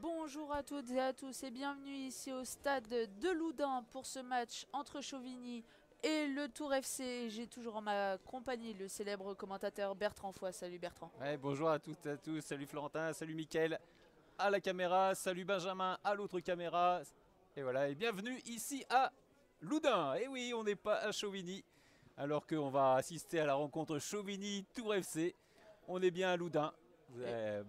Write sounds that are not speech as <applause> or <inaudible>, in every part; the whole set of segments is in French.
Bonjour à toutes et à tous et bienvenue ici au stade de Loudun pour ce match entre Chauvigny et le Tour FC. J'ai toujours en ma compagnie le célèbre commentateur Bertrand Foy. Salut Bertrand. bonjour à toutes et à tous. Salut Florentin, salut Mickaël à la caméra, salut Benjamin à l'autre caméra. Et voilà, et bienvenue ici à Loudun. Et oui, on n'est pas à Chauvigny alors qu'on va assister à la rencontre Chauvigny-Tour FC. On est bien à Loudun.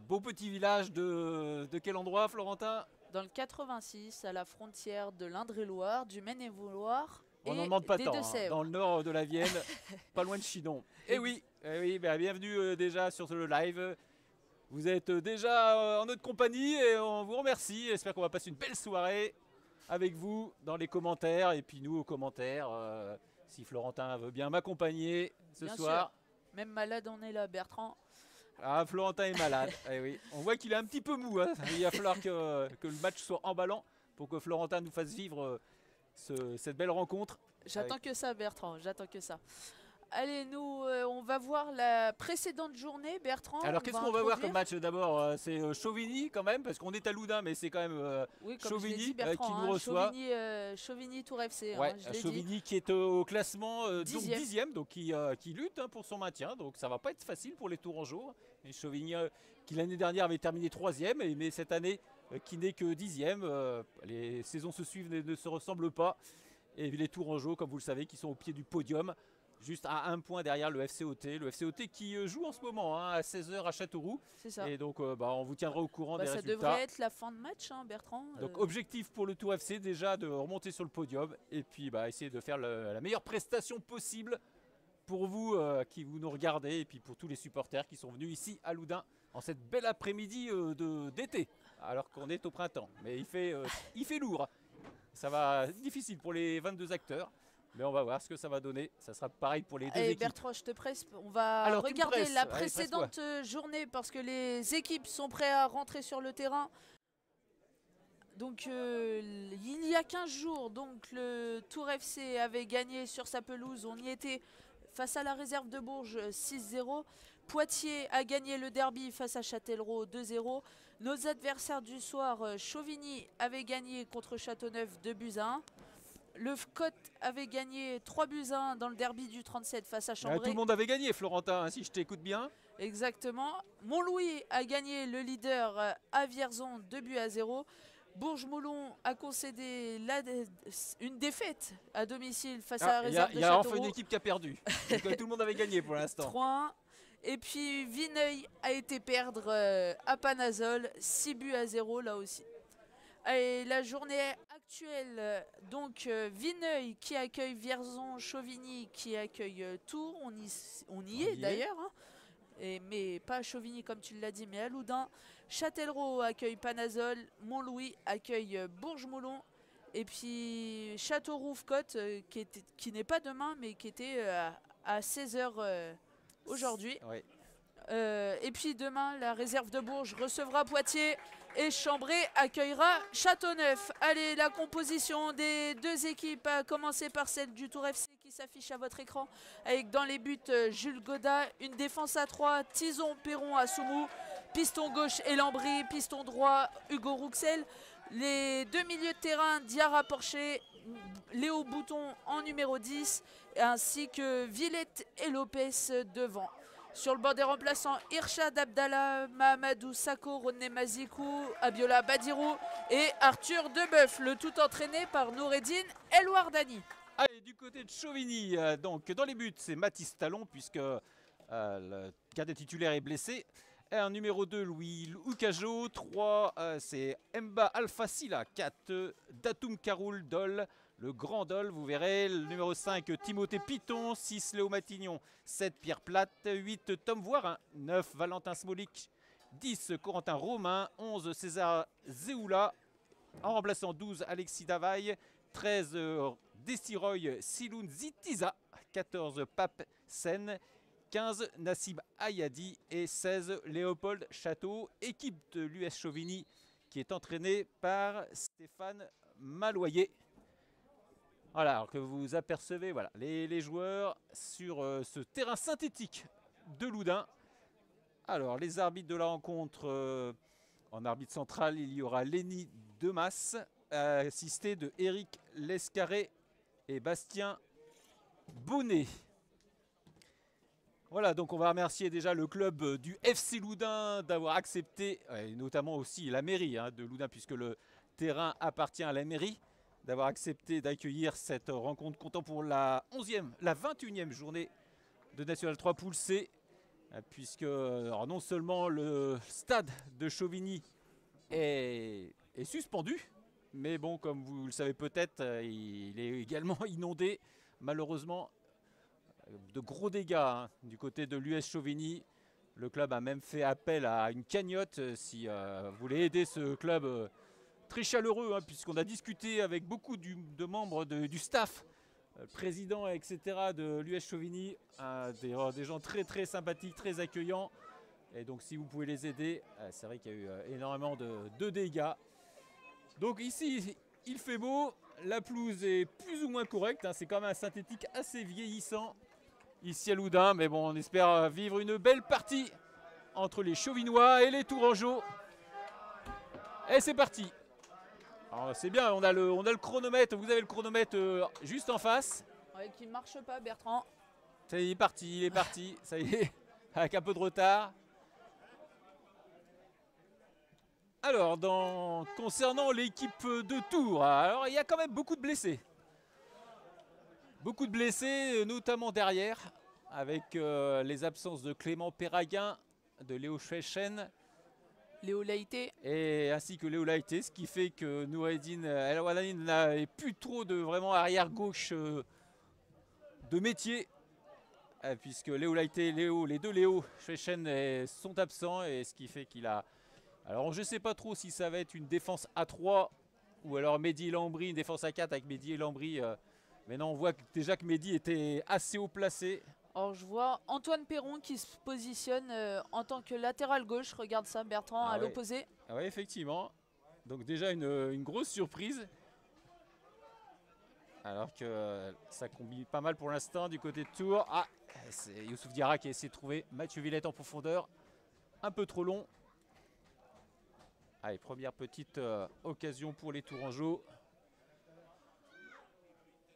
Beau petit village de, de quel endroit, Florentin? Dans le 86, à la frontière de l'Indre-et-Loire, du Maine-et-Loire. On n'en demande pas tant, hein. dans le nord de la Vienne, <laughs> pas loin de Chinon. Et eh oui, eh oui bah, bienvenue euh, déjà sur le live. Vous êtes déjà euh, en notre compagnie et on vous remercie. J'espère qu'on va passer une belle soirée avec vous dans les commentaires et puis nous aux commentaires. Euh, si Florentin veut bien m'accompagner ce soir. Même malade, on est là, Bertrand. Ah, Florentin est malade. Eh oui. On voit qu'il est un petit peu mou. Hein. Il va falloir que, que, le match soit emballant pour que Florentin nous fasse vivre euh, ce, cette belle rencontre. J'attends que ça, Bertrand. J'attends que ça. Allez, nous, euh, on va voir la précédente journée, Bertrand. Alors, qu'est-ce qu'on va voir comme match d'abord euh, C'est euh, Chauvigny quand même, parce qu'on est à Loudun, mais c'est quand même Chauvigny qui nous hein, reçoit. Chauvigny, Tour FC. Hein, Chauvigny qui est au classement dixième. dixième, donc qui, qui lutte hein, pour son maintien. Donc ça va pas être facile pour les Tourangeaux. Et Chauvigny, qui l'année dernière avait terminé troisième, mais cette année qui n'est que dixième. les saisons se suivent et ne se ressemblent pas. Et les Tourangeaux, comme vous le savez, qui sont au pied du podium juste à un point derrière le FCOT. Le FCOT qui euh, joue en ce moment hein, à 16h à Châteauroux. C'est ça. Et donc euh, bah, on vous tiendra au courant bah, des résultats. Ça devrait être la fin de match, hein, Bertrand. Donc euh. objectif pour le Tour FC déjà de remonter sur le podium et puis bah, essayer de faire la meilleure prestation possible pour vous qui vous nous regardez et puis pour tous les supporters qui sont venus ici à Loudun en cette belle après-midi d'été alors qu'on est au printemps. Mais il fait, il fait lourd. Ça va difficile pour les 22 acteurs. Mais on va voir ce que ça va donner. Ça sera pareil pour les deux Allez, équipes. Bertrand, je te presse. On va regarder la précédente journée parce que les équipes sont prêtes à rentrer sur le terrain. Donc euh, il y a 15 jours, donc le Tour FC avait gagné sur sa pelouse. On y était face à la réserve de Bourges 6-0. Poitiers a gagné le derby face à Châtellerault 2-0. Nos adversaires du soir, euh, Chauvigny avait gagné contre Châteauneuf 2 buts 1. Le Cote avait gagné 3 buts 1 dans le derby du 37 face à Chambray. tout le monde avait gagné, Florentin, hein, si je t'écoute bien. Exactement. Montlouis a gagné le leader euh, à Vierzon 2 buts à 0. Bourges-Moulon a concédé une défaite à domicile face à la réserve Il y a, enfin une équipe qui a perdu. <laughs> tout le monde avait gagné pour l'instant. 3-1. Et puis Vineuil a été perdre euh, à Panazol 6 buts à 0 là aussi. Et la journée actuelle, donc euh, Vineuil qui accueille Vierzon, Chauvigny qui accueille euh, Tours, on y, on y est d'ailleurs, hein. mais pas à Chauvigny comme tu l'as dit, mais à Loudun. Châtellerault accueille Panazol, Montlouis accueille euh, Bourges-Moulon, et puis Châteauroux-Côte qui, qui n'est pas demain, mais qui était à 16h aujourd'hui. Euh, et puis demain, la réserve de Bourges recevra Poitiers et Chambray accueillera Châteauneuf. Allez, la composition des deux équipes, a commencé par celle du Tour FC qui s'affiche à votre écran, avec dans les buts euh, Jules Goda, une défense à 3, Tison, Perron, Assoumou, piston gauche Elambri, piston droit Hugo Rouxel. Les deux milieux de terrain, Diarra Porcher, Léo Bouton en numéro 10, ainsi que Villette et Lopez devant. Sur le bord des remplaçants, Irshad Abdallah, Mahamadou Sako, René Mazikou, Abiola Badirou et Arthur Debeuf, le tout entraîné par Noureddin Elouardani. Allez, du côté de Chauvigny, euh, donc dans les buts, c'est Mathis Talon, puisque euh, le cadet titulaire est blessé. Un numéro 2, Louis Oukajo. 3, euh, c'est Mba Alfasila. 4, Datum Karoul Dol le grand Dol, vous verrez. Le numéro 5, Timothée Piton. 6, Léo Matignon. 7, Pierre Plate. 8, Tom Voirin. 9, Valentin Smolik. 10, Corentin Romain. 11, César Zéoula. En remplaçant 12, Alexis Davaille. 13, Desiroy Siloun Zitiza. 14, Pape Sen. 15, Nassib Ayadi. Et 16, Léopold Château. Équipe de l'US Chauvigny qui est entraînée par Stéphane Maloyer. Voilà, alors que vous apercevez voilà, les, joueurs sur euh, ce terrain synthétique de Loudun. Alors, les arbitres de la rencontre, euh, En arbitre central, il y aura Lenny Demas, assisté de Eric Lescarré et Bastien Bonnet. Voilà, donc on va remercier déjà le club euh, du FC Loudun d'avoir accepté, et notamment aussi la mairie hein, de Loudun, puisque le terrain appartient à la mairie, d'avoir accepté d'accueillir cette rencontre comptant pour la 11e, la 21e journée de National 3 Poule euh, puisque non seulement le stade de Chauvigny est, suspendu, mais bon, comme vous le savez peut-être, euh, il est également <laughs> inondé, malheureusement, de gros dégâts hein, du côté de l'US Chauvigny. Le club a même fait appel à une cagnotte euh, si euh, vous voulez aider ce club euh, très chaleureux, hein, puisqu'on a discuté avec beaucoup de membres du staff, président, etc. de l'US Chauvigny, des, gens très très sympathiques, très accueillants. Et donc si vous pouvez les aider, c'est vrai qu'il y a eu énormément de, dégâts. Donc ici, il fait beau, la pelouse est plus ou moins correcte, hein. c'est quand même un synthétique assez vieillissant ici à Loudun. Mais bon, on espère vivre une belle partie entre les Chauvinois et les Tourangeaux. Et c'est parti. C'est bien, on a, le, on a le chronomètre. Vous avez le chronomètre euh, juste en face. Ouais, qui ne marche pas, Bertrand. Ça y est, il est parti, il est parti. <laughs> Ça y est, avec un peu de retard. Alors, dans, concernant l'équipe de Tours, alors il y a quand même beaucoup de blessés. Beaucoup de blessés, notamment derrière, avec euh, les absences de Clément Perraguin, de Léo Schechen. Léo Laïté. Et ainsi que Léo Laïté, ce qui fait que Noureddin El Wadani n'a plus trop de vraiment arrière-gauche euh, de métier. Euh, puisque Léo Laïté, Léo, les deux Léo Schechen sont absents. Et ce qui fait qu'il a. Alors je ne sais pas trop si ça va être une défense à 3 ou alors Mehdi Lambry, une défense à 4 avec Mehdi et Lambry. Mais non, on voit déjà que Mehdi était assez haut placé. Alors je vois Antoine Perron qui se positionne euh, en tant que latéral gauche. Regarde ça, Bertrand ah à l'opposé. Ah oui, effectivement. Donc déjà une, grosse surprise. Alors que euh, ça combine pas mal pour l'instant du côté de Tours. Ah, c'est Youssouf Diarra qui a essayé de trouver Mathieu Villette en profondeur. Un peu trop long. Allez, première petite euh, occasion pour les Tourangeaux.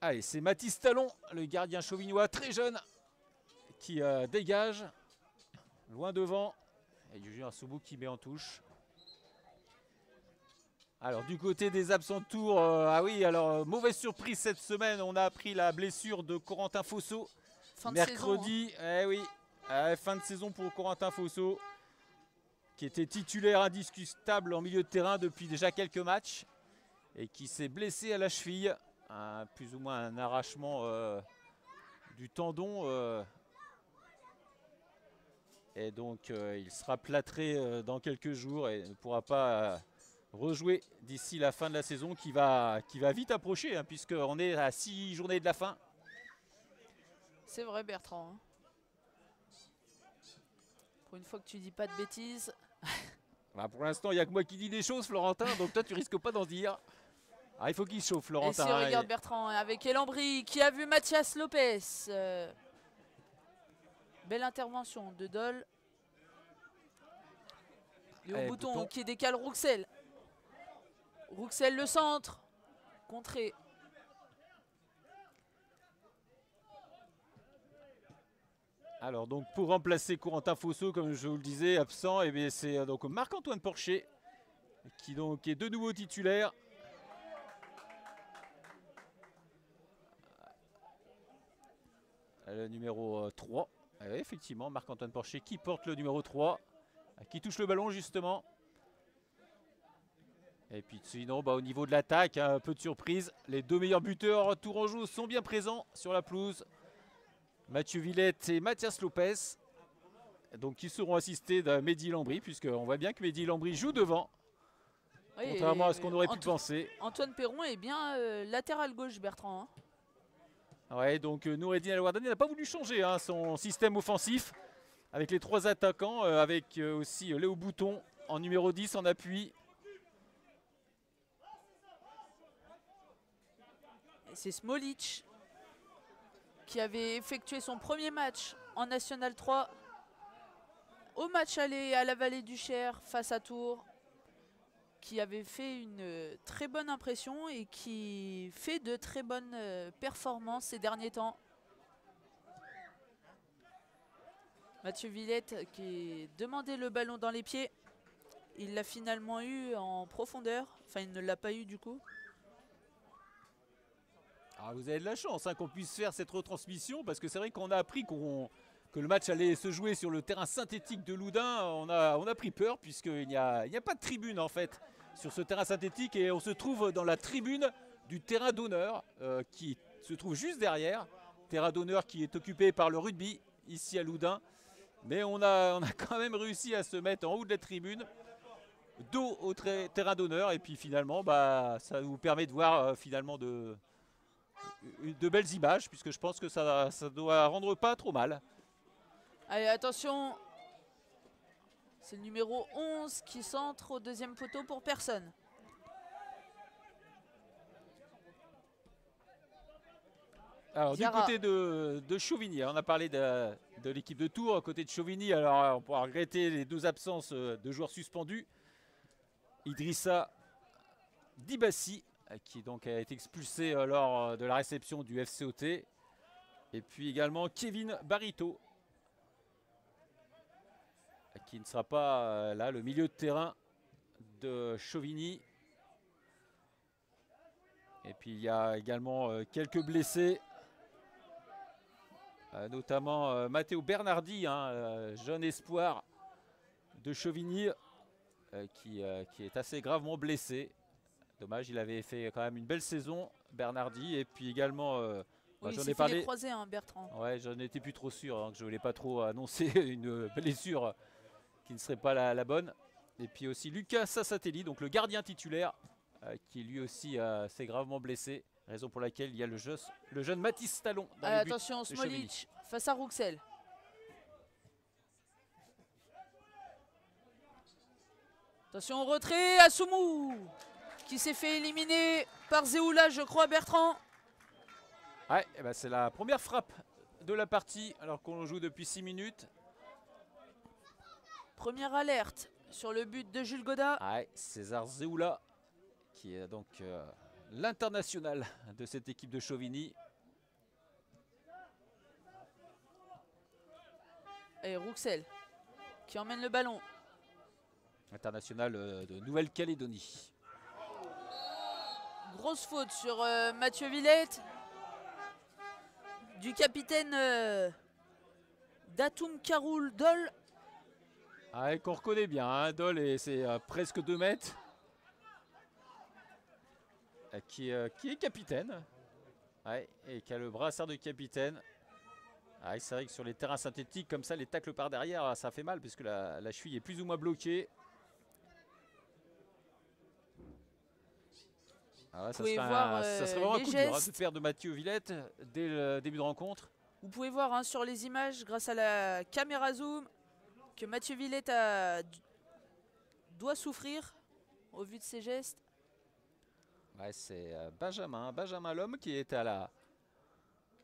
Allez, c'est Mathis Talon, le gardien chauvinois très jeune, qui euh, dégage. Loin devant. Et Julien Soubou qui met en touche. Alors du côté des absents de tour, euh, ah oui, alors euh, mauvaise surprise cette semaine, on a appris la blessure de Corentin Fosso. mercredi, hein. eh oui, fin de saison pour Corentin Fosso, qui était titulaire indiscutable en milieu de terrain depuis déjà quelques matchs et qui s'est blessé à la cheville plus ou moins un arrachement euh, du tendon. Euh. et donc euh, il sera plâtré dans quelques jours et ne pourra pas rejouer d'ici la fin de la saison qui va, qui va vite approcher hein, puisqu'on est à six journées de la fin. C'est vrai Bertrand. Hein. Pour une fois que tu dis pas de bêtises. Bah, pour l'instant, il n'y a que moi qui dis des choses, Florentin, donc toi, tu risques pas d'en dire. Ah, il faut qu'il chauffe, Laurent. Et si on regarde Bertrand avec Elambri qui a vu Mathias Lopez. Euh, belle intervention de Dole. Et au eh, bouton, qui décale Rouxel. Rouxel le centre. Contré. Alors donc pour remplacer Corentin Fosso, comme je vous le disais, absent, et eh c'est euh, donc Marc-Antoine Porcher qui donc est de nouveau titulaire. Le numéro 3. Euh, eh effectivement, Marc-Antoine Porcher qui porte le numéro 3. Euh, qui touche le ballon justement. Et puis sinon, bah, au niveau de l'attaque, hein, un peu de surprise. Les deux meilleurs buteurs tourangeaux sont bien présents sur la pelouse. Mathieu Villette et Mathias Lopez. Donc qui seront assistés de Mehdi Lambry, puisqu'on voit bien que Mehdi Lambry joue devant. contrairement à ce qu'on aurait pu penser. Antoine Perron est bien euh, latéral gauche, Bertrand. Hein. Ouais, donc euh, Noureddin El n'a pas voulu changer hein, son système offensif avec les trois attaquants, euh, avec euh, aussi Léo Bouton en numéro 10 en appui. C'est Smolic qui avait effectué son premier match en National 3 au match aller à la Vallée du Cher face à Tours. Qui avait fait une euh, très bonne impression et qui fait de très bonnes euh, performances ces derniers temps. Mathieu Villette qui demandait le ballon dans les pieds. Il l'a finalement eu en profondeur. Enfin, il ne l'a pas eu du coup. Ah, vous avez de la chance hein, qu'on puisse faire cette retransmission parce que c'est vrai qu'on a appris qu'on que le match allait se jouer sur le terrain synthétique de Loudun. On a, on a pris peur puisqu'il n'y a, a pas de tribune en fait sur ce terrain synthétique et on se trouve dans la tribune du terrain d'honneur euh, qui se trouve juste derrière. Terrain d'honneur qui est occupé par le rugby ici à Loudun. Mais on a, <laughs> on a quand même réussi à se mettre en haut de la tribune, dos au terrain d'honneur. Et puis finalement, bah, ça nous permet de voir euh, finalement de, de belles images, puisque je pense que ça, ça doit rendre pas trop mal. Allez, attention. C'est le numéro 11 qui centre au deuxième poteau pour personne. Alors Diarra. du côté de, de Chauvigny, hein, on a parlé de, de l'équipe de Tours. Côté de Chauvigny, alors euh, on pourra regretter les deux absences euh, de joueurs suspendus. Idrissa Dibassi, euh, qui donc a été expulsé lors de la réception du FCOT. Et puis également Kevin Barito, qui ne sera pas euh, là, le milieu de terrain de Chauvigny. Et puis il y a également euh, quelques blessés, euh, notamment Matteo Bernardi, hein, jeune espoir de Chauvigny, qui, qui est assez gravement blessé. Dommage, il avait fait quand même une belle saison, Bernardi. Et puis également, bah, Oui, j'en ai parlé. les croisés, hein, Bertrand. Ouais, j'en étais plus trop sûr, donc je voulais pas trop annoncer <laughs> une blessure qui ne serait pas la, la bonne. Et puis aussi Lucas Sassatelli, donc le gardien titulaire, euh, qui lui aussi euh, s'est gravement blessé. Raison pour laquelle il y a le, jeune Mathis Talon dans Allez, buts. attention. Smolic face à Rouxel. Attention au retrait, Assoumou qui s'est fait éliminer par Zéoula, je crois, Bertrand. Ouais, eh ben, c'est la première frappe de la partie alors qu'on joue depuis 6 minutes. Première alerte sur le but de Jules Goda. Ouais, César Zeoula, qui est donc euh, l'international de cette équipe de Chauvigny. Et Rouxel qui emmène le ballon. International euh, de Nouvelle-Calédonie. Grosse faute sur euh, Mathieu Villette. Du capitaine Datoum Karoul Dol. Ah, qu'on reconnaît bien, hein, Dole, et c'est euh, presque 2 mètres. Euh, qui, euh, qui est capitaine. Ouais, et qui a le brassard de capitaine. Ah, c'est vrai que sur les terrains synthétiques, comme ça, les tacles par derrière, ça fait mal, puisque la, la cheville est plus ou moins bloquée. Ah ouais, ça, serait un- voir, ça serait vraiment un coup dur hein, de perdre de Mathieu Villette dès le début de rencontre. Vous pouvez voir hein, sur les images, grâce à la caméra zoom, que Mathieu Villette a- doit souffrir au vu de ses gestes. Ouais, c'est euh, Benjamin, Benjamin l'homme qui est à la,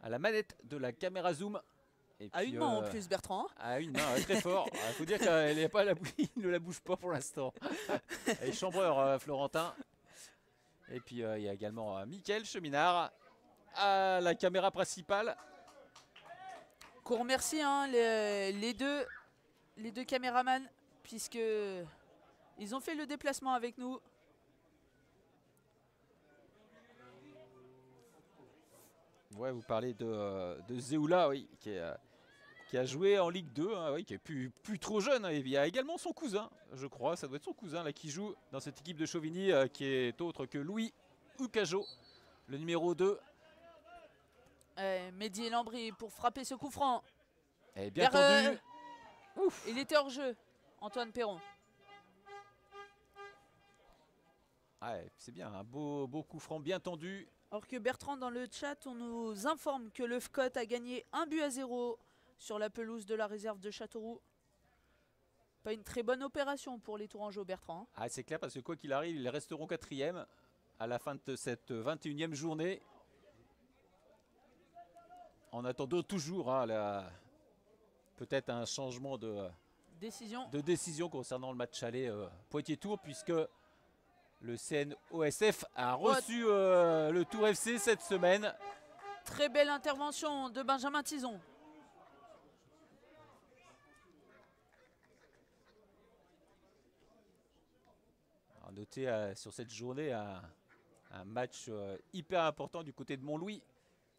à la manette de la caméra zoom. Et À puis, une main en euh, plus, Bertrand. À une main, très fort. Il <laughs> faut dire qu'elle pas la <laughs> il ne la bouge pas pour l'instant. Et chambreur euh, Florentin. Et puis euh, il y a également Mickaël Cheminard à la caméra principale. Qu'on remercie hein, les, les deux, les deux caméramans, puisque ils ont fait le déplacement avec nous. Ouais, vous parlez de, euh, de Zeoula, oui, qui, est, euh, qui a joué en Ligue 2, hein, oui, qui est plus, plus trop jeune. hein. Et il y a également son cousin, je crois, ça doit être son cousin là, qui joue dans cette équipe de Chauvigny, euh, qui est autre que Louis Ucajo, le numéro 2. Euh, Mehdi Lambry pour frapper ce coup franc. Et bien Vers, tendu. euh, Il était hors jeu, Antoine Perron. Ouais, c'est bien, un beau, beau coup franc bien tendu. Alors que Bertrand, dans le chat, on nous informe que le FCOT a gagné un but à zéro sur la pelouse de la réserve de Châteauroux. Pas une très bonne opération pour les Tourangeaux, Bertrand. Ah, c'est clair parce que quoi qu'il arrive, ils resteront quatrième à la fin de cette 21e journée. En attendant toujours hein, la- peut-être un changement de, Décision. de décision concernant le match aller euh, Poitiers-Tours, puisque Le CNOSF a reçu euh, le Tour FC cette semaine. Très belle intervention de Benjamin Tison. A noter euh, sur cette journée un, un match euh, hyper important du côté de Montlouis,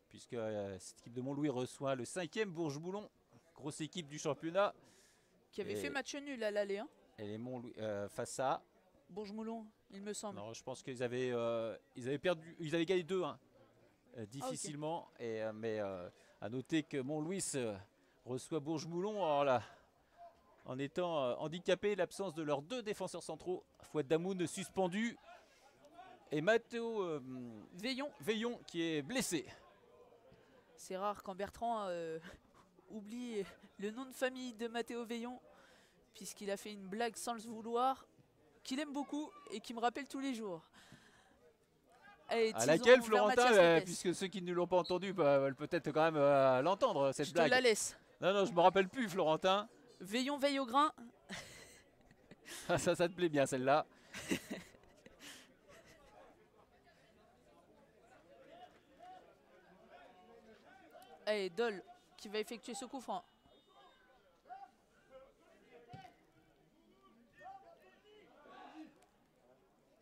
puisque cette équipe de Montlouis reçoit le cinquième Bourges-Boulon, grosse équipe du championnat. Qui avait Et- fait match nul à l'aller. Hein. Et les Montlouis euh, face à. Bourges-Moulon, il me semble. Non, je pense qu'ils avaient, euh, ils avaient perdu, ils avaient gagné 2-1 Ah, euh, difficilement. Et mais à noter que Montlouis reçoit Bourges-Moulon alors là, en étant handicapé, l'absence de leurs deux défenseurs centraux, Fouad Damoun suspendu et Matteo Veillon, Veillon qui est blessé. c'est rare quand Bertrand oublie le nom de famille de Mathéo Veillon, puisqu'il a fait une blague sans le vouloir, qu'il aime beaucoup et qui me rappelle tous les jours. À laquelle Florentin, euh, puisque ceux qui ne l'ont pas entendu bah, veulent peut-être quand même euh, l'entendre cette Je te blague. la laisse. Non non, je me rappelle plus Florentin. Veillon veille au grain. ça, ça te plaît bien celle-là. Allez, <laughs> Dol qui va effectuer ce coup franc.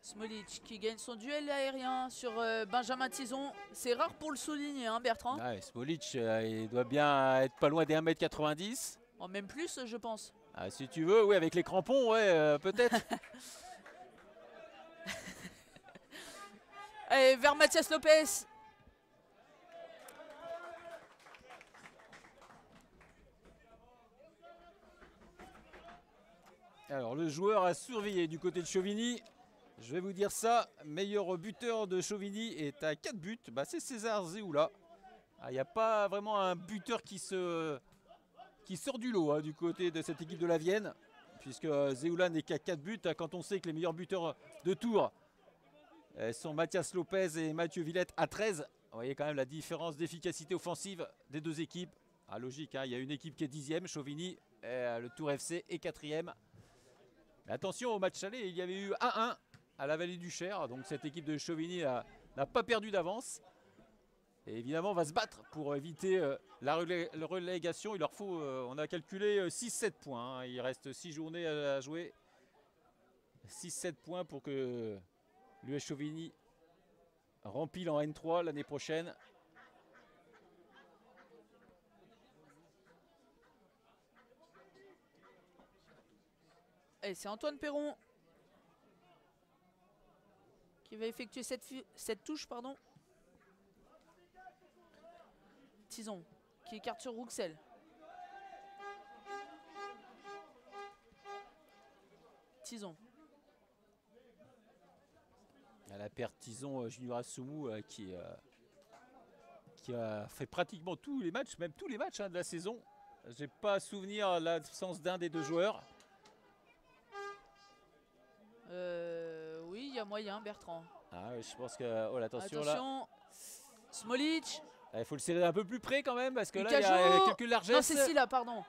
Smolic qui gagne son duel aérien sur euh, Benjamin Tison. C'est rare pour le souligner, hein, Bertrand. Ouais, Smolic, euh, il doit bien être pas loin des 1m90. En même plus, je pense. Ah, si tu veux, oui, avec les crampons, ouais, euh, peut-être. <laughs> <laughs> Allez, vers Mathias Lopez. Alors, le joueur à surveiller du côté de Chauvigny. Je vais vous dire ça, meilleur buteur de Chauvigny est à 4 buts. Bah, c'est César Zéoula. Il n'y a pas vraiment un buteur qui, sort du lot hein, du côté de cette équipe de la Vienne. Puisque euh, Zéoula n'est qu'à 4 buts. hein, Quand on sait que les meilleurs buteurs de tour euh, sont Mathias Lopez et Mathieu Villette à 13. Vous voyez quand même la différence d'efficacité offensive des deux équipes. Ah, logique, hein, il y a une équipe qui est dixième, Chauvigny, euh, le Tour FC est quatrième. Attention au match aller, il y avait eu 1-1 à la Vallée du Cher. Donc cette équipe de Chauvigny n'a pas perdu d'avance. Et évidemment, on va se battre pour éviter euh, la, relé- la relégation. Il leur faut, euh, on a calculé 6-7 points. hein. Il reste 6 journées à, à jouer. 6-7 points pour que l'US Chauvigny rempile en N3 l'année prochaine. Et c'est Antoine Perron qui va effectuer cette, touche. pardon. Tison qui écarte sur Rouxel. Tison. La perte Tison euh, Junior Assoumou euh, qui, euh, qui a fait pratiquement tous les matchs, même tous les matchs hein, de la saison. J'ai pas souvenir l'absence d'un des deux joueurs. Euh, oui, il y a moyen, Bertrand. Ah, ouais, je pense que oh, là, attention, là, Attention. Smolic. Il faut le serrer un peu plus près quand même parce que là il y a quelques largesses. Non, c'est si là, pardon.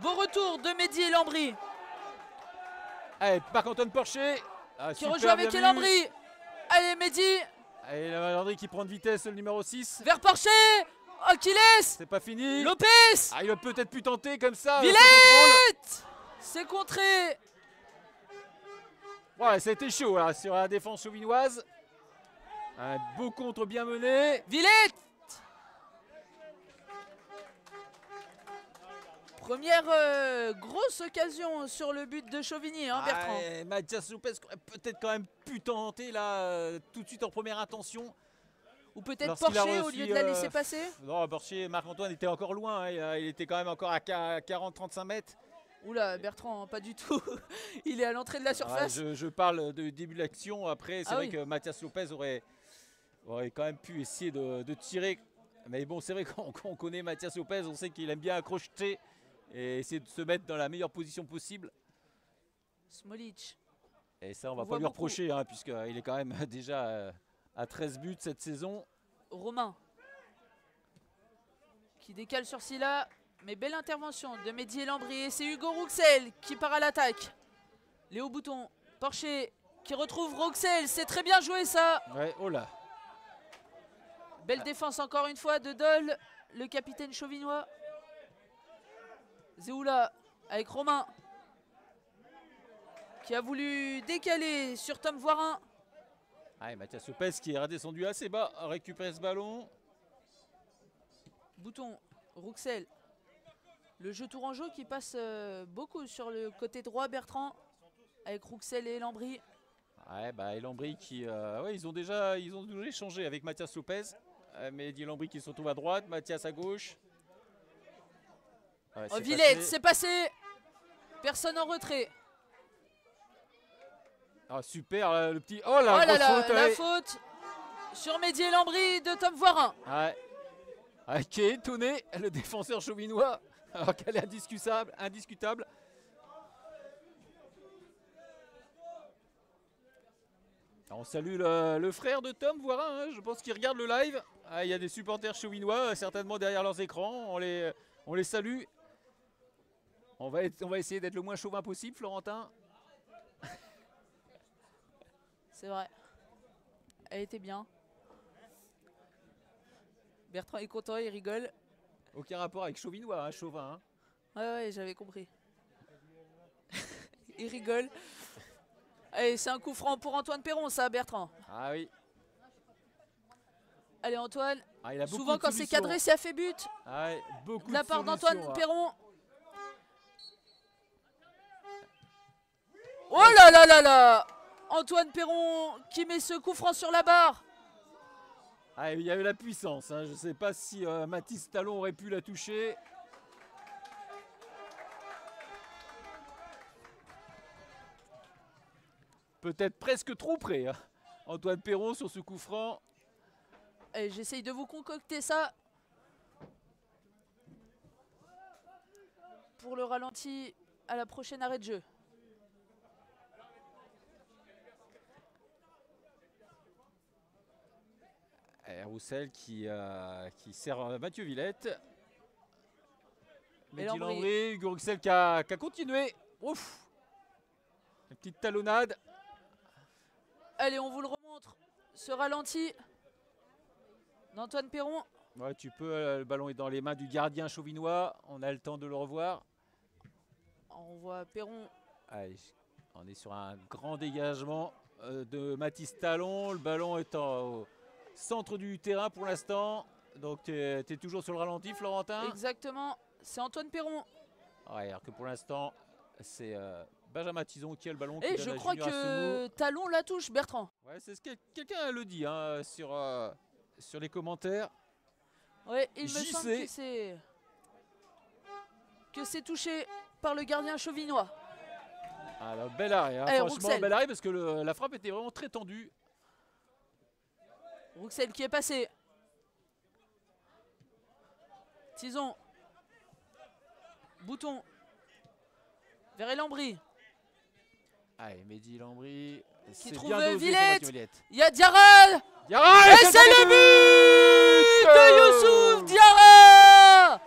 Beau retour de Mehdi et Lambry Allez, Marc-Antoine Porcher. Ah, qui rejoue avec. Elambry. Allez, Mehdi Allez, la Landry qui prend de vitesse, le numéro 6. vers Porcher. Achilles. C'est pas fini. Lopez. Ah, il a peut-être pu tenter comme ça. euh, Villette. C'est contré. Ouais, ça a été chaud là, sur la défense chauvinoise. Un beau contre bien mené. Villette Première euh, grosse occasion sur le but de Chauvigny, hein, Bertrand. Ah, Mathias Lopez peut-être quand même pu tenter là, euh, tout de suite en première intention. Ou peut-être Porcher au lieu de la euh, laisser passer. Non, Porcher, Marc-Antoine était encore loin. hein, il était quand même encore à 40-35 mètres. Oula, Bertrand, pas du tout. <laughs> Il est à l'entrée de la Ouais, surface. je, je parle de début de l'action. Après, c'est Ah vrai oui. que Mathias Lopez aurait, aurait quand même pu essayer de, de tirer. Mais bon, c'est vrai qu'on <laughs> connaît Mathias Lopez, on sait qu'il aime bien accrocher et essayer de se mettre dans la meilleure position possible. Smolic. Et ça, on va On pas lui beaucoup. reprocher, hein, puisqu'il est quand même déjà euh, à 13 buts cette saison. Romain. Qui décale sur Silla. Mais belle intervention de Mehdi. Et c'est Hugo Rouxel qui part à l'attaque. Léo Bouton. Porcher. qui retrouve Roxel. C'est très bien joué ça. Ouais, oh là. Belle défense encore une fois de Dole, le capitaine chauvinois. Zéoula avec Romain qui a voulu décaler sur Tom Voirin. Ah, Mathias Lopez qui est redescendu assez bas, a récupéré ce ballon. Bouton, Rouxel. Le jeu tourangeau qui passe euh, beaucoup sur le côté droit Bertrand avec Rouxel et Lambry. Ouais, bah Elambri qui. euh, ouais, ils ont déjà ils ont déjà échangé avec Mathias Lopez. Euh, mais dit Elambri qui se retrouve à droite, Mathias à gauche. Ouais, Oh, Villette, passé. c'est passé. Personne en retrait. Ah, super, le petit. Oh la oh là là, faute, la ouais. faute sur Mehdi et Lambry de Tom Voirin. Ouais. Ah, qui est étonné, le défenseur chauvinois, alors qu'elle est indiscutable. indiscutable. On salue le, frère de Tom Voirin, hein, je pense qu'il regarde le live. Ah, Il y a des supporters chauvinois, euh, certainement derrière leurs écrans. On les, salue. On va, on va essayer d'être le moins chauvin possible, Florentin. C'est vrai. Elle était bien. Bertrand est content, il rigole. Aucun rapport avec chauvinois, hein, chauvin. hein. Ouais, ouais, j'avais compris. <laughs> il rigole. Allez, c'est un coup franc pour Antoine Perron, ça, Bertrand. Ah oui. Allez, Antoine. Ah, il a Souvent, quand c'est cadré, ça fait but. Ah ouais, beaucoup De la part d'Antoine hein. Perron. Oh là là là là Antoine Perron qui met ce coup franc sur la barre. Ah, il y avait la puissance. hein. Je ne sais pas si euh, Mathis Talon aurait pu la toucher. Peut-être presque trop près. hein. Antoine Perron sur ce coup franc. J'essaye de vous concocter ça. Pour le ralenti à la prochaine arrêt de jeu. Et Roussel qui, euh, qui sert euh, Mathieu Villette. Lambry. Lambry, Hugo Roussel qui a, qui a continué. Ouf Une petite talonnade. Allez, on vous le remontre. Ce ralenti d'Antoine Perron. Ouais, tu peux, euh, le ballon est dans les mains du gardien chauvinois. On a le temps de le revoir. On voit Perron. Allez, on est sur un grand dégagement euh, de Mathis Talon. Le ballon est en- centre du terrain pour l'instant. Donc tu es, toujours sur le ralenti, Florentin Exactement. C'est Antoine Perron. Ouais, alors que pour l'instant, c'est euh, Benjamin Tison qui a le ballon. Et je crois que Talon la touche, Bertrand. Ouais, c'est ce que quelqu'un le dit hein, sur, euh, sur les commentaires. Ouais, il me semble que c'est que c'est touché par le gardien chauvinois. Alors, bel arrêt, hein, franchement, Rouxel. bel arrêt parce que le- la frappe était vraiment très tendue. Rouxel qui est passé. Tison. Bouton. Vers Elambry. Allez, Mehdi Lambry. c'est trouve bien Villette. Il y a Diarra Diarra, Et c'est le but de Youssouf Diarra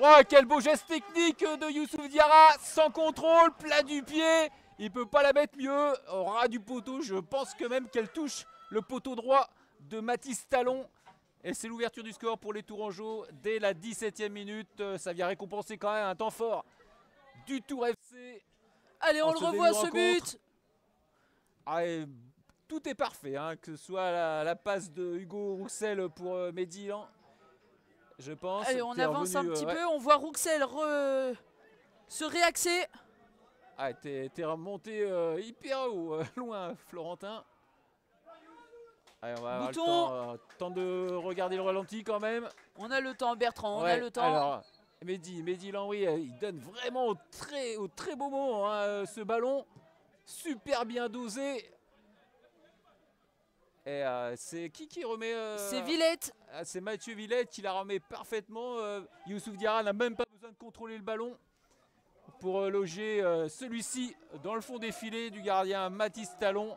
Ouah, quel beau geste technique de Youssouf Diarra, sans contrôle, plat du pied. Il peut pas la mettre mieux. Au ras du poteau, je pense que même qu'elle touche le poteau droit de Mathis Talon. Et c'est l'ouverture du score pour les Tourangeaux dès la 17e minute. Euh, Ça vient récompenser quand même un temps fort du Tour FC. Allez, on le revoit ce but. Ah, et tout est parfait, hein, que ce soit la, la passe de Hugo Roussel pour euh, je pense. Allez, on avance un euh, petit ouais. peu. On voit Rouxel re- se réaxer. Ah, t'es remonté euh, hyper haut, euh, <laughs> loin, Florentin. Allez, on va avoir le temps, euh, temps de regarder le ralenti quand même. On a le temps, Bertrand. On a le temps. Alors, Mehdi, Mehdi euh, il donne vraiment au très, au très beau moment hein, euh, ce ballon. Super bien dosé. Et euh, c'est qui qui remet euh, C'est Villette. C'est Mathieu Villette qui la remet parfaitement. Youssouf Diarra n'a même pas besoin de contrôler le ballon pour loger celui-ci dans le fond des filets du gardien Mathis Talon.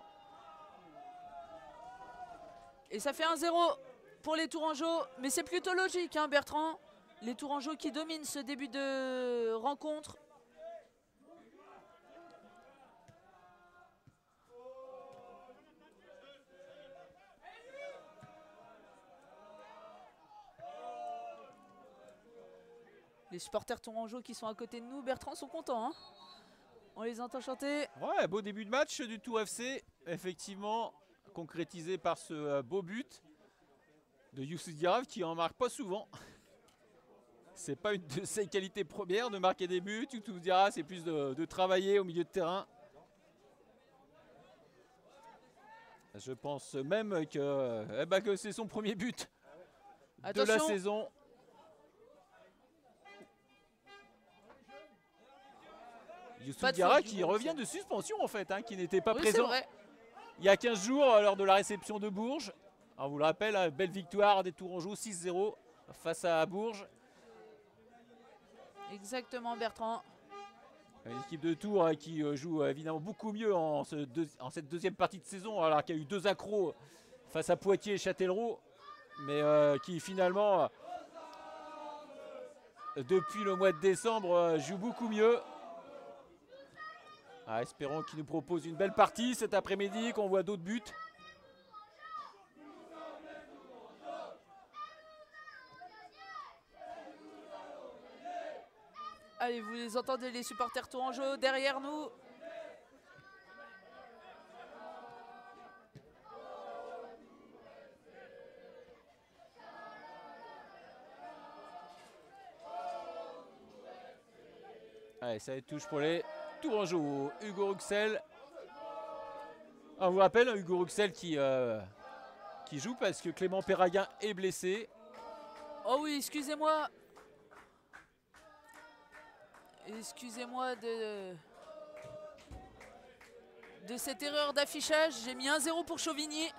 Et ça fait 1-0 pour les Tourangeaux. Mais c'est plutôt logique, hein, Bertrand. Les Tourangeaux qui dominent ce début de rencontre. Les supporters tourangeaux qui sont à côté de nous, Bertrand, sont contents. Hein. On les entend chanter. Ouais, beau début de match du Tour FC. Effectivement, concrétisé par ce euh, beau but de Youssou Diarra qui en marque pas souvent. C'est pas une de ses qualités premières de marquer des buts. Youssou Diarra, c'est plus de, de travailler au milieu de terrain. Je pense même que, eh ben, que c'est son premier but de la saison. Youssou Diarra qui revient de suspension en fait, hein, qui n'était pas Oui, présent vrai. Il y a 15 jours lors de la réception de Bourges. On vous le rappelle, hein, belle victoire des Tourangeaux 6-0 face à Bourges. Exactement, Bertrand. Une équipe de Tours euh, qui euh, joue euh, évidemment beaucoup mieux en, ce deux- en cette deuxième partie de saison, alors qu'il y a eu deux accros face à Poitiers et Châtellerault, mais euh, qui finalement, depuis le mois de décembre, joue beaucoup mieux. Ah, espérons qu'il nous propose une belle partie cet après-midi, qu'on voit d'autres buts. Allez, vous les entendez, les supporters tourangeaux derrière nous. Allez, ça être touche pour les Tourangeaux. Hugo Ruxel. On vous rappelle, Hugo Ruxel qui, euh, qui joue parce que Clément Perraguin est blessé. Oh oui, excusez-moi. Excusez-moi de de cette erreur d'affichage. J'ai mis un 0 pour Chauvigny.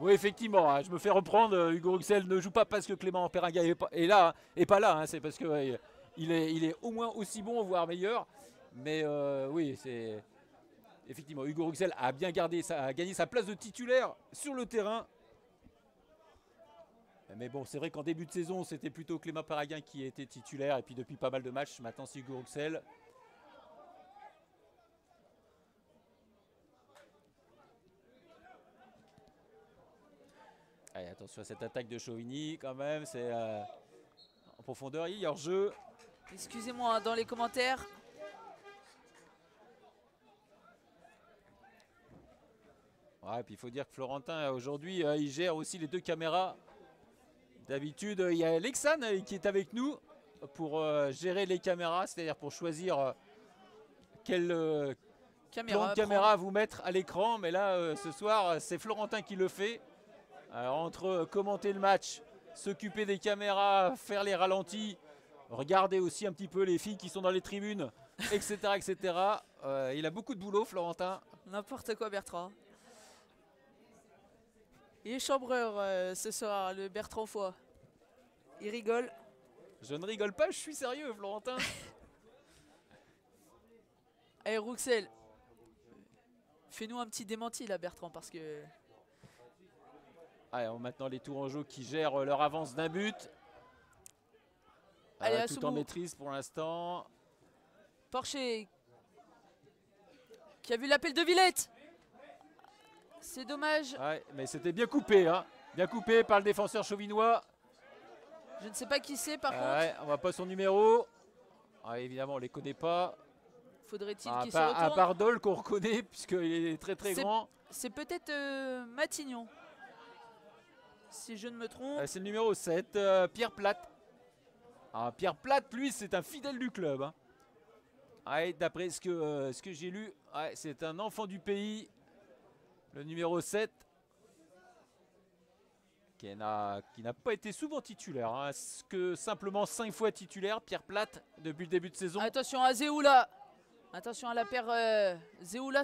Oui, effectivement, hein, je me fais reprendre. euh, Hugo Ruxel ne joue pas parce que Clément Perraguin est, là, est pas là. hein, c'est parce que euh, il, est, au moins aussi bon, voire meilleur. Mais euh, oui, c'est effectivement Hugo Ruxel a bien gardé, sa, a gagné sa place de titulaire sur le terrain. Mais bon, c'est vrai qu'en début de saison, c'était plutôt Clément Perraguin qui était titulaire. Et puis depuis pas mal de matchs, maintenant c'est Hugo Ruxel. Allez, attention à cette attaque de Chauvigny quand même. C'est euh, en profondeur, il y a hors-jeu. Excusez-moi hein, dans les commentaires. Ouais, puis il faut dire que Florentin, aujourd'hui, euh, il gère aussi les deux caméras. D'habitude, il y a Lexane euh, qui est avec nous pour euh, gérer les caméras, c'est-à-dire pour choisir quel plan Caméra. de caméra vous mettre à l'écran. Mais là, ce soir, c'est Florentin qui le fait. Alors, entre euh, commenter le match, s'occuper des caméras, faire les ralentis, regarder aussi un petit peu les filles qui sont dans les tribunes, etc. etc. Euh, il a beaucoup de boulot, Florentin. N'importe quoi, Bertrand. Il est chambreur euh, ce soir, le Bertrand Foy. Il rigole. Je ne rigole pas, je suis sérieux, Florentin. Allez, <laughs> Rouxel. Fais-nous un petit démenti là, Bertrand, parce que. Allez, on- maintenant les Tourangeaux qui gèrent euh, leur avance d'un but. Allez, Euh, tout en maîtrise pour l'instant. Porcher. Qui a vu l'appel de Villette. C'est dommage. Ouais, mais c'était bien coupé, hein. Bien coupé par le défenseur chauvinois. Je ne sais pas qui c'est par Ouais, on voit pas son numéro. Ah, évidemment, on les connaît pas. contre. Faudrait-il À qu'il se part, à retourne part Dole qu'on reconnaît <laughs> puisqu'il est très très grand. C'est peut-être euh, Matignon. Si je ne me trompe. Euh, C'est le numéro 7, euh, Pierre Platte. Ah, Pierre Platte, lui, c'est un fidèle du club. hein. Ouais, D'après ce que, euh, ce que j'ai lu, ouais, c'est un enfant du pays. Le numéro 7. Qui n'a pas été souvent titulaire. hein, que simplement 5 fois titulaire, Pierre Platte, depuis le début de saison? Attention à Zeoula. Attention à la paire euh, Zeoula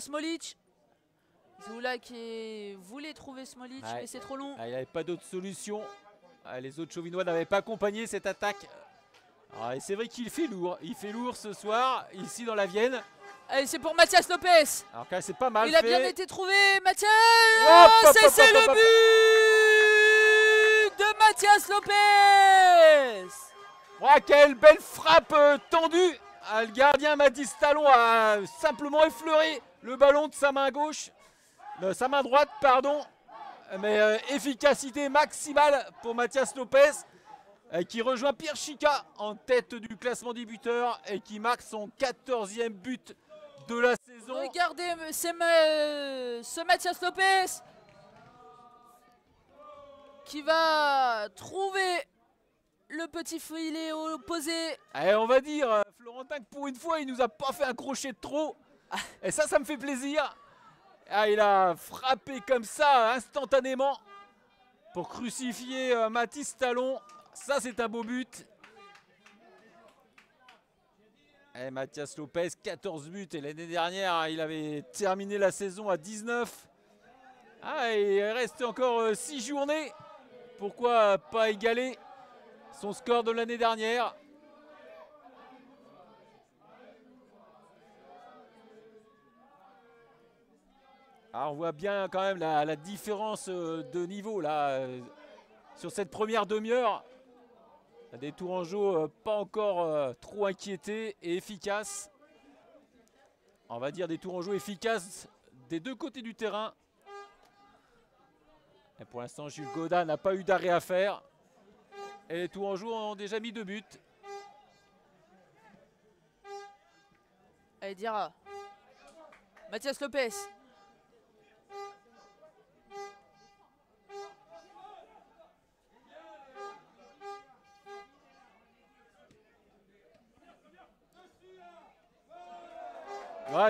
Zeoula qui voulait trouver Smolic, Ouais. mais c'est trop long. Ah, il n'y avait pas d'autre solution. Ah, les autres chauvinois n'avaient pas accompagné cette attaque. Ah, c'est vrai qu'il fait lourd. Il fait lourd ce soir, ici dans la Vienne. Allez, c'est pour Mathias Lopez. Alors c'est pas mal Il a bien été trouvé, Mathias. C'est le but de Mathias Lopez. Quelle belle frappe euh, tendue Le gardien Mathis Talon a simplement effleuré le ballon de sa main gauche. Euh, sa main droite, pardon. Mais euh, efficacité maximale pour Mathias Lopez. euh, qui rejoint Pierre Chica en tête du classement des buteurs et qui marque son 14e but de la saison. Regardez, ma- ce Mathias Lopez qui va trouver le petit filet opposé. Allez, on va dire, Florentin, que pour une fois, il nous a pas fait un crochet de trop. Et ça, ça me fait plaisir. Ah, il a frappé comme ça, instantanément, pour crucifier euh, Mathis Talon. Ça, c'est un beau but. Et Mathias Lopez, 14 buts. Et l'année dernière, il avait terminé la saison à 19. Ah, il reste encore 6 journées. Pourquoi pas égaler son score de l'année dernière? On voit bien quand même la, différence euh, de niveau là euh, sur cette première demi-heure. Des Tourangeaux euh, pas encore trop inquiétés et efficaces. On va dire des Tourangeaux efficaces des deux côtés du terrain. Et pour l'instant, Jules Godin n'a pas eu d'arrêt à faire. Et les Tourangeaux ont déjà mis deux buts. Allez, dira. Mathias Lopez.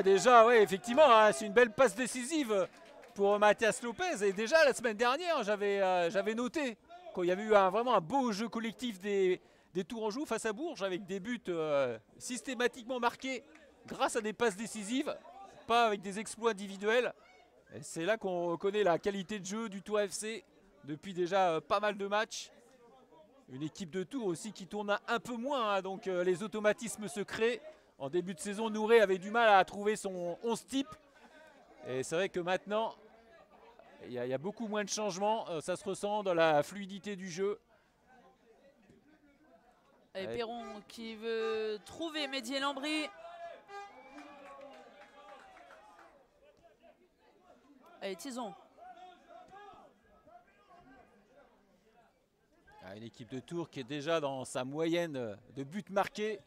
Déjà, ouais, effectivement, hein, c'est une belle passe décisive pour Mathias Lopez. Et déjà, la semaine dernière, j'avais euh, noté qu'il y avait eu un- vraiment un beau jeu collectif des, des Tourangeaux face à Bourges avec des buts euh, systématiquement marqués grâce à des passes décisives, pas avec des exploits individuels. C'est là qu'on reconnaît la qualité de jeu du Tour FC depuis déjà euh, pas mal de matchs. Une équipe de Tours aussi qui tourne un, peu moins, hein, donc les automatismes se créent. En début de saison, Nouré avait du mal à trouver son 11 type. Et c'est vrai que maintenant, il y, a- il y a beaucoup moins de changements. Euh, ça se ressent dans la fluidité du jeu. Allez. Perron qui veut trouver Mehdi Lambry. Allez, Tison. Ah, Une équipe de Tours qui est déjà dans sa moyenne de buts marqués.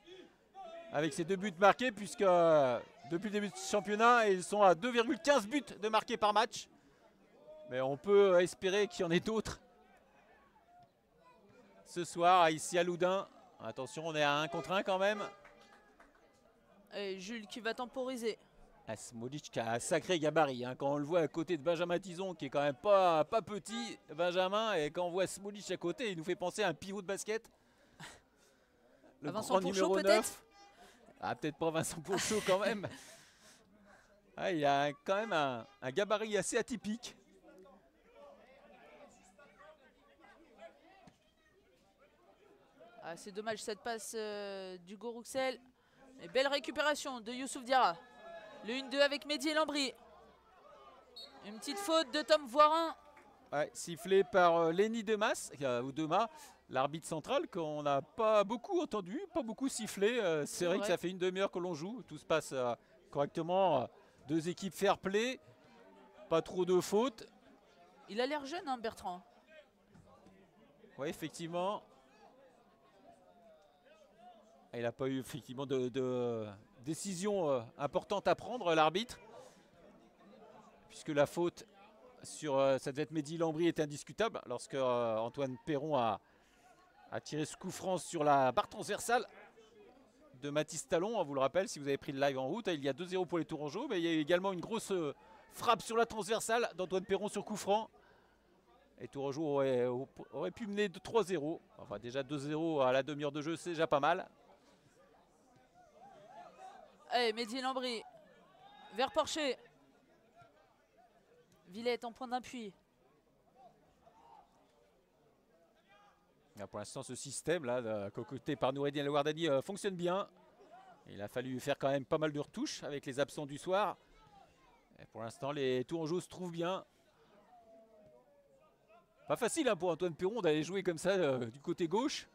Avec ses deux buts marqués, puisque euh, depuis le début du championnat, ils sont à 2,15 buts de marqués par match. Mais on peut espérer qu'il y en ait d'autres. Ce soir, ici à Loudun. Attention, on est à 1 contre 1 quand même. Allez, Jules qui va temporiser. Smolic qui a un sacré gabarit. hein. Quand on le voit à côté de Benjamin Tison, qui est quand même pas, pas petit, Benjamin, et quand on voit Smolic à côté, il nous fait penser à un pivot de basket. <laughs> Vincent grand numéro peut-être? 9. Ah, peut-être pas Vincent Pourchaud quand même. Ah, il a quand même un, un gabarit assez atypique. Ah, c'est dommage cette passe euh, d'Hugo Rouxel. Mais belle récupération de Youssouf Diarra. Le 1-2 avec Mehdi Lambry. Une petite faute de Tom Voirin. Ouais, sifflé par euh, Lenny Demas, euh, ou Demas, l'arbitre central, qu'on n'a pas beaucoup entendu, pas beaucoup sifflé. Euh, c'est vrai, que ça fait une demi-heure que l'on joue. Tout se passe euh, correctement. Deux équipes fair play. Pas trop de fautes. Il a l'air jeune, hein, Bertrand. Oui, effectivement. Il n'a pas eu effectivement de, de décision euh, importante à prendre, l'arbitre. Puisque la faute sur ça devait être Mehdi Lambry est indiscutable lorsque Antoine Perron a, a tiré ce coup franc sur la barre transversale de Mathis Talon. On vous le rappelle, si vous avez pris le live en route, il y a 2-0 pour les Tourangeaux. Mais il y a eu également une grosse euh, frappe sur la transversale d'Antoine Perron sur coup franc. Et Tourangeau aurait, pu mener de 3-0. Enfin, déjà 2-0 à la demi-heure de jeu, c'est déjà pas mal. Allez, Mehdi Lambry. Vers Porcher. Villette en point d'appui. Là, pour l'instant, ce système-là, de- concocté par Noureddin El Wardani, euh, fonctionne bien. Il a fallu faire quand même pas mal de retouches avec les absents du soir. Pour l'instant, les Tourangeaux se trouvent bien. Pas facile hein, pour Antoine Perron d'aller jouer comme ça euh, du côté gauche.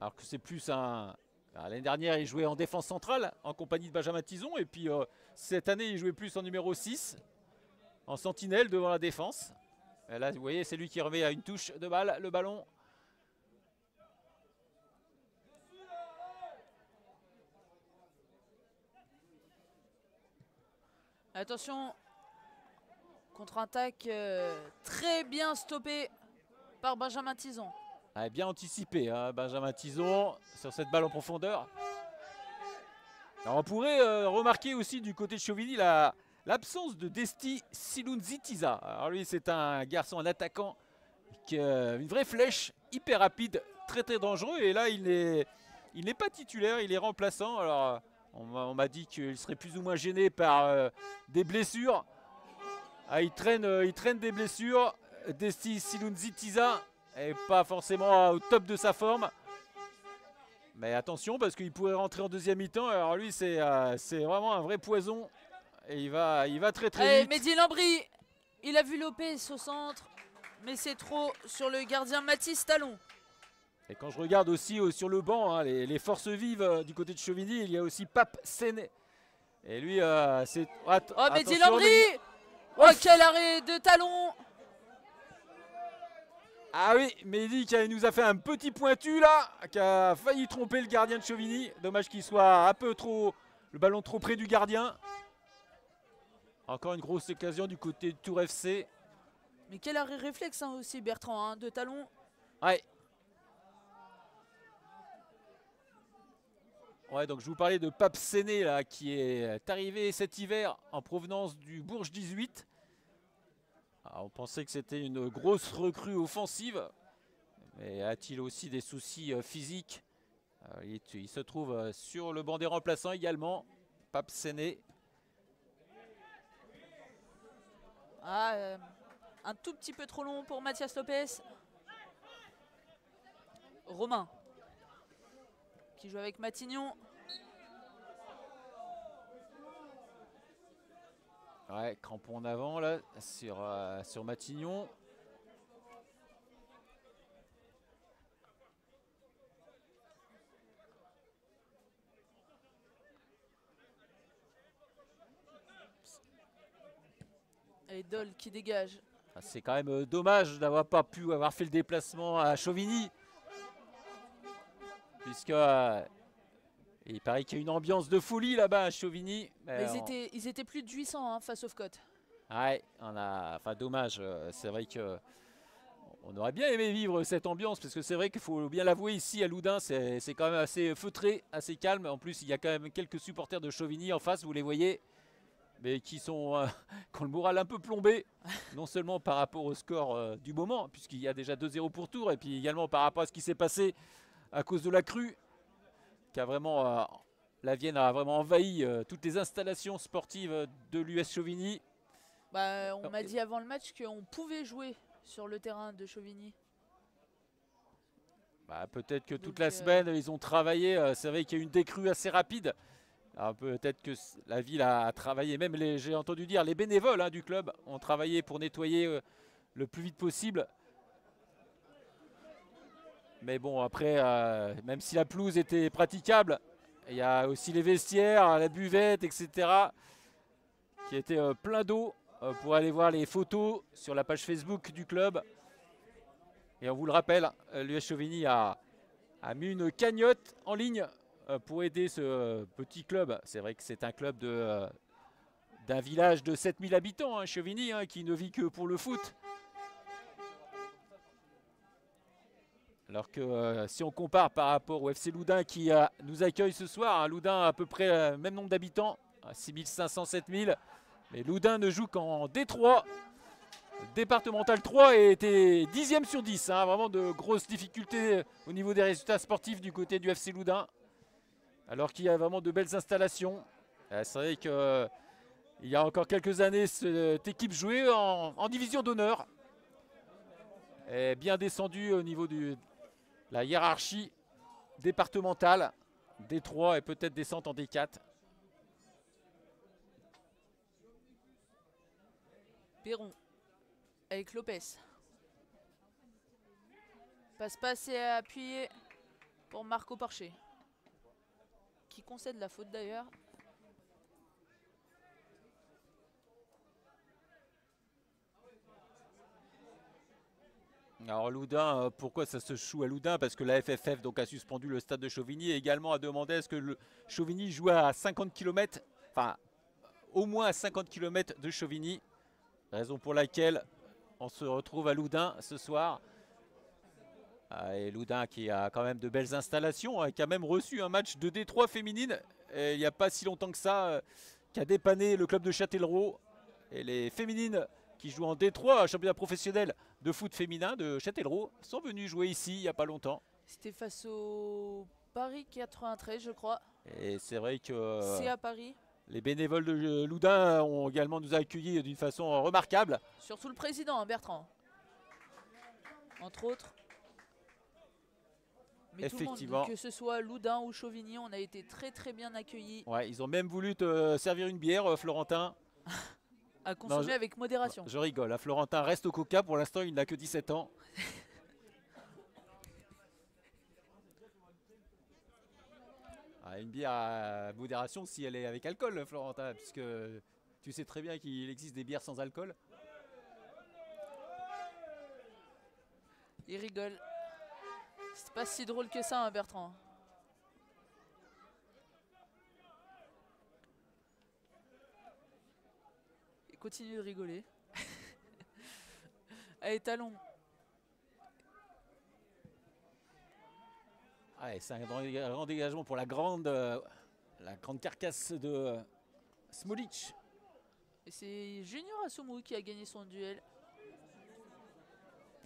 Alors que c'est plus un. L'année dernière, il jouait en défense centrale en compagnie de Benjamin Tison. Et puis euh, cette année, il jouait plus en numéro 6. en sentinelle devant la défense. Et là, vous voyez, c'est lui qui remet à une touche de balle le ballon. Attention, contre-attaque euh, très bien stoppée par Benjamin Tison. Ah, bien anticipé, hein, Benjamin Tison, sur cette balle en profondeur. on pourrait euh, remarquer aussi du côté de Chauvigny l'absence de Desti Silunzitiza. Alors lui, c'est un garçon, un attaquant, qui a une vraie flèche, hyper rapide, très très dangereux. Et là, il n'est pas titulaire, il est remplaçant. Alors, on m'a dit qu'il serait plus ou moins gêné par euh, des blessures. Ah, il, traîne, euh, il traîne des blessures. Desti Silunzitiza n'est pas forcément au top de sa forme. Mais attention parce qu'il pourrait rentrer en deuxième mi-temps. Alors lui c'est euh, vraiment un vrai poison. Et il va, il va très très vite. Mehdi Lambry, il a vu Lopez au centre. Mais c'est trop sur le gardien Mathis Talon. Et quand je regarde aussi euh, sur le banc, hein, les, forces vives euh, du côté de Chauvigny, il y a aussi Pape Séné. Et lui, c'est... oh, Mehdi Lambry Oh, quel arrêt de talon ah oui, Mehdi qui nous a fait un petit pointu là, qui a failli tromper le gardien de Chauvigny. Dommage qu'il soit un peu trop, le ballon trop près du gardien. Encore une grosse occasion du côté de Tour FC. Mais quel arrêt réflexe hein, aussi Bertrand, hein, de talon. Ouais. Ouais, donc je vous parlais de Pape Séné là, qui est arrivé cet hiver en provenance du Bourges 18. Ah, on pensait que c'était une grosse recrue offensive. Mais a-t-il aussi des soucis euh, physiques? Euh, il, se trouve euh, sur le banc des remplaçants également. Pape Séné. Ah, un tout petit peu trop long pour Mathias Lopez. Romain qui joue avec Matignon. Ouais, crampon en avant là sur, euh, sur Matignon. Et Dole qui dégage. Ah, c'est quand même euh, dommage d'avoir pas pu avoir fait le déplacement à Chauvigny. Puisque euh, il paraît qu'il y a une ambiance de folie là-bas à Chauvigny. ils, étaient, ils étaient plus de 800 hein, face au Scott. Ouais, on a, enfin dommage. Euh, c'est vrai que on aurait bien aimé vivre cette ambiance parce que c'est vrai qu'il faut bien l'avouer ici à Loudun, c'est quand même assez feutré, assez calme. En plus, il y a quand même quelques supporters de Chauvigny en face, vous les voyez, mais qui sont euh, <laughs> ont le moral un peu plombé, non seulement par rapport au score euh, du moment, puisqu'il y a déjà 2-0 pour tour, et puis également par rapport à ce qui s'est passé à cause de la crue a vraiment, euh, la Vienne a vraiment envahi toutes les installations sportives de l'US Chauvigny. Bah, on m'a dit avant le match qu'on pouvait jouer sur le terrain de Chauvigny. Bah, peut-être que toute la semaine ils ont travaillé. C'est vrai qu'il y a eu une décrue assez rapide. Peut-être que la ville a travaillé, même j'ai entendu dire les bénévoles hein, du club ont travaillé pour nettoyer le plus vite possible. Mais bon, après, euh, même si la pelouse était praticable, il y a aussi les vestiaires, la buvette, etc. qui étaient euh, plein d'eau euh, pour aller voir les photos sur la page Facebook du club. Et on vous le rappelle, l'US Chauvigny a, mis une cagnotte en ligne pour aider ce petit club. C'est vrai que c'est un club d'un village de 7000 habitants, hein, Chauvigny, hein, qui ne vit que pour le foot. Alors que euh, si on compare par rapport au FC Loudun qui euh, nous accueille ce soir, hein, Loudun a à peu près le euh, même nombre d'habitants, 6500, 7000. Mais Loudun ne joue qu'en D3. Départemental 3 était 10 sur 10. Hein, vraiment de grosses difficultés au niveau des résultats sportifs du côté du FC Loudun. Alors qu'il y a vraiment de belles installations. C'est vrai qu'il y a encore quelques années, cette équipe jouait en, division d'honneur. Bien descendue au niveau du, la hiérarchie départementale. D3 et peut-être descente en D4. Perron avec Lopez. Passe-passe et appuyé pour Marco Porcher qui concède la faute d'ailleurs. Alors Loudun, euh, pourquoi ça se joue à Loudun? Parce que la FFF donc, a suspendu le stade de Chauvigny et également a demandé est-ce que le Chauvigny joue à 50 km, enfin au moins à 50 km de Chauvigny. Raison pour laquelle on se retrouve à Loudun ce soir. Ah, et Loudun qui a quand même de belles installations, hein, qui a même reçu un match de Détroit féminine il n'y a pas si longtemps que ça, euh, qui a dépanné le club de Châtellerault. Et les féminines qui jouent en Détroit, championnat professionnel de foot féminin de Châtellerault, sont venues jouer ici il n'y a pas longtemps. C'était face au Paris 93, je crois. Et c'est vrai que. C'est à Paris. Les bénévoles de Loudun ont également nous accueillis d'une façon remarquable. Surtout le président, hein, Bertrand. Entre autres. Mais Effectivement. que ce soit Loudun ou Chauvigny, on a été très très bien accueillis. Ouais, ils ont même voulu te servir une bière, euh, Florentin. <laughs> à consommer avec modération. Je rigole, hein, Florentin reste au coca, pour l'instant il n'a que 17 ans. <laughs> Ah, une bière à modération si elle est avec alcool, Florentin, puisque tu sais très bien qu'il existe des bières sans alcool. Il rigole. C'est pas si drôle que ça, hein, Bertrand. Il continue de rigoler. <laughs> Allez, talon. C'est un grand dégagement pour la grande, euh, la grande carcasse de euh, Smolich. Et c'est Junior Asumu qui a gagné son duel.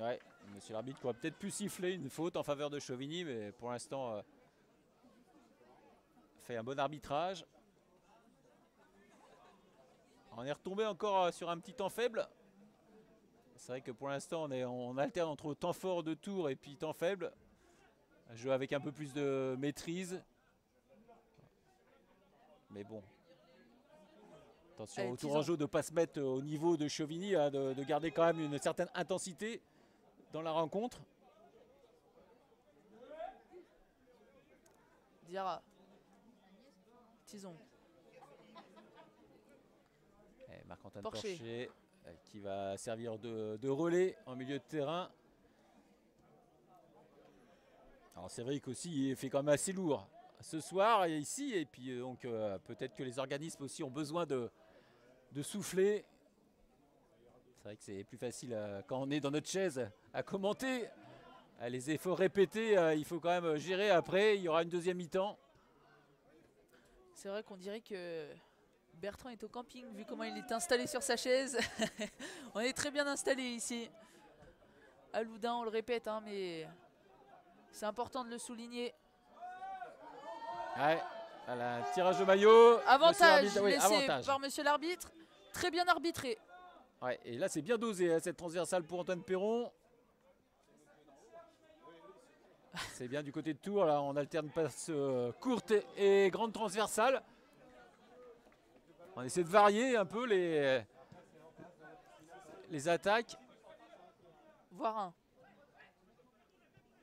Ouais, monsieur l'arbitre aurait peut-être pu siffler une faute en faveur de Chauvigny, mais pour l'instant, euh, fait un bon arbitrage. On est retombé encore euh, sur un petit temps faible. C'est vrai que pour l'instant, on, on alterne entre temps fort de tour et puis temps faible. Un jeu avec un peu plus de maîtrise. Mais bon. Attention au tour en jeu de ne pas se mettre au niveau de Chauvigny, hein, de garder quand même une certaine intensité dans la rencontre. Diarra. Tison. Marc-Antoine Porcher. Euh, qui va servir de, relais en milieu de terrain. Alors c'est vrai qu'aussi il fait quand même assez lourd ce soir et ici et puis euh, donc euh, peut-être que les organismes aussi ont besoin de, de souffler c'est vrai que c'est plus facile euh, quand on est dans notre chaise à commenter. Euh, les efforts répétés, euh, il faut quand même gérer après. Il y aura une deuxième mi-temps. C'est vrai qu'on dirait que Bertrand est au camping vu comment il est installé sur sa chaise. <laughs> on est très bien installé ici. À Loudun, on le répète, hein, mais c'est important de le souligner. Ouais, un tirage de maillot. Avantage laissé par monsieur l'arbitre. Très bien arbitré. Et là, c'est bien dosé, hein, cette transversale pour Antoine Perron. C'est bien du côté de Tours, là, on alterne passe euh, courte et, grande transversale. On essaie de varier un peu les, les attaques. Voir un.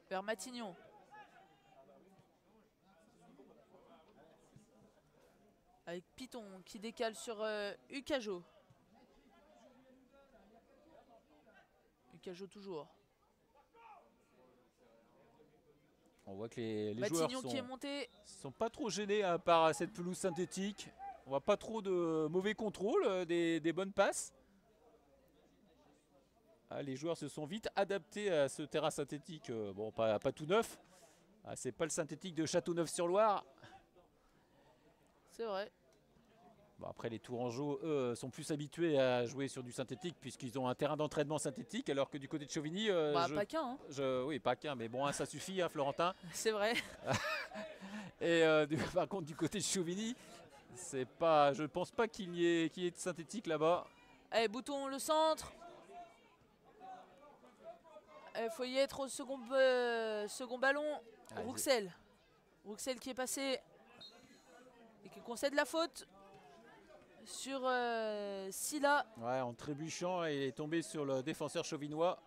Vers Matignon. Avec Piton qui décale sur euh, Ucajo. Joue toujours. On voit que les, joueurs sont, qui est monté. sont pas trop gênés à part cette pelouse synthétique. On voit pas trop de mauvais contrôle, euh, des, bonnes passes. Ah, les joueurs se sont vite adaptés à ce terrain synthétique. Euh, bon, pas, pas tout neuf. Ah, c'est pas le synthétique de Châteauneuf-sur-Loire. C'est vrai après, les Tourangeaux, eux, sont plus habitués à jouer sur du synthétique puisqu'ils ont un terrain d'entraînement synthétique, alors que du côté de Chauvigny. Euh, bah, pas qu'un. Hein. Oui, pas qu'un, mais bon, ça suffit, hein, Florentin. <laughs> C'est vrai. <laughs> Et euh, <laughs> par contre, du côté de Chauvigny, c'est pas, je pense pas qu'il y, ait, ait de synthétique là-bas. Allez, bouton le centre. Il faut y être au second, euh, second ballon. Rouxel. Rouxel qui est passé et qui concède la faute sur euh, Silla. Ouais, en trébuchant, il est tombé sur le défenseur chauvinois.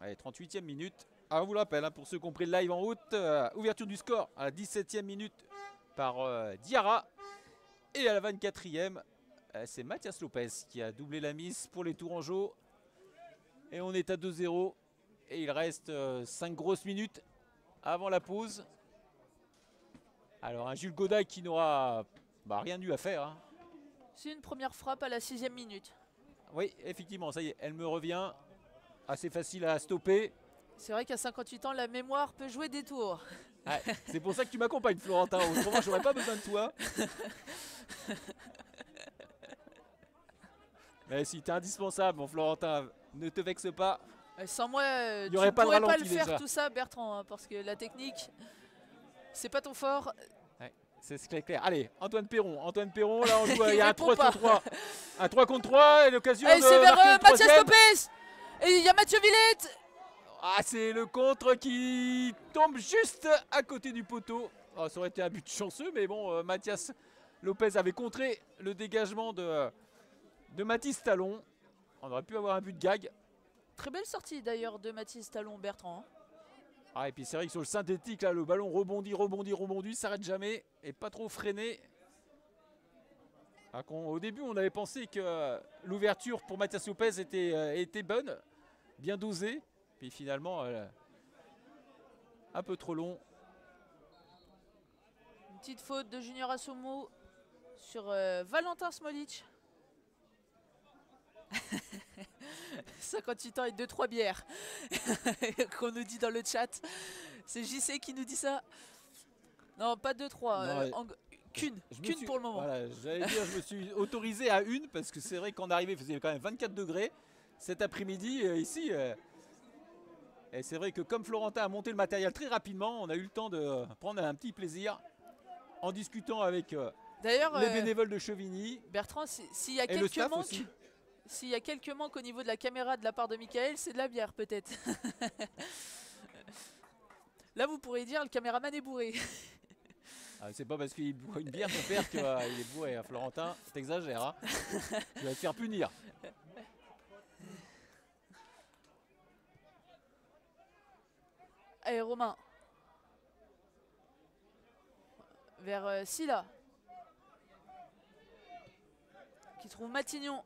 Allez, 38e minute. Ah, vous l'appelle, hein, pour ceux qui ont pris le live en route. Euh, ouverture du score à la 17e minute par euh, Diarra. Et à la 24e, Euh, C'est Mathias Lopez qui a doublé la mise pour les Tourangeaux. Et on est à 2-0. Et il reste 5 grosses minutes avant la pause. Alors un Jules Godac qui n'aura bah, rien eu à faire. hein. C'est une première frappe à la sixième minute. Oui, effectivement, ça y est, elle me revient. Assez facile à stopper. C'est vrai qu'à 58 ans, la mémoire peut jouer des tours. Ouais, c'est pour ça que tu m'accompagnes, Florentin. Autrement, j'aurais pas besoin de toi. <laughs> Mais si t'es indispensable, mon Florentin, ne te vexe pas. Euh, Sans moi, euh, Il y tu de pourrais pas le faire déjà. tout ça, Bertrand, hein, parce que la technique, c'est pas ton fort. C'est ce qui est clair. Allez, Antoine Perron. Antoine Perron, là, on <laughs> joue. Il y a un répond 3 contre 3. Un 3 contre 3 et l'occasion Allez, de c'est vers euh, Mathias. Lopez Et il y a Mathieu Villette Ah, c'est le contre qui tombe juste à côté du poteau. Oh, ça aurait été un but chanceux, mais bon, euh, Mathias Lopez avait contré le dégagement de, de Mathis Talon. On aurait pu avoir un but de gag. Très belle sortie d'ailleurs de Mathis Talon Bertrand. hein. Ah, et puis c'est vrai que sur le synthétique, là, le ballon rebondit, rebondit, rebondit, s'arrête jamais et pas trop freiné. Qu'on- au début, on avait pensé que euh, l'ouverture pour Mathias Lopez était, euh, était bonne, bien dosée. Puis finalement, euh, un peu trop long. Une petite faute de Junior Assomo sur Valentin Smolic. <laughs> 58 ans et 2-3 bières. <laughs> Qu'on nous dit dans le chat. C'est JC qui nous dit ça. Non, pas 2-3. euh, Qu'une. Qu'une suis- pour le moment. Voilà, j'allais dire, je me suis <laughs> autorisé à une parce que c'est vrai qu'en arrivée, il faisait quand même 24 degrés cet après-midi euh, ici. euh, et c'est vrai que comme Florentin a monté le matériel très rapidement, on a eu le temps de prendre un petit plaisir en discutant avec D'ailleurs, les bénévoles de Chevigny. Bertrand, si- s'il y a quelques manques. S'il y a quelques manques au niveau de la caméra de la part de Michael, c'est de la bière peut-être. <laughs> Là, vous pourrez dire le caméraman est bourré. Ah, c'est pas parce qu'il boit une bière ton père qu'il est bourré. hein. Florentin, t'exagères. Hein tu vas te faire punir. Allez, Romain. Vers euh, Silla. Qui trouve Matignon.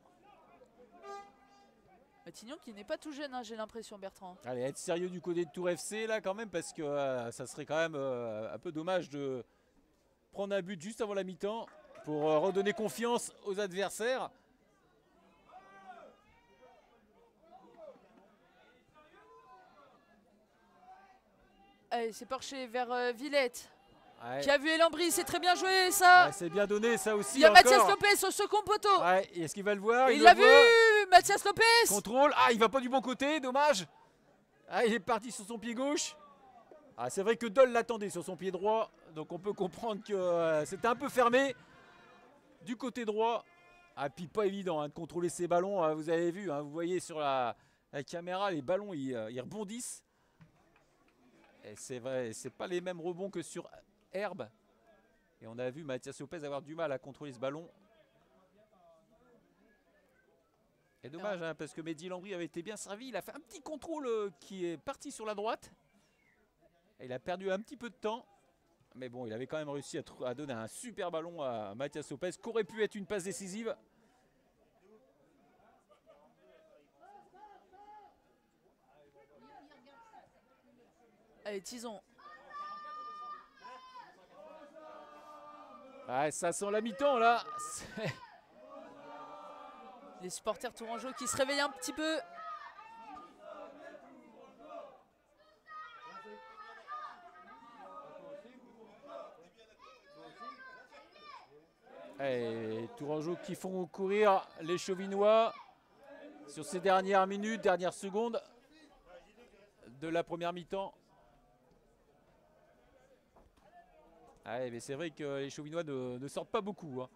Matignon qui n'est pas tout jeune, hein, j'ai l'impression, Bertrand. Allez, être sérieux du côté de Tour FC là quand même parce que euh, ça serait quand même euh, un peu dommage de prendre un but juste avant la mi-temps pour euh, redonner confiance aux adversaires. Allez, c'est Porcher vers Villette. Ouais. Qui a vu Elambri, c'est très bien joué ça. Ouais, c'est bien donné ça aussi Il y a encore. Mathias Lopez au second poteau. Ouais, est-ce qu'il va le voir? Il l'a vu. Mathias Lopez. Contrôle. Ah, il va pas du bon côté, dommage. Ah, il est parti sur son pied gauche. Ah, c'est vrai que Doll l'attendait sur son pied droit, donc on peut comprendre que euh, c'était un peu fermé du côté droit. Ah, puis pas évident hein, de contrôler ces ballons. hein, vous avez vu, hein, vous voyez sur la, caméra, les ballons ils, euh, ils rebondissent. Et c'est vrai, c'est pas les mêmes rebonds que sur herbe. Et on a vu Mathias Lopez avoir du mal à contrôler ce ballon. Et dommage, hein, parce que Mehdi Lambry avait été bien servi. Il a fait un petit contrôle euh, qui est parti sur la droite. Et il a perdu un petit peu de temps. Mais bon, il avait quand même réussi à, donner un super ballon à Mathias Lopez, qui aurait pu être une passe décisive. Allez, Tison. Ouais, ça sent la mi-temps là. Les supporters tourangeaux qui se réveillent un petit peu. Tourangeau qui font courir les Chauvinois sur ces dernières minutes, dernières secondes de la première mi-temps. Ah mais c'est vrai que les Chauvinois ne, ne sortent pas beaucoup. hein.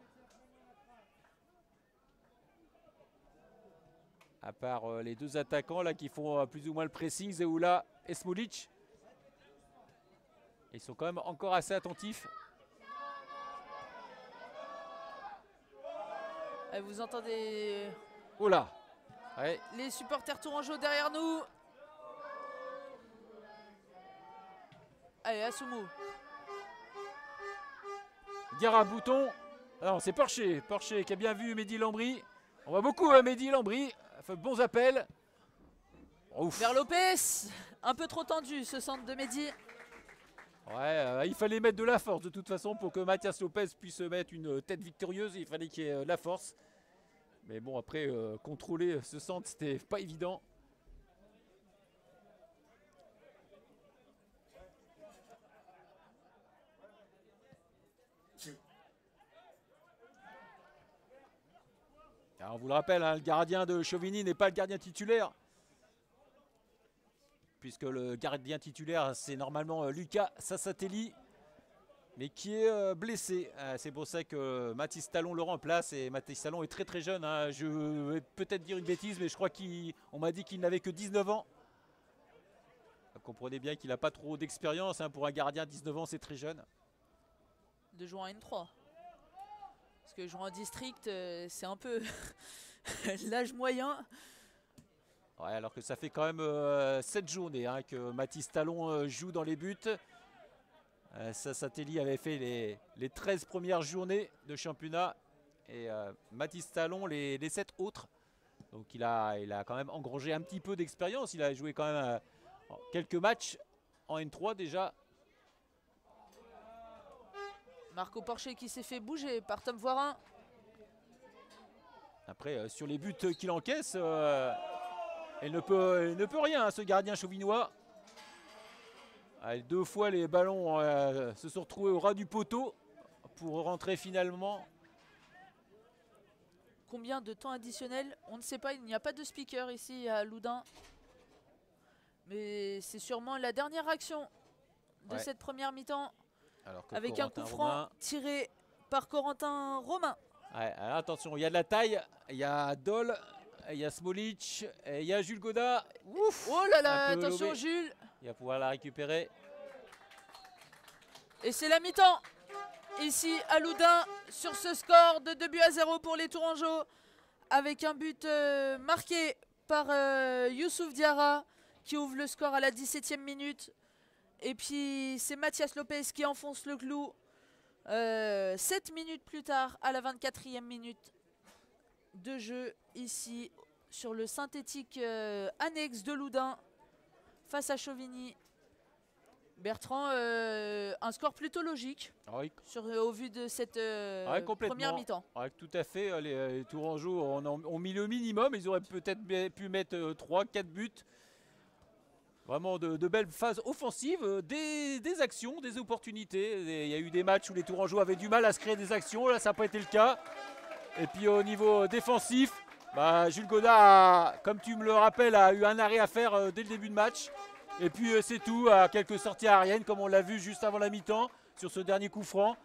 À part euh, les deux attaquants là qui font euh, plus ou moins le pressing, Zeoula et Smulic. Ils sont quand même encore assez attentifs. Allez, vous entendez là Ouais, les supporters tourangeaux derrière nous. Allez, Assoumou. Guerre à bouton. Alors c'est Porcher, Porcher qui a bien vu Mehdi Lambry. On voit beaucoup hein, Mehdi Lambry, bons appels. Ouf. Vers Lopez, un peu trop tendu ce centre de Mehdi. Ouais, euh, il fallait mettre de la force de toute façon pour que Mathias Lopez puisse mettre une tête victorieuse. Il fallait qu'il y ait euh, la force. Mais bon, après, euh, contrôler ce centre, c'était pas évident. On vous le rappelle, hein, le gardien de Chauvigny n'est pas le gardien titulaire. Puisque le gardien titulaire, c'est normalement euh, Lucas Sassatelli. Mais qui est euh, blessé. Euh, c'est pour ça que Mathis Talon le remplace. Et Mathis Talon est très très jeune. Hein. Je vais peut-être dire une bêtise, mais je crois qu'on m'a dit qu'il n'avait que 19 ans. Vous comprenez bien qu'il n'a pas trop d'expérience. Hein. Pour un gardien, 19 ans, c'est très jeune. De jouer en N3 que jouer en district, euh, c'est un peu <laughs> l'âge moyen. Ouais, alors que ça fait quand même euh, 7 journées hein, que Mathis Talon euh, joue dans les buts. Euh, Sassatelli avait fait les, les, 13 premières journées de championnat et Mathis Talon les, les 7 autres. Donc il a, il a quand même engrangé un petit peu d'expérience. Il a joué quand même quelques matchs en N3 déjà Marco Porcher qui s'est fait bouger par Tom Voirin. Après, euh, sur les buts qu'il encaisse, euh, il, ne peut, ne peut rien, ce gardien chauvinois. deux fois, les ballons euh, se sont retrouvés au ras du poteau pour rentrer finalement. Combien de temps additionnel On ne sait pas, il n'y a pas de speaker ici à Loudun. Mais c'est sûrement la dernière action de cette première mi-temps avec un coup franc tiré par Corentin Romain. attention, il y a de la taille, il y a Dole, il y a Smolic, il y a Jules Goda. Ouf, oh là là, attention Jules. Il va pouvoir la récupérer. Et c'est la mi-temps. Ici à Loudun sur ce score de 2 buts à 0 pour les Tourangeaux. Avec un but euh, marqué par euh, Youssouf Diarra qui ouvre le score à la 17e minute. Et puis c'est Mathias Lopez qui enfonce le clou. 7 euh, minutes plus tard, à la 24e minute de jeu, ici sur le synthétique euh, annexe de Loudun, face à Chauvigny. Bertrand, euh, un score plutôt logique ah sur, au vu de cette ah première mi-temps. Ah tout à fait, les, Tourangeaux ont, ont, mis le minimum, ils auraient peut-être pu mettre 3-4 buts. Vraiment de, belles phases offensives, euh, des, actions, des opportunités. Il y a eu des matchs où les Tourangeaux avaient du mal à se créer des actions. Là, ça n'a pas été le cas. Et puis au niveau défensif, bah, Jules Godard, comme tu me le rappelles, a eu un arrêt à faire euh, dès le début de match. Et puis euh, c'est tout, à quelques sorties aériennes, comme on l'a vu juste avant la mi-temps, sur ce dernier coup franc.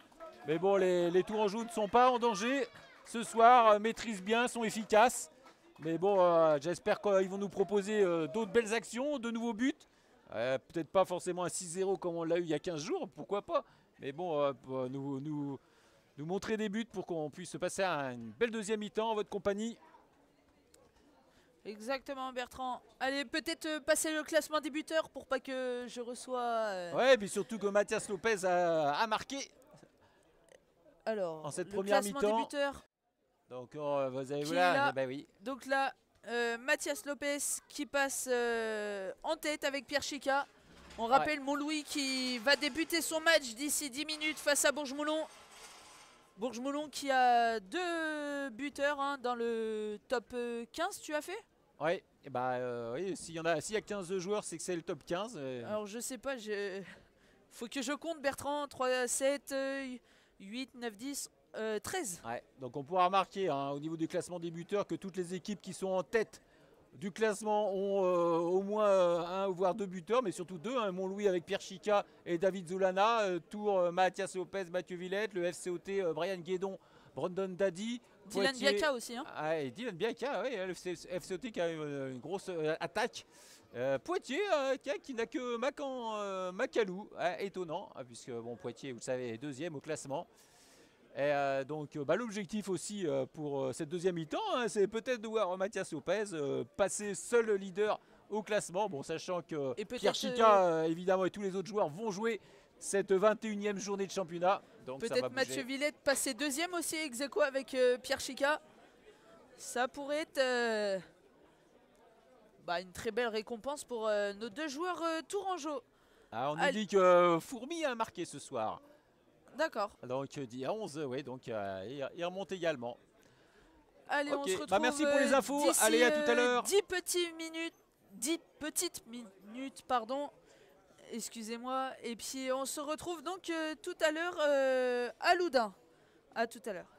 Mais bon, les, les Tourangeaux ne sont pas en danger. Ce soir, maîtrisent bien, sont efficaces. Mais bon, euh, j'espère qu'ils vont nous proposer euh, d'autres belles actions, de nouveaux buts. Peut-être pas forcément un 6-0 comme on l'a eu il y a 15 jours, pourquoi pas. Mais bon, euh, nous, nous, nous, montrer des buts pour qu'on puisse passer à une belle deuxième mi-temps en votre compagnie. Exactement Bertrand. Allez, peut-être passer le classement des buteurs pour pas que je reçois... Ouais, puis surtout que Mathias Lopez a, marqué. Alors, en cette première mi-temps. Donc oh, vous avez vu là, eh ben oui. Donc là, euh, Mathias Lopez qui passe euh, en tête avec Pierre Chica. On rappelle Louis qui va débuter son match d'ici 10 minutes face à Bourges-Moulon. Bourges-Moulon qui a deux buteurs hein, dans le top 15, euh, tu as fait? Ouais, et eh bah ben, oui, s'il y en a s'il y a 15 joueurs, c'est que c'est le top 15. Alors je sais pas, je faut que je compte Bertrand 3 7 8 9 10 13. Euh, donc on pourra remarquer hein, au niveau du classement des buteurs que toutes les équipes qui sont en tête du classement ont euh, au moins euh, un voire deux buteurs, mais surtout deux. Hein, Montlouis avec Pierre Chica et David Zulana. Tour Mathias Lopez, Mathieu Villette. Le FCOT Brian Guédon, Brandon Daddy. Dylan Biaka aussi. Hein. Ah, et Dylan Biaka, oui, le FCOT qui a une, grosse attaque. Poitiers, qui n'a que Macan, Macalou, étonnant, puisque bon, Poitiers, vous le savez, est deuxième au classement. Et euh, donc euh, bah, l'objectif aussi euh, pour cette deuxième mi-temps, hein, c'est peut-être de voir Mathias Lopez passer seul leader au classement. Bon, sachant que Pierre Chica, évidemment, et tous les autres joueurs vont jouer cette 21e journée de championnat. Peut-être Mathieu Villette passer deuxième aussi ex aequo avec Pierre Chica. Ça pourrait être bah, une très belle récompense pour nos deux joueurs tourangeaux. Ah, on nous dit que Fourmi a marqué ce soir. D'accord. Donc 10 à 11, oui, donc il remonte également. Allez, on se retrouve. Bah, merci pour les infos. Allez, à tout à l'heure. 10 petites minutes. 10 petites minutes, pardon. Excusez-moi. Et puis on se retrouve donc euh, tout à l'heure euh, à Loudun. À tout à l'heure.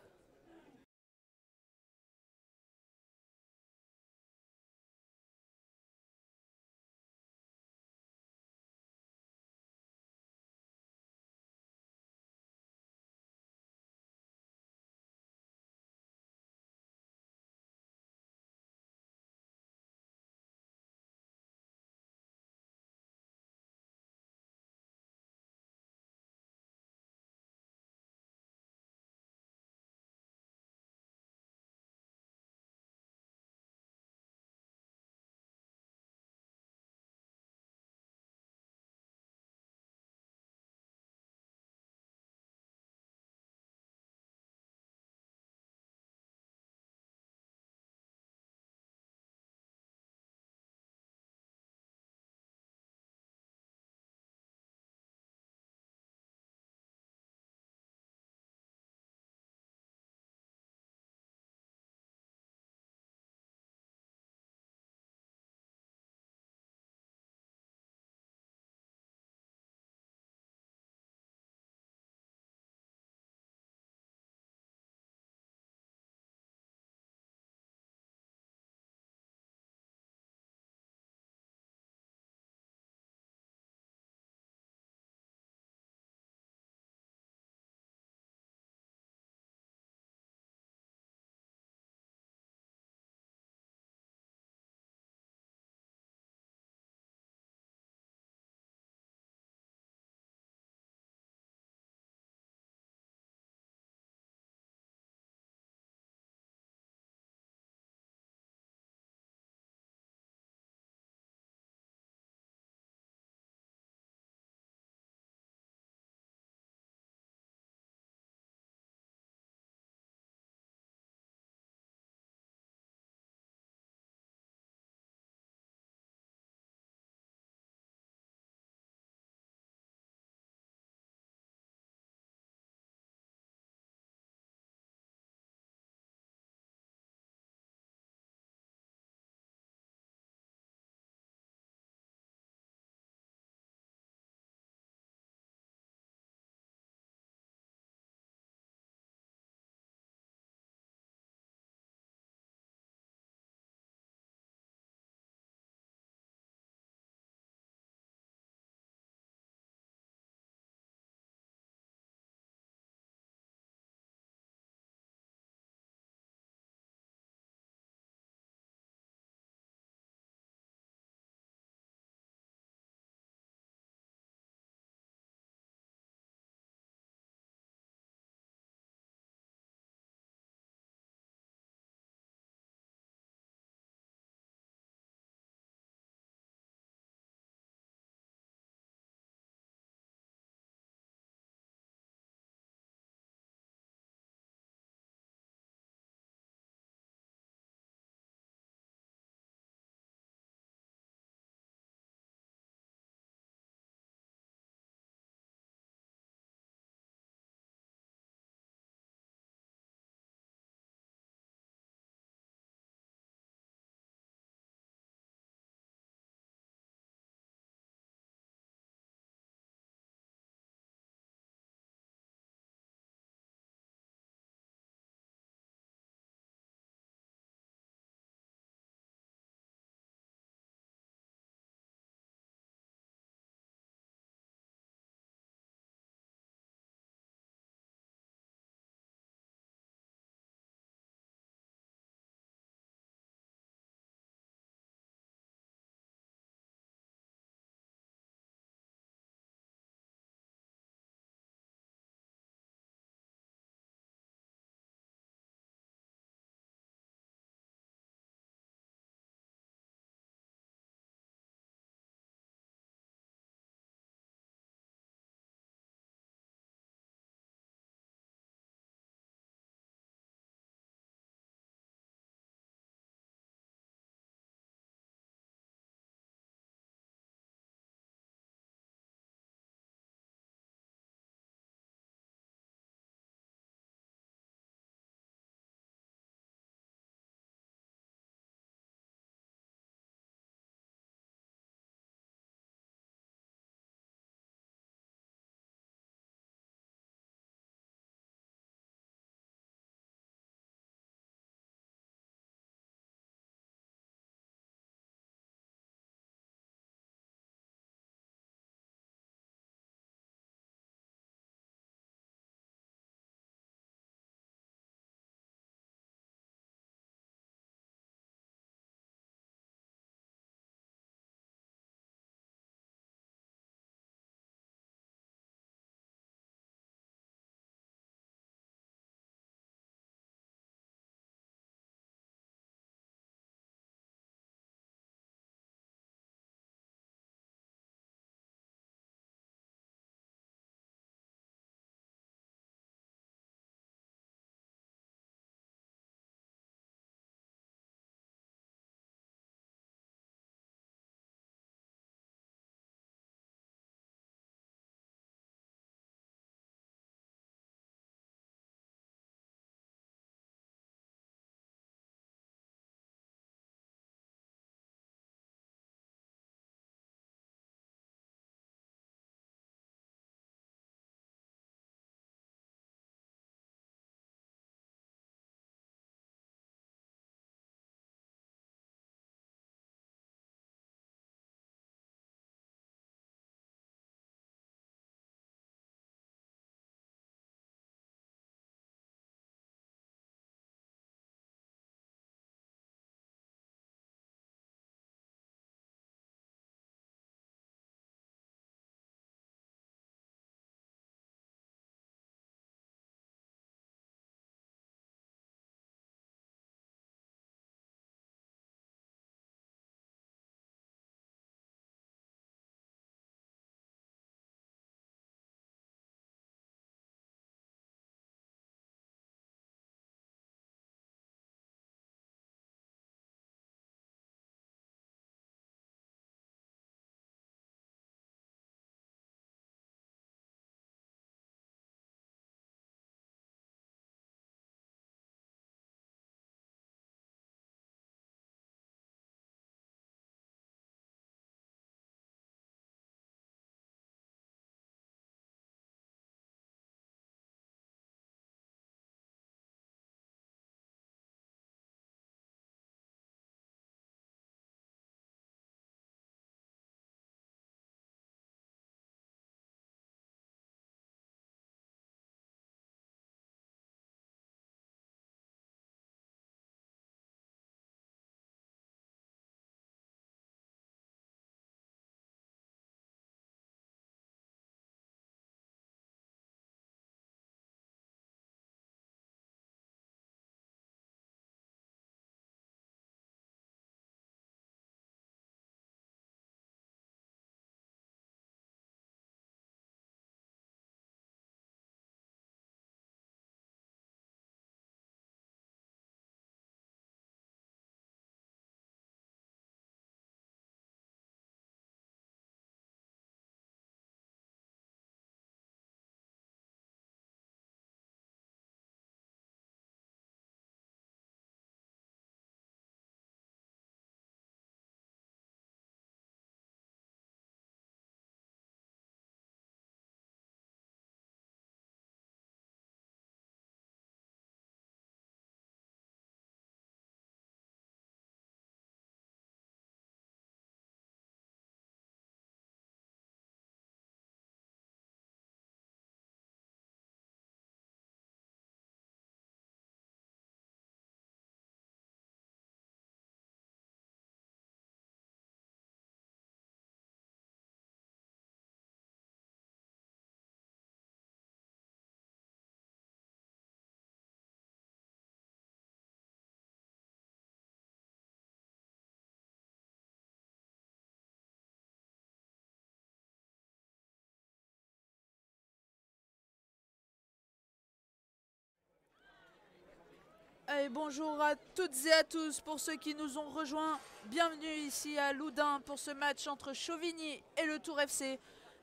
Bonjour à toutes et à tous pour ceux qui nous ont rejoints. Bienvenue ici à Loudun pour ce match entre Chauvigny et le Tour FC.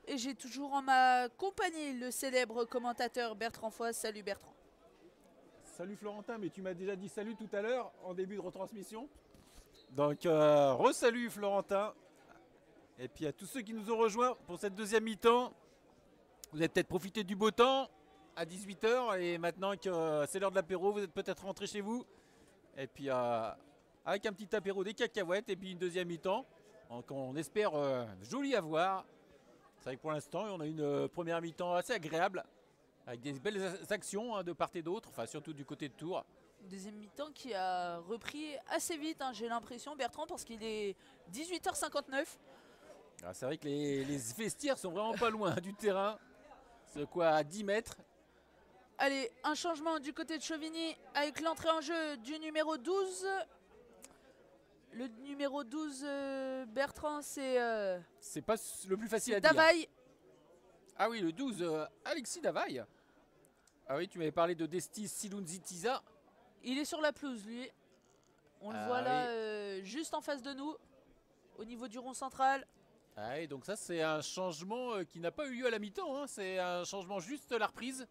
Et j'ai toujours en ma compagnie le célèbre commentateur Bertrand Foy. Salut Bertrand. Salut Florentin, mais tu m'as déjà dit salut tout à l'heure en début de retransmission. Donc, euh, re-salut Florentin. Et puis à tous ceux qui nous ont rejoints pour cette deuxième mi-temps. Vous avez peut-être profité du beau temps à 18h et maintenant que euh, c'est l'heure de l'apéro, vous êtes peut-être rentré chez vous. Et puis euh, avec un petit apéro, des cacahuètes et puis une deuxième mi-temps. Donc on espère euh, joli à voir. C'est vrai que pour l'instant, on a une euh, première mi-temps assez agréable avec des belles actions hein, de part et d'autre, enfin surtout du côté de Tours. Deuxième mi-temps qui a repris assez vite, hein, j'ai l'impression, Bertrand, parce qu'il est 18h59. Ah, c'est vrai que les, les vestiaires sont vraiment pas loin <laughs> du terrain. C'est quoi à 10 mètres. Allez, un changement du côté de Chauvigny avec l'entrée en jeu du numéro 12. Le numéro 12, euh, Bertrand, c'est euh, C'est pas le plus facile à dire. Davaille. Ah oui, le 12, euh, Alexis Davaille. Ah oui, tu m'avais parlé de Destis Silunzitiza. Il est sur la pelouse, lui. On le Ah voit là, euh, juste en face de nous, au niveau du rond central. Ah oui, donc ça c'est un changement qui n'a pas eu lieu à la mi-temps. hein. C'est un changement juste la reprise.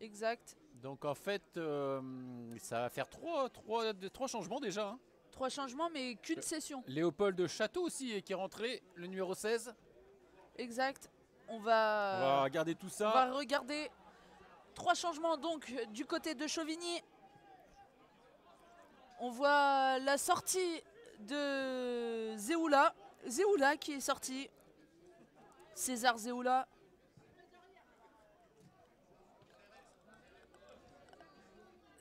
Exact. Donc en fait, euh, ça va faire trois, trois, deux- trois changements déjà. hein. Trois changements, mais qu'une Euh, session. Léopold de Château aussi qui est rentré, le numéro 16. Exact. On On va, va regarder tout on ça. va regarder trois changements donc du côté de Chauvigny. On voit la sortie de Zéoula. Zéoula qui est sorti. César Zéoula.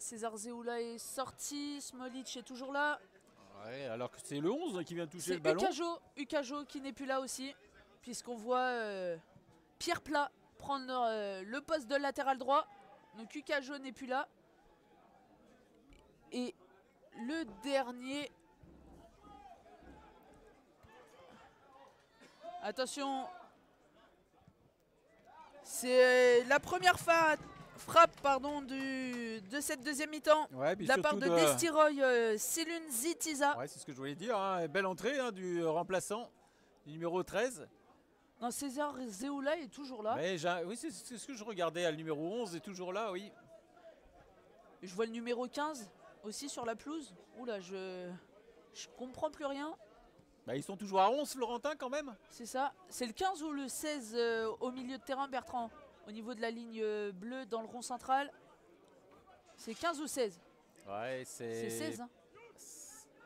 César Zéoula est sorti. Smolic est toujours là. Ouais, alors que c'est le 11 qui vient toucher C'est le ballon. Ukajo, Ukajo qui n'est plus là aussi, puisqu'on voit euh, Pierre Plat prendre euh, le poste de latéral droit. Donc Ukajo n'est plus là. Et le dernier. Attention. C'est la première fa- frappe pardon, du, de cette deuxième mi-temps. Ouais, De la part surtout de Destiroy euh, Silun Zitiza. Ouais, c'est ce que je voulais dire. hein. Belle entrée hein, du remplaçant, du numéro 13. Non, César Zéoula est toujours là. Mais oui, c'est c'est ce que je regardais. hein, Le numéro 11 est toujours là, oui. Je vois le numéro 15 aussi sur la pelouse. Oula, je je comprends plus rien. Bah, ils sont toujours à 11, Florentin, quand même. C'est ça. C'est le 15 ou le 16 euh, au milieu de terrain, Bertrand? Au niveau de la ligne euh, bleue dans le rond central. C'est 15 ou 16 Ouais, c'est. C'est 16. hein.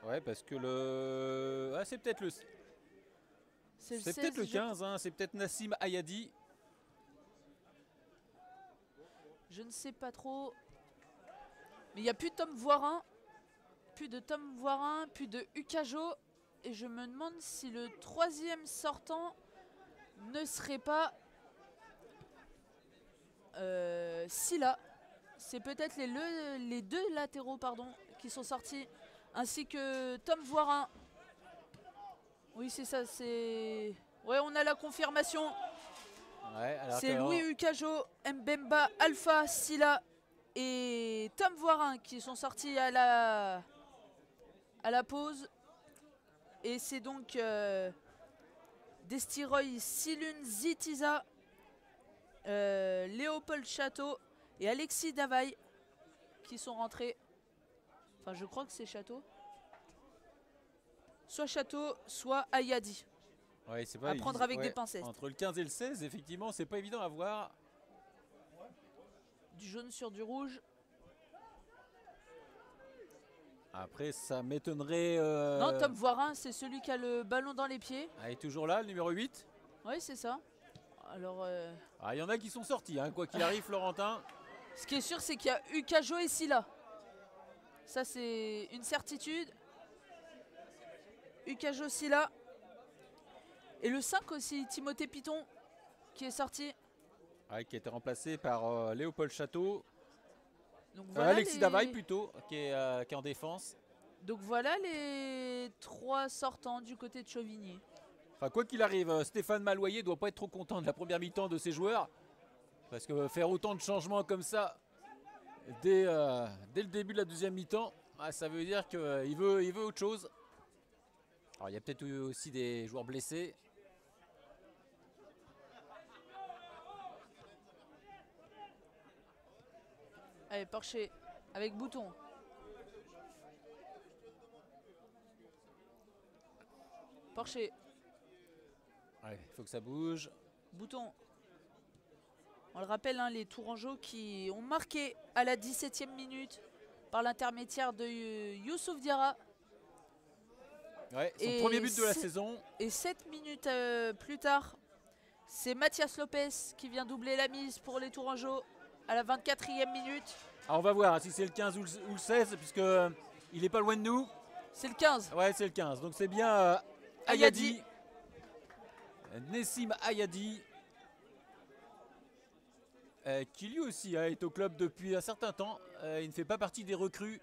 Ouais, parce que le. Ah, c'est peut-être le. C'est le C'est 16. peut-être le je- 15, hein, c'est peut-être Nassim Ayadi. Je, ne sais pas trop. Mais il n'y a plus de Tom Voirin. Plus de Tom Voirin, plus de Ukajo. Et je me demande si le troisième sortant ne serait pas Silla. C'est peut-être les, le- les deux latéraux pardon, qui sont sortis, ainsi que Tom Voirin. Oui, c'est ça, c'est. Ouais, on a la confirmation. Ouais, C'est Louis Ukajo, Mbemba, Alpha, Silla et Tom Voirin qui sont sortis à la, à la pause. Et c'est donc euh, Destiroy, Silun, Zitiza, euh, Léopold Château et Alexis Davaille qui sont rentrés. Enfin, je crois que c'est Château. Soit Château, soit Ayadi. Ouais, c'est pas À prendre avec des pincettes. Entre le 15 et le 16, effectivement, c'est pas évident à voir. Du jaune sur du rouge. Après, ça m'étonnerait. euh, Non, Tom Voirin, c'est celui qui a le ballon dans les pieds. ah, il est toujours là, le numéro 8. Oui, c'est ça. Alors, euh, Ah, il y en a qui sont sortis, hein, quoi qu'il arrive, Florentin. ce qui est sûr, c'est qu'il y a Ukajo et Silla. Ça, c'est une certitude. Ukajo, Silla. Et le 5 aussi, Timothée Piton, qui est sorti. Ouais, qui a été remplacé par euh, Léopold Château. Donc Euh, Alexis les... Davaille plutôt, qui est, qui est en défense. Donc voilà les trois sortants du côté de Chauvigny. Enfin, quoi qu'il arrive, euh, Stéphane Maloyer doit pas être trop content de la première mi-temps de ses joueurs. Parce que euh, faire autant de changements comme ça dès, euh, dès le début de la deuxième mi-temps. Ah, ça veut dire qu'il veut, il veut autre chose. Alors il y a peut-être aussi des joueurs blessés. Allez, Porcher avec bouton. Porcher, Il faut que ça bouge. bouton. On le rappelle, hein, les Tourangeaux qui ont marqué à la 17e minute par l'intermédiaire de Youssouf Diarra. Ouais, son Et premier but de la saison. Et 7 minutes euh, plus tard, c'est Mathias Lopez qui vient doubler la mise pour les Tourangeaux à la 24e minute. Alors on va voir hein, si c'est le 15 ou le, ou le 16, puisque euh, il est pas loin de nous. C'est le 15. Ouais, c'est le 15. Donc c'est bien euh, Ayadi. Nessim Ayadi. euh, qui lui aussi hein, est au club depuis un certain temps. Euh, il ne fait pas partie des recrues.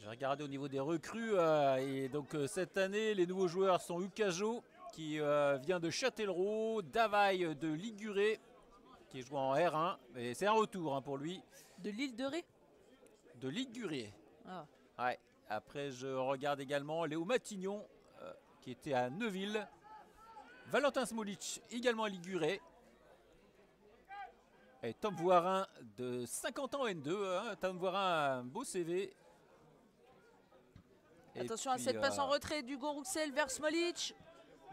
J'ai regardé au niveau des recrues. euh, et donc cette année, les nouveaux joueurs sont Ukajo, qui vient de Châtellerault, Davaille de Liguré, qui joue en R1. Et c'est un retour hein, pour lui, De l'île de Ré? de Liguré. Ah. Ouais. Après, je regarde également Léo Matignon, qui était à Neuville. Valentin Smolic, également à Liguré. Et Tom Voirin, de 50 ans en N2. hein. Tom Voirin, un beau CV. Et Attention à cette passe euh, en retrait d'Hugo Rouxel vers Smolic.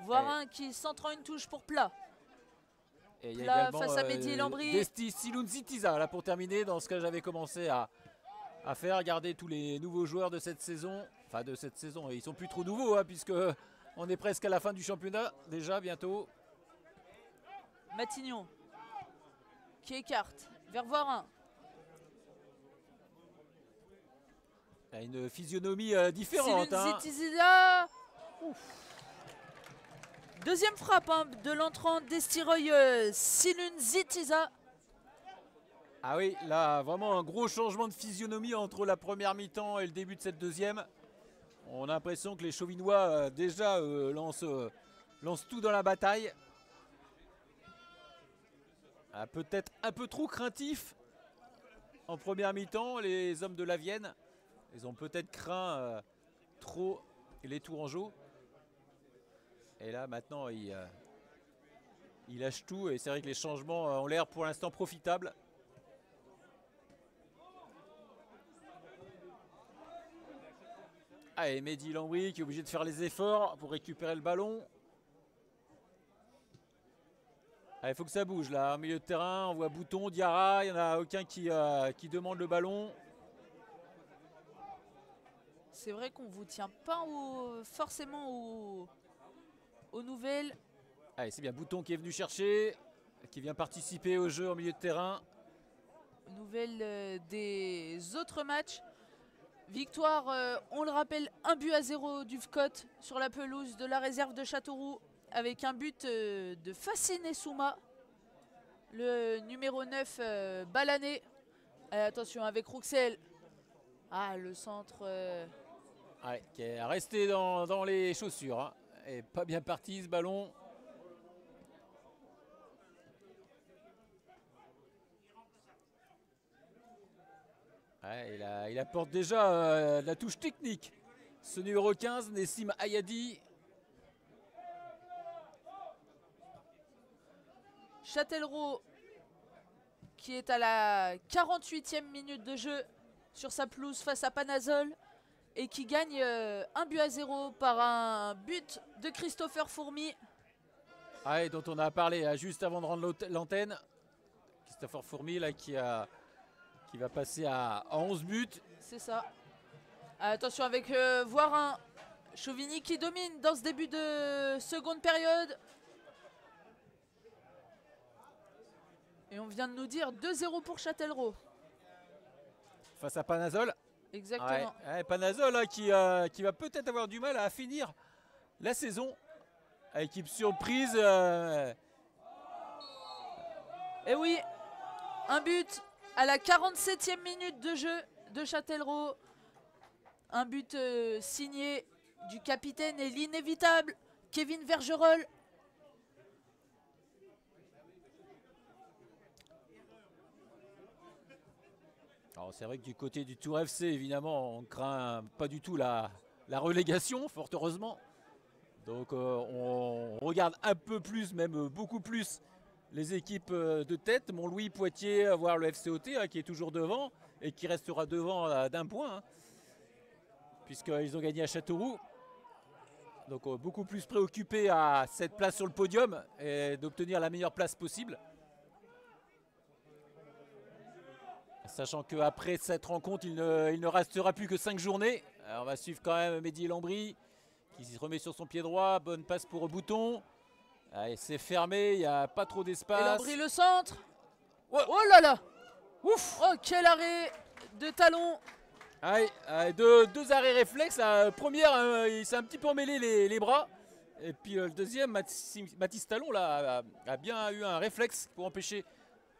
Voirin qui centre une touche pour plat. Et il y a face à Mehdi Lambry. Desti Silunzitiza, là pour terminer, dans ce que j'avais commencé à, à faire, regarder tous les nouveaux joueurs de cette saison. Enfin, de cette saison, ils sont plus trop nouveaux, hein, puisque on est presque à la fin du championnat, déjà, bientôt. Matignon qui écarte vers Voirin. Il y a une physionomie euh, différente. hein. Deuxième frappe hein, de l'entrant d'Estiroy euh, Silunzitiza. Ah oui, là, vraiment un gros changement de physionomie entre la première mi-temps et le début de cette deuxième. On a l'impression que les Chauvinois, euh, déjà, euh, lancent, euh, lancent tout dans la bataille. Ah, Peut-être un peu trop craintif en première mi-temps, les hommes de la Vienne. Ils ont peut-être craint trop les Tourangeaux. Et là, maintenant, ils, ils lâchent tout. Et c'est vrai que les changements ont l'air pour l'instant profitables. Ah, et Mehdi Lambry qui est obligé de faire les efforts pour récupérer le ballon. Ah, Il faut que ça bouge là, au milieu de terrain, on voit Bouton, Diarra, il n'y en a aucun qui, euh, qui demande le ballon. C'est vrai qu'on vous tient pas au- forcément au- aux nouvelles. Allez, c'est bien Bouton qui est venu chercher, qui vient participer au jeu au milieu de terrain. Nouvelles euh, des autres matchs. Victoire, euh, on le rappelle, un but à zéro du FCOT sur la pelouse de la réserve de Châteauroux avec un but euh, de Facine Souma, le numéro 9 euh, Balané. Attention avec Rouxel. Ah, le centre. qui est resté dans, dans les chaussures. hein. Et pas bien parti ce ballon. Ouais, il, a- il apporte déjà euh, de la touche technique. Ce numéro 15, Nessim Ayadi. Châtellerault qui est à la 48e minute de jeu sur sa pelouse face à Panazol et qui gagne euh, un but à zéro par un but de Christopher Fourmi. Ah, et dont on a parlé hein, juste avant de rendre l'antenne. Christopher Fourmi là, qui, a, qui va passer à, à 11 buts. C'est ça. Attention avec euh, Voirin. Chauvigny qui domine dans ce début de seconde période. Et on vient de nous dire 2-0 pour Châtellerault. face à Panazol. Exactement. Ouais, ouais, Panazol hein, qui, euh, qui va peut-être avoir du mal à finir la saison. Équipe surprise. euh, Et oui, un but à la 47e minute de jeu de Châtellerault. Un but euh, signé du capitaine et l'inévitable Kevin Vergerol. Alors c'est vrai que du côté du Tour FC, évidemment, on craint pas du tout la, la relégation, fort heureusement. Donc euh, on regarde un peu plus, même beaucoup plus, les équipes euh, de tête. Montlouis, Poitiers, voire le FCOT hein, qui est toujours devant et qui restera devant euh, d'un point, hein, puisqu'ils ont gagné à Châteauroux. Donc beaucoup plus préoccupé à cette place sur le podium et d'obtenir la meilleure place possible. Sachant qu'après cette rencontre, il ne, restera plus que 5 journées. on va suivre quand même Mehdi Lambry qui se remet sur son pied droit. Bonne passe pour Bouton. C'est fermé, il n'y a pas trop d'espace. Lambry le centre. Oh là là Ouf Oh quel arrêt de talon deux, arrêts réflexes. La première, euh, il s'est un petit peu emmêlé les, bras. Et puis euh, le deuxième, Mathis, Talon là, a, bien eu un réflexe pour empêcher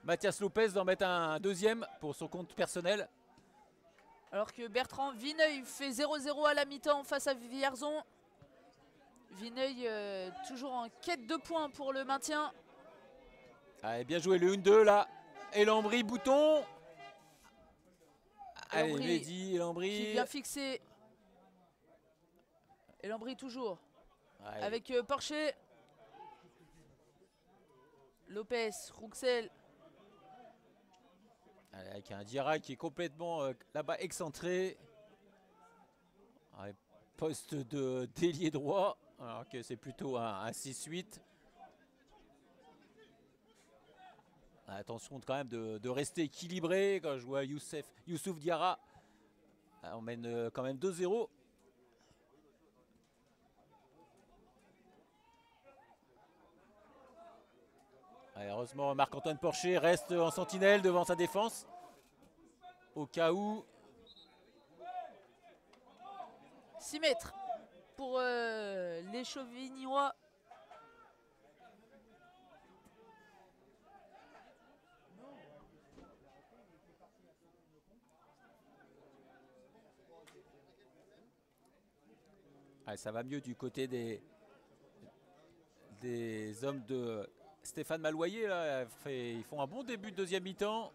Mathias Lopez d'en mettre un deuxième pour son compte personnel. Alors que Bertrand Vineuil fait 0-0 à la mi-temps face à Vierzon. Vineuil euh, toujours en quête de points pour le maintien. Allez, bien joué le 1-2 là. Et Lambry, bouton. Allez, Mehdi, Lambry. Qui vient fixer. Et Lambry toujours. Avec euh, Porcher. Lopez, Rouxel. avec un Dira qui est complètement euh, là-bas excentré. poste de délié droit. Alors que c'est plutôt un, 6-8. Attention quand même de, rester équilibré. Quand je vois Youssef, Youssouf Diarra, ah, on mène euh, quand même 2-0. Heureusement, Marc-Antoine Porcher reste en sentinelle devant sa défense. Au cas où. 6 mètres pour euh, les Chauvignois. ça va mieux du côté des, des hommes de Stéphane Maloyer. Là, ils font un bon début de deuxième mi-temps.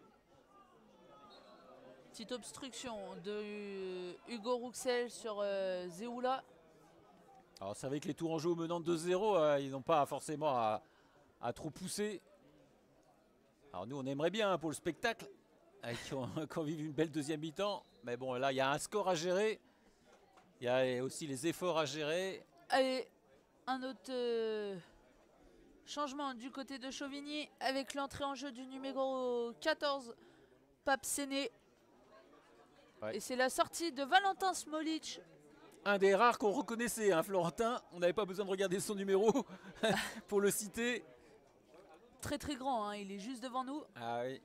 Petite obstruction de Hugo Rouxel sur euh, Zéoula. Alors c'est vrai que les Tourangeaux menant 2-0, euh, ils n'ont pas forcément à, trop pousser. Alors nous on aimerait bien hein, pour le spectacle, <laughs> qu'on vive une belle deuxième mi-temps. Mais bon là il y a un score à gérer. Il y a aussi les efforts à gérer. Allez, un autre euh, changement du côté de Chauvigny avec l'entrée en jeu du numéro 14, Pape Séné. Et c'est la sortie de Valentin Smolic. Un des rares qu'on reconnaissait, hein, Florentin. On n'avait pas besoin de regarder son numéro <laughs> pour le citer. Très très grand, hein. il est juste devant nous. Ah oui.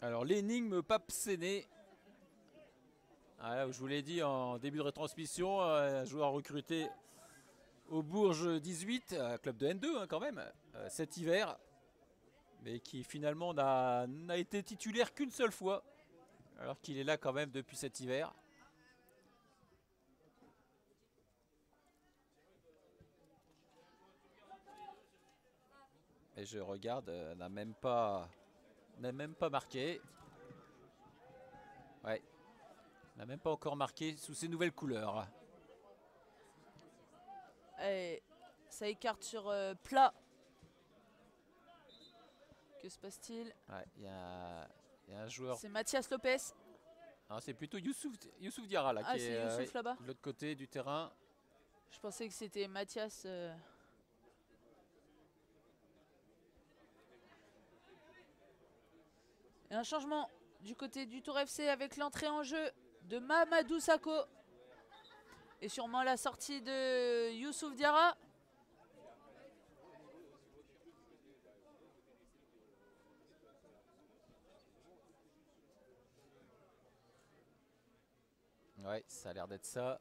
Alors l'énigme Pape Séné ah, je vous l'ai dit en début de retransmission, euh, un joueur recruté au Bourges 18, club de N2 hein, quand même, euh, cet hiver, mais qui finalement n'a été titulaire qu'une seule fois, alors qu'il est là quand même depuis cet hiver. Et je regarde, euh, n'a même pas n'a même pas marqué. Ouais, n'a même pas encore marqué sous ces nouvelles couleurs. Et ça écarte sur euh, plat. Que se passe-t-il? Il y, a un joueur. C'est Mathias Lopez. C'est plutôt Youssouf, Youssouf Diarra là, ah, qui est, euh, là-bas. de l'autre côté du terrain. Je pensais que c'était Mathias. Euh. Et un changement du côté du Tour FC avec l'entrée en jeu de Mamadou Sako. Et sûrement la sortie de Youssouf Diarra. Ouais, ça a l'air d'être ça.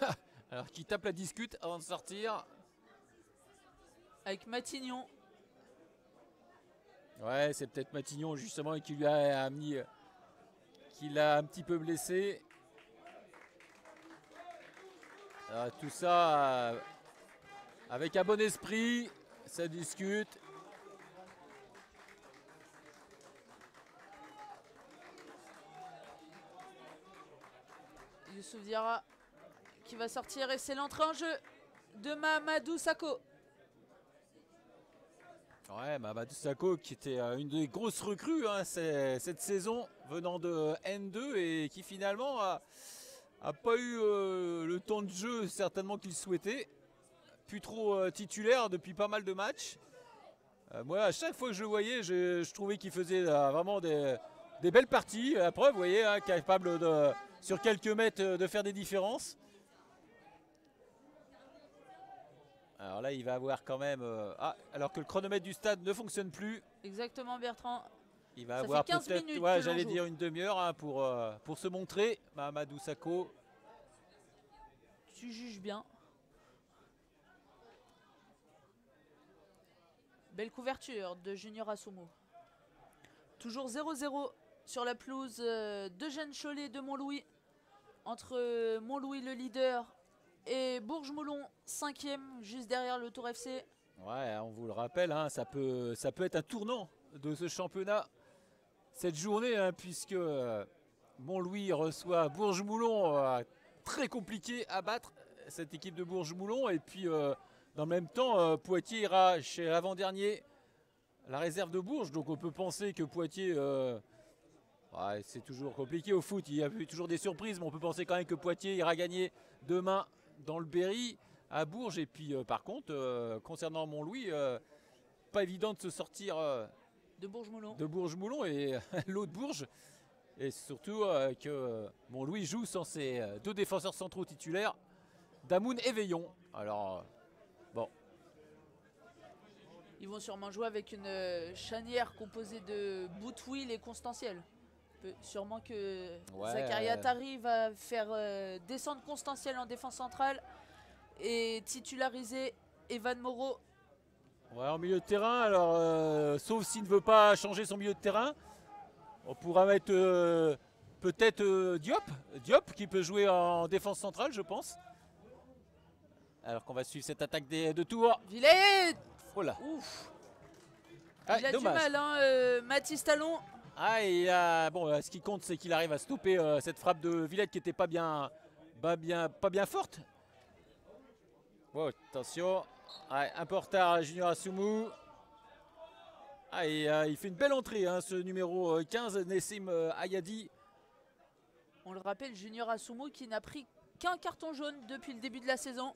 <laughs> Alors qui tape la discute avant de sortir. Avec Matignon. Ouais, c'est peut-être Matignon justement qui lui a amené, euh, qui l'a un petit peu blessé. Ah, tout ça euh, avec un bon esprit, ça discute. Youssouf Diarra qui va sortir et c'est l'entrée en jeu de Mamadou Sako. Ouais, Mamadou Sako qui était euh, une des grosses recrues hein, cette saison venant de N2 et qui finalement a, pas eu euh, le temps de jeu certainement qu'il souhaitait. Plus trop euh, titulaire depuis pas mal de matchs. moi, à chaque fois que je le voyais, je, trouvais qu'il faisait vraiment des, belles parties. La preuve, vous voyez, hein, capable de, sur quelques mètres de faire des différences. Alors là, il va avoir quand même. Euh, ah, alors que le chronomètre du stade ne fonctionne plus. Exactement, Bertrand. Il va avoir peut-être, ouais, j'allais dire une demi-heure hein, pour, euh, pour se montrer. Mamadou Sako. Tu juges bien. Belle couverture de Junior Asumo. Toujours 0-0 sur la pelouse euh, de Jeanne Cholet de Montlouis. Entre Montlouis le leader et Bourges-Moulon, cinquième, juste derrière le Tour FC. Ouais, on vous le rappelle, hein, ça, peut, être un tournant de ce championnat cette journée, hein, puisque euh, Montlouis reçoit Bourges-Moulon, euh, très compliqué à battre cette équipe de Bourges-Moulon. Et puis, euh, dans le même temps, Poitiers ira chez l'avant-dernier, la réserve de Bourges. Donc, on peut penser que Poitiers. c'est toujours compliqué au foot, il y a toujours des surprises, mais on peut penser quand même que Poitiers ira gagner demain dans le Berry à Bourges. Et puis euh, par contre, euh, concernant Montlouis, euh, pas évident de se sortir de Bourges-Moulon. De Bourges-Moulon et <laughs> l'autre Bourges. Et surtout que Montlouis joue sans ses deux défenseurs centraux titulaires, Damoun et Veillon. Alors, bon. Ils vont sûrement jouer avec une chanière composée de Boutwil et Constantiel. Sûrement que Zachary Atari va faire euh, descendre Constantiel en défense centrale et titulariser Evan Moreau. Ouais, en milieu de terrain, alors euh, sauf s'il ne veut pas changer son milieu de terrain, on pourra mettre euh, peut-être Diop, Diop qui peut jouer en défense centrale, je pense. Alors qu'on va suivre cette attaque des, de tour. Villette Oh là. Ouf. Ah, il a du mal, hein, Mathis Talon. Ah, et bon, euh, ce qui compte, c'est qu'il arrive à stopper euh, cette frappe de Villette qui n'était pas bien, pas, bien, forte. Bon, attention. un peu retard, Junior Asumu. Ah, euh, il fait une belle entrée, hein, ce numéro 15, Nessim Ayadi. On le rappelle, Junior Asumu qui n'a pris qu'un carton jaune depuis le début de la saison.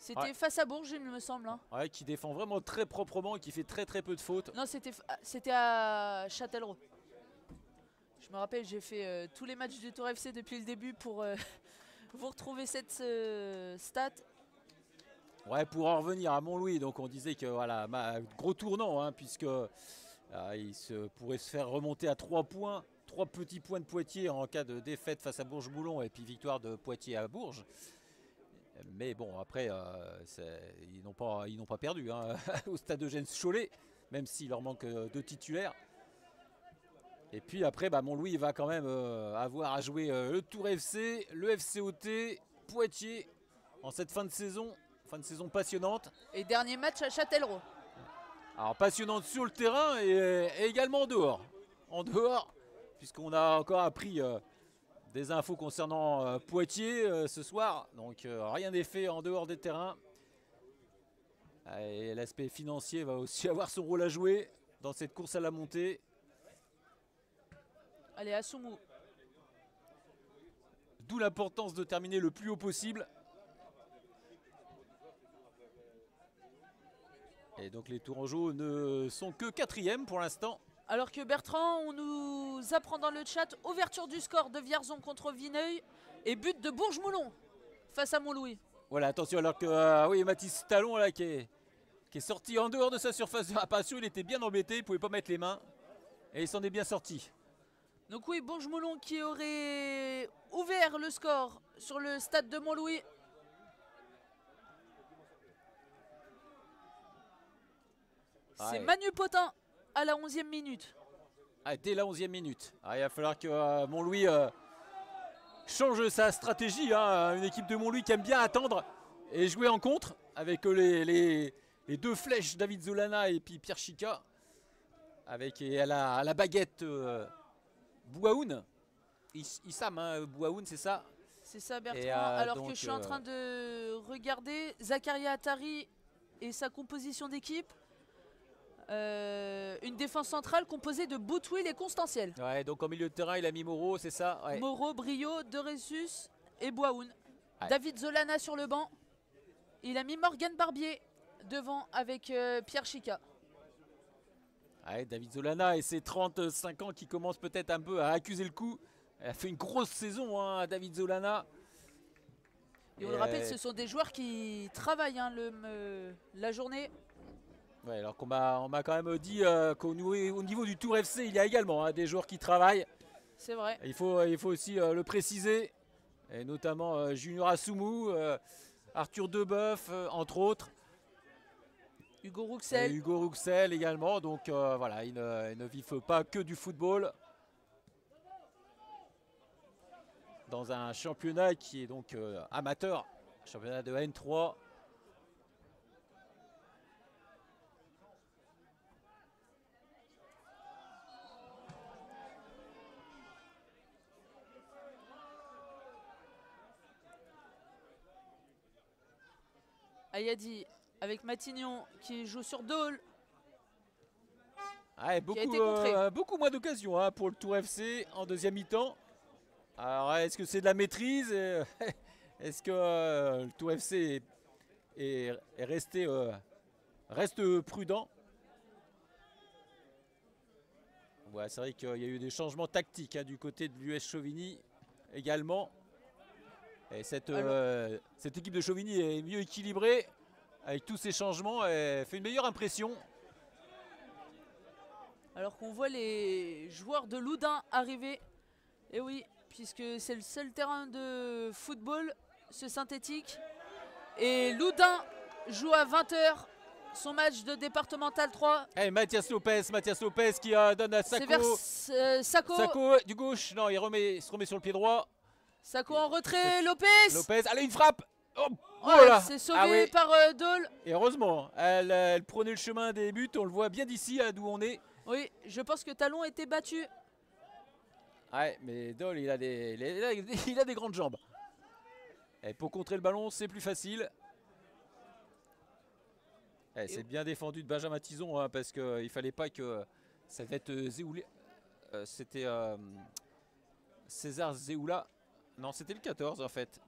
C'était face à Bourges, il me semble. Hein. Ouais, qui défend vraiment très proprement et qui fait très très peu de fautes. Non, c'était à Châtellerault. Je me rappelle, j'ai fait euh, tous les matchs du Tour FC depuis le début pour euh, <laughs> vous retrouver cette euh, stat. Ouais, pour en revenir à Montlouis, donc on disait que voilà, gros tournant, hein, puisque il se, pourrait se faire remonter à 3 points, 3 petits points de Poitiers en cas de défaite face à Bourges-Boulon et puis victoire de Poitiers à Bourges. Mais bon, après, ils n'ont pas, pas perdu hein, <laughs> au stade de Gênes Cholet, même s'il leur manque deux titulaires. Et puis après, bah, Montlouis va quand même euh, avoir à jouer euh, le Tour FC, le FCOT, Poitiers en cette fin de saison. Fin de saison passionnante. Et dernier match à Châtellerault. Alors passionnante sur le terrain et, également en dehors. En dehors, puisqu'on a encore appris euh, des infos concernant Poitiers ce soir. Donc rien n'est fait en dehors des terrains. Et l'aspect financier va aussi <laughs> avoir son rôle à jouer dans cette course à la montée. Allez, Asumu. D'où l'importance de terminer le plus haut possible. Et donc les Tourangeaux ne sont que quatrième pour l'instant. Alors que Bertrand, on nous apprend dans le chat ouverture du score de Vierzon contre Vineuil et but de Bourges-Moulon face à Montlouis. Voilà, attention alors que euh, oui, Mathis Talon là qui est, qui est sorti en dehors de sa surface de réparation, il était bien embêté, il pouvait pas mettre les mains et il s'en est bien sorti. Donc oui, Bourges-Moulon qui aurait ouvert le score sur le stade de Montlouis. C'est Manu Potin à la 11e minute. Ah, dès la 11e minute. Ah, il va falloir que euh, Montlouis euh, change sa stratégie. Hein. Une équipe de Montlouis qui aime bien attendre et jouer en contre avec les, deux flèches David Zolana et puis Pierre Chica. Avec à la, la baguette. Euh, Bouaoun. Issam, hein, Bouaoun, c'est ça? C'est ça Bertrand. Et, euh, Alors donc, que je suis en euh, train de regarder Zakaria Atari et sa composition d'équipe. Euh, une défense centrale composée de Boutwill et Constantiel. Ouais, donc en milieu de terrain, il a mis Moreau, c'est ça ouais. Moreau, Brio, De Ressus et Boaoun. Ouais. David Zolana sur le banc. Il a mis Morgan Barbier devant avec euh, Pierre Chica. Ouais, David Zolana et ses 35 ans qui commencent peut-être un peu à accuser le coup. Elle a fait une grosse saison, hein, David Zolana. Et on Et, le rappelle, euh, ce sont des joueurs qui travaillent hein, le, me- la journée. Ouais, alors qu'on m'a, on m'a quand même dit euh, qu'au niveau, au niveau du Tour FC, il y a également hein, des joueurs qui travaillent. C'est vrai. Il faut, il faut aussi euh, le préciser, et notamment euh, Junior Assoumou, Arthur Deboeuf, entre autres, Hugo et Rouxel. Hugo Rouxel également. Donc voilà, ils ne, ils ne vivent pas que du football. Dans un championnat qui est donc amateur, championnat de N3. Ayadi avec Matignon qui joue sur Dole. Ouais, beaucoup, euh, beaucoup moins d'occasions hein, pour le Tour FC en deuxième mi-temps. Alors, est-ce que c'est de la maîtrise et, <laughs> Est-ce que euh, le Tour FC est, est- est resté euh, reste prudent? Ouais, c'est vrai qu'il y a eu des changements tactiques hein, du côté de l'US Chauvigny également. Et cette, euh, cette équipe de Chauvigny est mieux équilibrée avec tous ces changements et fait une meilleure impression. Alors qu'on voit les joueurs de Loudun arriver. Et oui, puisque c'est le seul terrain de football, ce synthétique. Et Loudun joue à 20h son match de départemental 3. Eh, Mathias Lopez, Mathias Lopez qui euh, donne à C'est Sako. vers euh. Sako du gauche, non, il, remet, il se remet sur le pied droit. Sako en retrait, Lopez. Lopez, allez, une frappe Oh, oh Ouais, C'est sauvé Ah oui. par euh, Dole. Et heureusement, elle, euh, elle prenait le chemin des buts, on le voit bien d'ici, hein, d'où on est. Oui, je pense que Talon était battu. Ouais, mais Dole, il a des, il a, il a des grandes jambes. Et pour contrer le ballon, c'est plus facile. Eh, c'est bien défendu de Benjamin Tison, hein, parce qu'il fallait pas que ça devait être euh, Zéoulé. Euh, c'était euh, César Zéoula. Non, c'était le 14 en fait.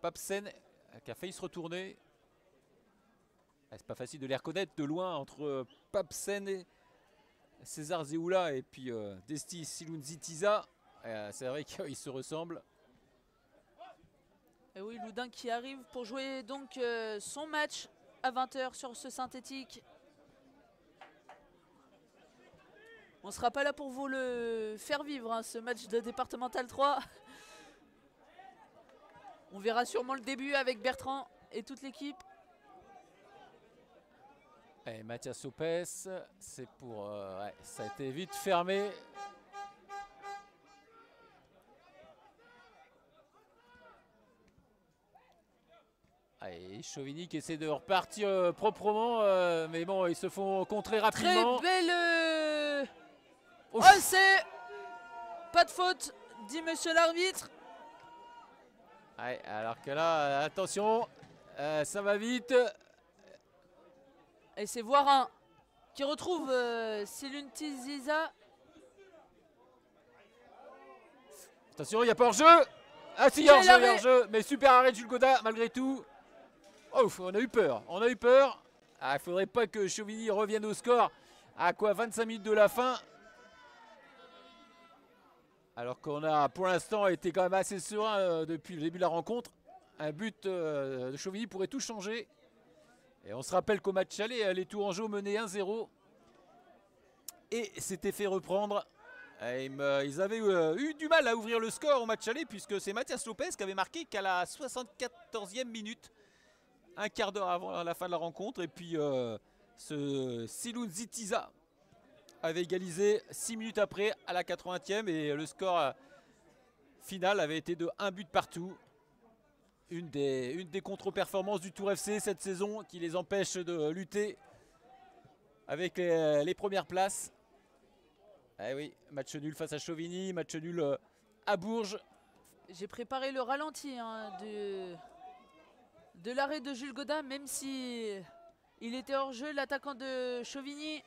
Papsen qui a failli se retourner. Ah, c'est pas facile de les reconnaître de loin entre euh, Papsen et César Zéoula et puis euh, Desti Silunzitiza. Euh, c'est vrai <laughs> qu'ils se ressemblent. Et oui, Loudun qui arrive pour jouer donc son match à 20h sur ce synthétique. On sera pas là pour vous le faire vivre, hein, ce match de départemental 3. <laughs> On verra sûrement le début avec Bertrand et toute l'équipe. Et Mathias Lopez, c'est pour. euh, ouais, ça a été vite fermé. Allez, Chauvigny qui essaie de repartir euh, proprement, euh, mais bon, ils se font contrer Très rapidement. belle. euh, Ouf. Oh, c'est. Pas de faute, dit monsieur l'arbitre. Ouais, alors que là, attention, euh, ça va vite. Et c'est Voirin qui retrouve euh, Silunti Ziza. Attention, il n'y a pas hors-jeu Ah si, il y a hors-jeu, Mais super arrêt de Jules Godin, malgré tout. Oh, on a eu peur, on a eu peur. Ah, il faudrait pas que Chauvigny revienne au score. À quoi 25 minutes de la fin Alors qu'on a pour l'instant été quand même assez serein euh, depuis le début de la rencontre. Un but euh, de Chauvigny pourrait tout changer. Et on se rappelle qu'au match aller, euh, les Tourangeaux menaient 1-0. Et s'étaient fait reprendre. Ils, avaient eu du mal à ouvrir le score au match aller puisque c'est Mathias Lopez qui avait marqué qu'à la 74e minute, un quart d'heure avant la fin de la rencontre. Et puis ce Silou Zitiza avait égalisé 6 minutes après à la 80e et le score euh, final avait été de 1 but partout. Une des, contre-performances du Tour FC cette saison qui les empêche de lutter avec les- les premières places. Eh oui, match nul face à Chauvigny, match nul euh, à Bourges. J'ai préparé le ralenti hein, de, de l'arrêt de Jules Godin, même si il était hors jeu, l'attaquant de Chauvigny.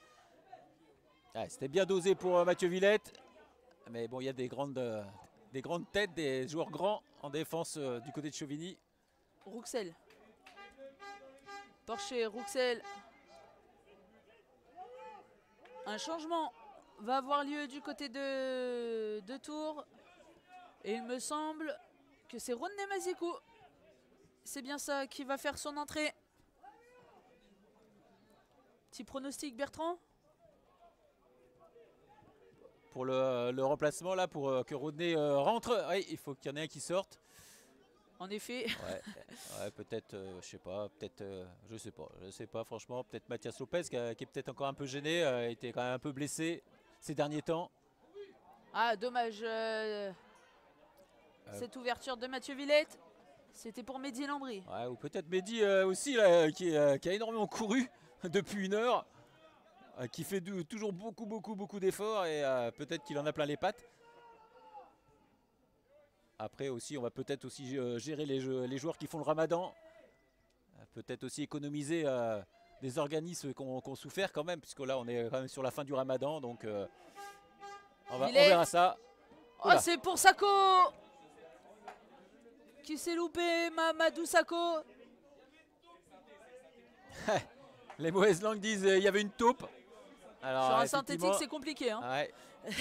C'était bien dosé pour euh, Mathieu Villette. Mais bon, il y a des grandes, euh, têtes, des joueurs grands en défense euh, du côté de Chauvigny. Rouxel. Porcher, Rouxel. Un changement va avoir lieu du côté de, de Tours. Et il me semble que c'est Rodney Mazikou. C'est bien ça qui va faire son entrée. Petit pronostic Bertrand? Pour le, le remplacement là, pour euh, que Rodney euh, rentre, oui, il faut qu'il y en ait un qui sorte. En effet. Ouais, <laughs> ouais, peut-être, euh, je sais pas, peut-être, euh, je sais pas, je sais pas franchement, peut-être Mathias Lopez qui, a- qui est peut-être encore un peu gêné, euh, était quand même un peu blessé ces derniers temps. Ah, dommage. euh, Euh. Cette ouverture de Mathieu Villette, c'était pour Mehdi Lambry. Ouais, ou peut-être Mehdi euh, aussi là, qui, euh, qui a énormément couru <laughs> depuis une heure, euh, qui fait du- toujours beaucoup, beaucoup, beaucoup d'efforts et euh, peut-être qu'il en a plein les pattes. Après aussi, on va peut-être aussi euh, gérer les, jeux- les joueurs qui font le ramadan. Euh, peut-être aussi économiser euh, des organismes qui ont souffert quand même, puisque là on est quand même sur la fin du ramadan. Donc euh, on, va, on verra ça. Oh, c'est pour Sako Qui s'est loupé, Mamadou Sako <laughs> Les mauvaises langues disent euh, il y avait une taupe. Alors, Sur un synthétique, c'est compliqué. Hein. Ouais. <laughs>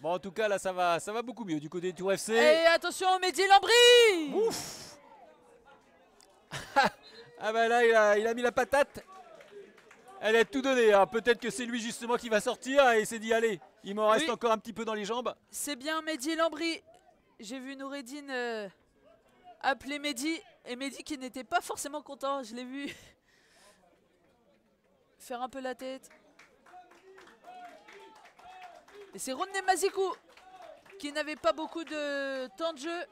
bon, en tout cas, là, ça va, ça va beaucoup mieux du côté du Tour FC. Et attention, Mehdi Lambry Ouf <laughs> Ah bah là, il a, il a mis la patate. Elle a tout donné. hein. Peut-être que c'est lui justement qui va sortir et il s'est dit allez, il m'en reste Oui. encore un petit peu dans les jambes. C'est bien Mehdi Lambry. J'ai vu Noureddine euh, appeler Mehdi. Et Mehdi qui n'était pas forcément content, je l'ai vu <laughs> faire un peu la tête. Et c'est Rodney Mazikou qui n'avait pas beaucoup de temps de jeu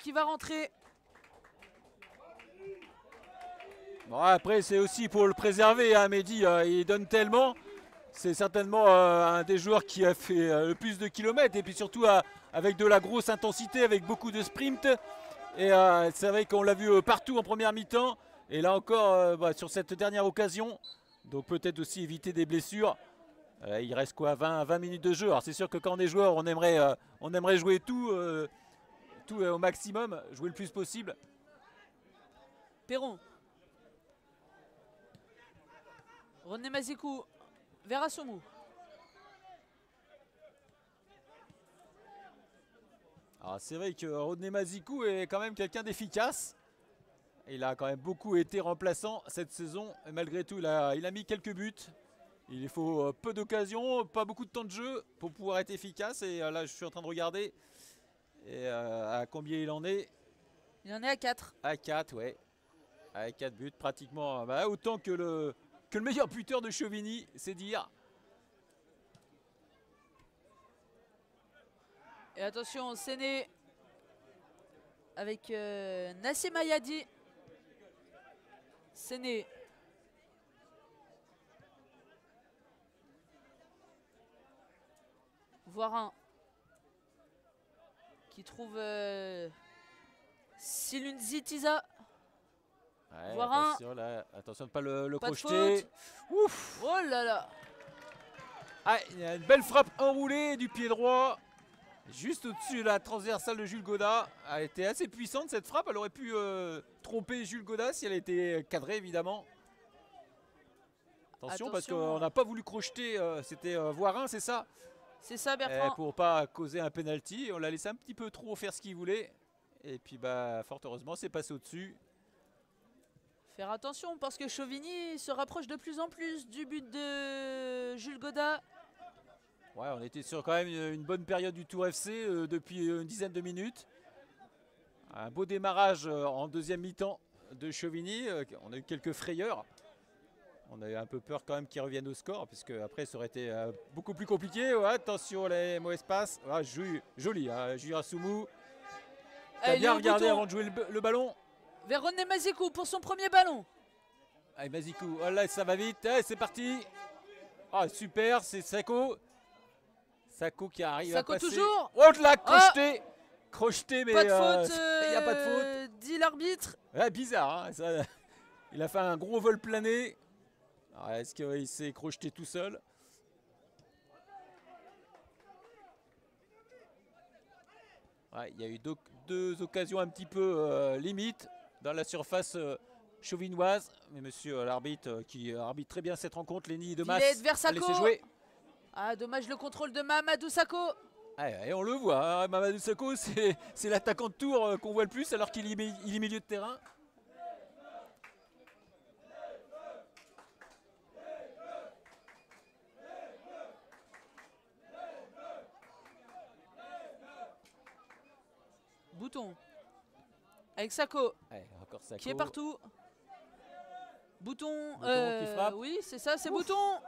qui va rentrer. Bon, après, c'est aussi pour le préserver, hein, Mehdi. euh, il donne tellement. C'est certainement euh, un des joueurs qui a fait euh, le plus de kilomètres. Et puis surtout avec de la grosse intensité, avec beaucoup de sprint. Et c'est vrai qu'on l'a vu partout en première mi-temps. Et là encore, bah, sur cette dernière occasion. Donc peut-être aussi éviter des blessures. Euh, il reste quoi 20, 20 minutes de jeu. Alors c'est sûr que quand on est joueur, on aimerait, euh, on aimerait jouer tout, euh, tout au maximum, jouer le plus possible. Perron. René Mazikou. Vers Assoumou. Alors c'est vrai que Rodney Mazikou est quand même quelqu'un d'efficace. Il a quand même beaucoup été remplaçant cette saison. Et malgré tout, il a, il a mis quelques buts. Il lui faut euh, peu d'occasions, pas beaucoup de temps de jeu pour pouvoir être efficace. Et euh, là, je suis en train de regarder et, euh, à combien il en est? Il en est à 4. À 4, ouais. À 4 buts, pratiquement. bah, autant que le, que le meilleur buteur de Chauvigny, c'est dire. Et attention, Séné avec euh, Nassim Ayadi. Séné. Voirin qui trouve euh, Silunzi Tiza. Ouais, Voirin. attention, là, attention de ne pas le, le Pas de crocheter. Ouf Oh là là Ah, il y a une belle frappe enroulée du pied droit. Juste au-dessus de la transversale de Jules Goda. Elle était assez puissante cette frappe. Elle aurait pu euh, tromper Jules Goda si elle était cadrée évidemment. Attention, parce qu'on n'a pas voulu crocheter. euh, C'était euh, Voirin, c'est ça? C'est ça Eh, Bertrand Pour pas causer un penalty. On l'a laissé un petit peu trop faire ce qu'il voulait. Et puis bah fort heureusement c'est passé au-dessus. Faire attention parce que Chauvigny se rapproche de plus en plus du but de Jules Goda. Ouais, on était sur quand même une, une bonne période du Tour FC euh, depuis une dizaine de minutes. Un beau démarrage euh, en deuxième mi-temps de Chauvigny. euh, on a eu quelques frayeurs. On a eu un peu peur quand même qu'ils reviennent au score, puisque après ça aurait été euh, beaucoup plus compliqué. Ouais, attention les mauvaises passes. Ouais, joli, joli hein, Soumou. T'as bien regardé bouton. avant de jouer le, le ballon. Vers René Mazikou pour son premier ballon. Allez, Mazikou, oh là, ça va vite. Allez, c'est parti. Ah, super, c'est Sako. Sako qui arrive Sako à passer. toujours Oh, de la crocheté Crocheté, mais Pas de euh, faute, il n'y a pas de faute. euh, dit l'arbitre. Ouais, bizarre, hein, ça- il a fait un gros vol plané. Est-ce qu'il s'est crocheté tout seul Ouais, Il y a eu deux, deux occasions un petit peu euh, limites dans la surface euh, chauvinoise. Mais monsieur euh, l'arbitre qui arbitre très bien cette rencontre, Lenny de Mas, a laissé Sako. jouer. Ah, dommage le contrôle de Mamadou Sako. Et on le voit, hein, Mamadou Sakho, c'est l'attaquant de tour qu'on voit le plus alors qu'il est, mi- il est milieu de terrain. Bouton. Avec Sako, Ouais, encore Sakho. qui est partout. Bouton. Bouton euh, qui frappe. Oui, c'est ça, c'est Bouton.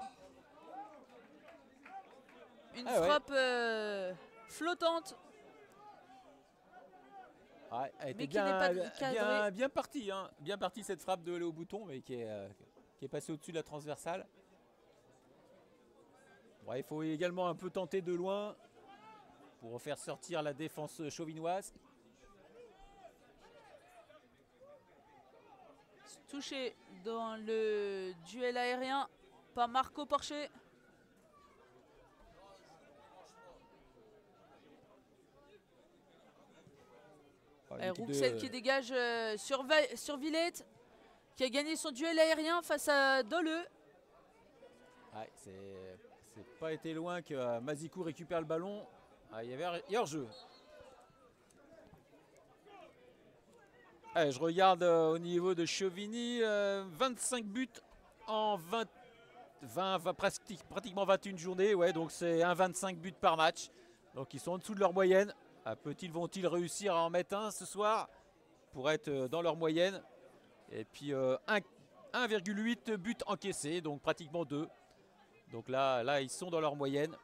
Une Ah ouais. frappe euh, flottante. Elle était Mais qui n'est bien, pas bien, cadrée. bien partie, hein. bien partie cette frappe de Léo Bouton, mais qui est, euh, qui est passée au-dessus de la transversale. Il faut également un peu tenter de loin pour faire sortir la défense chauvinoise. Touché dans le duel aérien par Marco Porcher. L'équipe de- Rouxel qui dégage euh, sur, Villette, qui a gagné son duel aérien face à Doleux. C'est pas été loin que euh, Mazikou récupère le ballon. Ah, il y avait il y a hors-jeu. Je regarde euh, au niveau de Chauvigny, euh, 25 buts en 20, 20, 20, presque, pratiquement 21 journées. Ouais, donc c'est un 25 buts par match. Donc ils sont en dessous de leur moyenne. Ah, Peut-ils vont-ils réussir à en mettre un ce soir pour être euh, dans leur moyenne? Et puis euh, un- 1,8 buts encaissés, donc pratiquement 2. Donc là, là, ils sont dans leur moyenne.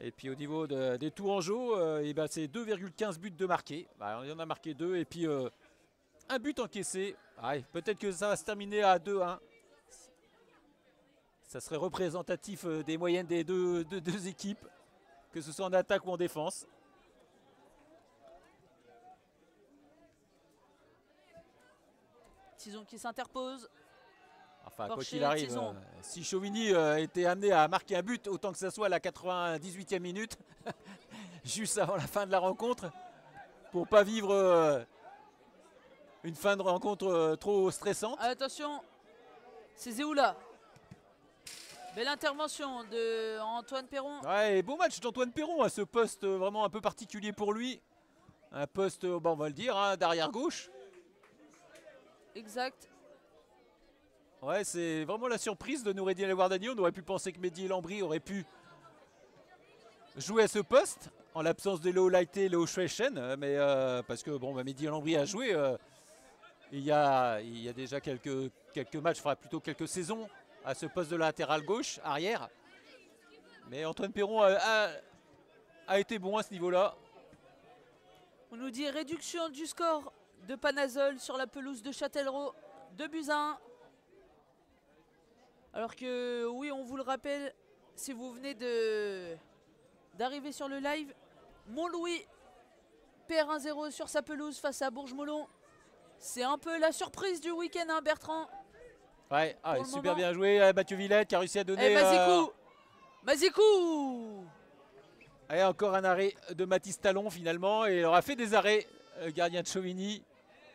Et puis au niveau de- des Tourangeaux, euh, eh ben, c'est 2,15 buts de marqués. Bah, y en a marqué 2 et puis euh, un but encaissé. Ouais, Peut-être que ça va se terminer à 2-1. Ça serait représentatif euh, des moyennes des deux, deux- deux équipes, que ce soit en attaque ou en défense. Tison qui s'interpose. Enfin, quoi qu'il arrive, euh, si Chauvigny euh, était amené à marquer un but, autant que ça soit à la 98e minute, <laughs> juste avant la fin de la rencontre, pour pas vivre euh, une fin de rencontre trop stressante. Attention, c'est Zéoula. Belle intervention de Antoine Perron. Ouais, et beau match d'Antoine Perron à ce poste vraiment un peu particulier pour lui. Un poste, bon, on va le dire, hein, d'arrière gauche. Exact. Ouais, c'est vraiment la surprise de Noureddin El Wardani. On aurait pu penser que Mehdi El Ambri aurait pu jouer à ce poste en l'absence de Leo Lighté et Leo Schwechen. euh, Mais euh, parce que bon, bah, Mehdi El Ambri a joué euh, il, y a, il y a déjà quelques, quelques matchs, enfin plutôt quelques saisons à ce poste de latéral gauche, arrière. Mais Antoine Perron a été bon à ce niveau-là. On nous dit réduction du score de Panazol sur la pelouse de Châtellerault. 2 buts à 1. Alors que, oui, on vous le rappelle, si vous venez de d'arriver sur le live, Montlouis perd 1-0 sur sa pelouse face à Bourges-Molon. C'est un peu la surprise du week-end, hein, Bertrand. Ouais, ah, super moment. bien joué. euh, Mathieu Villette qui a réussi à donner. Et euh, Mazikou Mazikou Et encore un arrêt de Mathis Talon finalement. Et il aura fait des arrêts, euh, gardien de Chauvigny.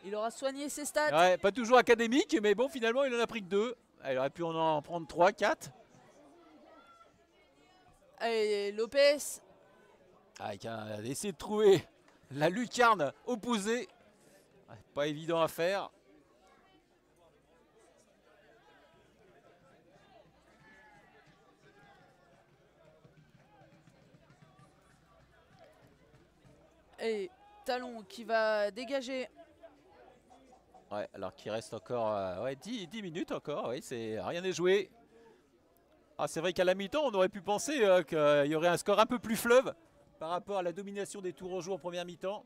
Il aura soigné ses stats. Ouais, pas toujours académique, mais bon, finalement, il en a pris que deux. Il aurait pu en en prendre trois, quatre. Et Lopez, Ah, qui a essayé de trouver la lucarne opposée. Pas évident à faire. et Talon qui va dégager. Alors qu'il reste encore euh, ouais, 10, 10 minutes encore. Oui, rien n'est joué. Ah, c'est vrai qu'à la mi-temps, on aurait pu penser euh, qu'il y aurait un score un peu plus fleuve par rapport à la domination des tours en jeu en première mi-temps,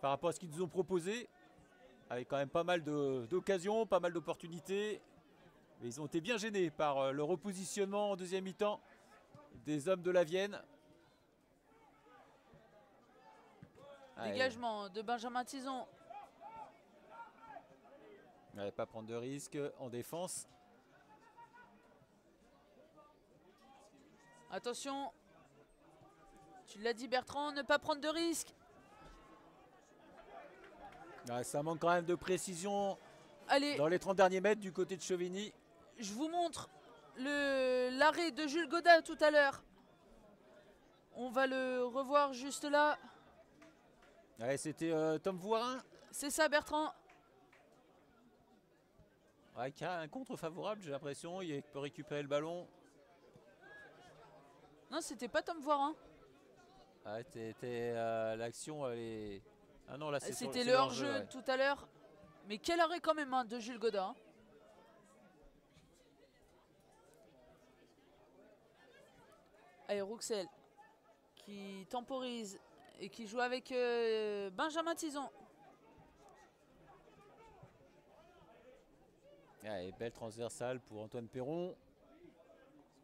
par rapport à ce qu'ils nous ont proposé, avec quand même pas mal d'occasions, pas mal d'opportunités. Mais ils ont été bien gênés par euh, le repositionnement en deuxième mi-temps des hommes de la Vienne. Dégagement de Benjamin Tison. Allez, pas prendre de risques en défense. Attention. Tu l'as dit Bertrand, ne pas prendre de risques. Ouais, ça manque quand même de précision Allez, dans les 30 derniers mètres du côté de Chauvigny. je vous montre l'arrêt de Jules Godin tout à l'heure. On va le revoir juste là. Ouais, C'était euh, Tom Voirin C'est ça Bertrand. Ouais, qui a un contre favorable, j'ai l'impression. Il peut récupérer le ballon. Non, c'était pas Tom Voirin. T'étais, euh, l'action, elle est. Ah non, là, c'est C'était le hors-jeu, hors-jeu ouais. tout à l'heure. Mais quel arrêt quand même hein, de Jules Godin. Allez, Rouxel qui temporise et qui joue avec euh, Benjamin Tison. Ouais, belle transversale pour Antoine Perron.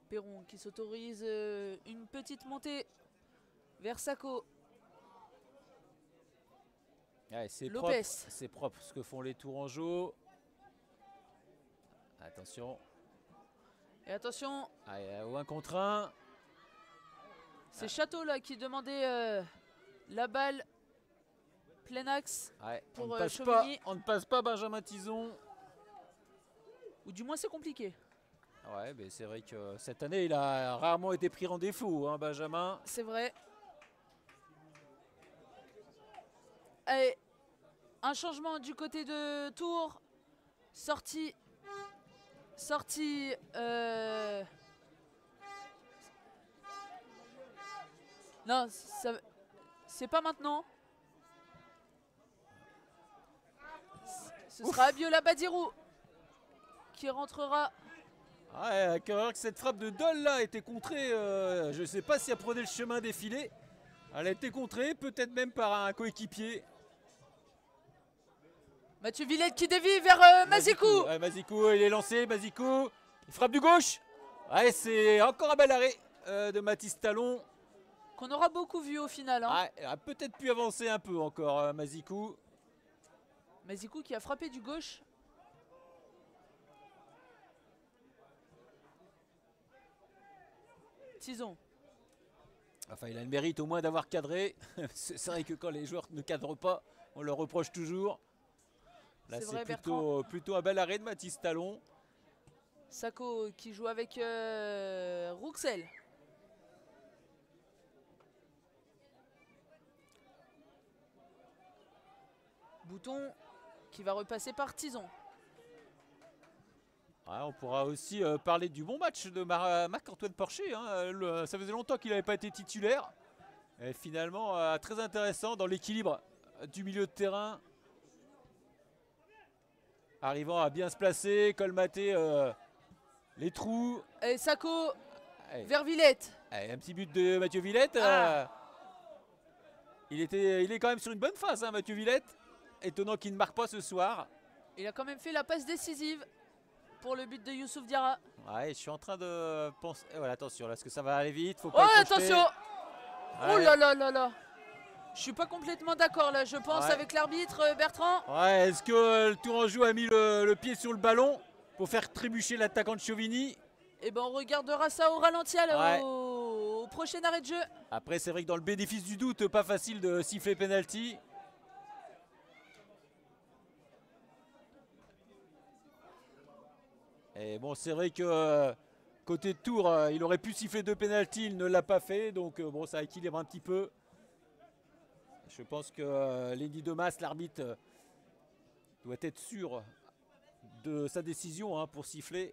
Perron qui s'autorise euh, une petite montée vers Sacco. Ouais, c'est propre. C'est propre ce que font les Tourangeaux. Attention. Et attention, Allez, euh, ou un contre un. c'est Château là qui demandait euh, la balle plein axe. Ouais, on, Pour, ne euh, passe pas, Chauvigny. on ne passe pas Benjamin Tison. Ou du moins c'est compliqué. Ouais, mais c'est vrai que cette année, il a rarement été pris en défaut, hein, Benjamin. C'est vrai. Allez, un changement du côté de Tours. Sortie. Sortie. euh, Non, ça... c'est pas maintenant. Ce sera Abiola Badirou qui rentrera. Ouais, que que cette frappe de Dole là a été contrée. euh, je ne sais pas si elle prenait le chemin des filets. Elle a été contrée, peut-être même par un coéquipier. Mathieu Villette qui dévie vers euh, Mazikou. Ouais, Mazikou, il est lancé. Mazikou, il frappe du gauche. Ouais, c'est encore un bel arrêt euh, de Mathis Talon. Qu'on aura beaucoup vu au final. hein. Ouais, il a peut-être pu avancer un peu encore, euh, Mazikou. Mazikou qui a frappé du gauche. Tison. Enfin, il a le mérite au moins d'avoir cadré. <laughs> c'est vrai que quand les joueurs ne cadrent pas, on leur reproche toujours. Là, C'est plutôt, plutôt un bel arrêt de Mathis Talon. Sako qui joue avec euh, Rouxel. Bouton qui va repasser par Tison. Ouais, on pourra aussi euh, parler du bon match de Mar- Marc-Antoine Porcher. hein. Euh, le- ça faisait longtemps qu'il n'avait pas été titulaire. Et finalement, euh, très intéressant dans l'équilibre du milieu de terrain. Arrivant à bien se placer, colmater euh, les trous. Et Allez, vers Villette. allez, un petit but de Mathieu Villette. Ah. euh, il, était, il est quand même sur une bonne phase, hein, Mathieu Villette. Étonnant qu'il ne marque pas ce soir. Il a quand même fait la passe décisive pour le but de Youssouf Diarra. Ouais, je suis en train de penser. eh, Voilà, attention, là, parce que ça va aller vite. Faut Oh pas projeter. attention Oh là là là là Je suis pas complètement d'accord là, je pense Ouais. avec l'arbitre euh, Bertrand. Ouais, est-ce que euh, le Tourangeau a mis le, le pied sur le ballon pour faire trébucher l'attaquant de Chauvigny? Et ben on regardera ça au ralenti alors, Ouais. au, au prochain arrêt de jeu. Après, c'est vrai que dans le bénéfice du doute, pas facile de siffler penalty. Et bon, c'est vrai que euh, côté de Tours, euh, il aurait pu siffler deux penalties, il ne l'a pas fait, donc euh, bon, ça équilibre un petit peu. Je pense que Lenny Demas, l'arbitre, doit être sûr de sa décision hein, pour siffler.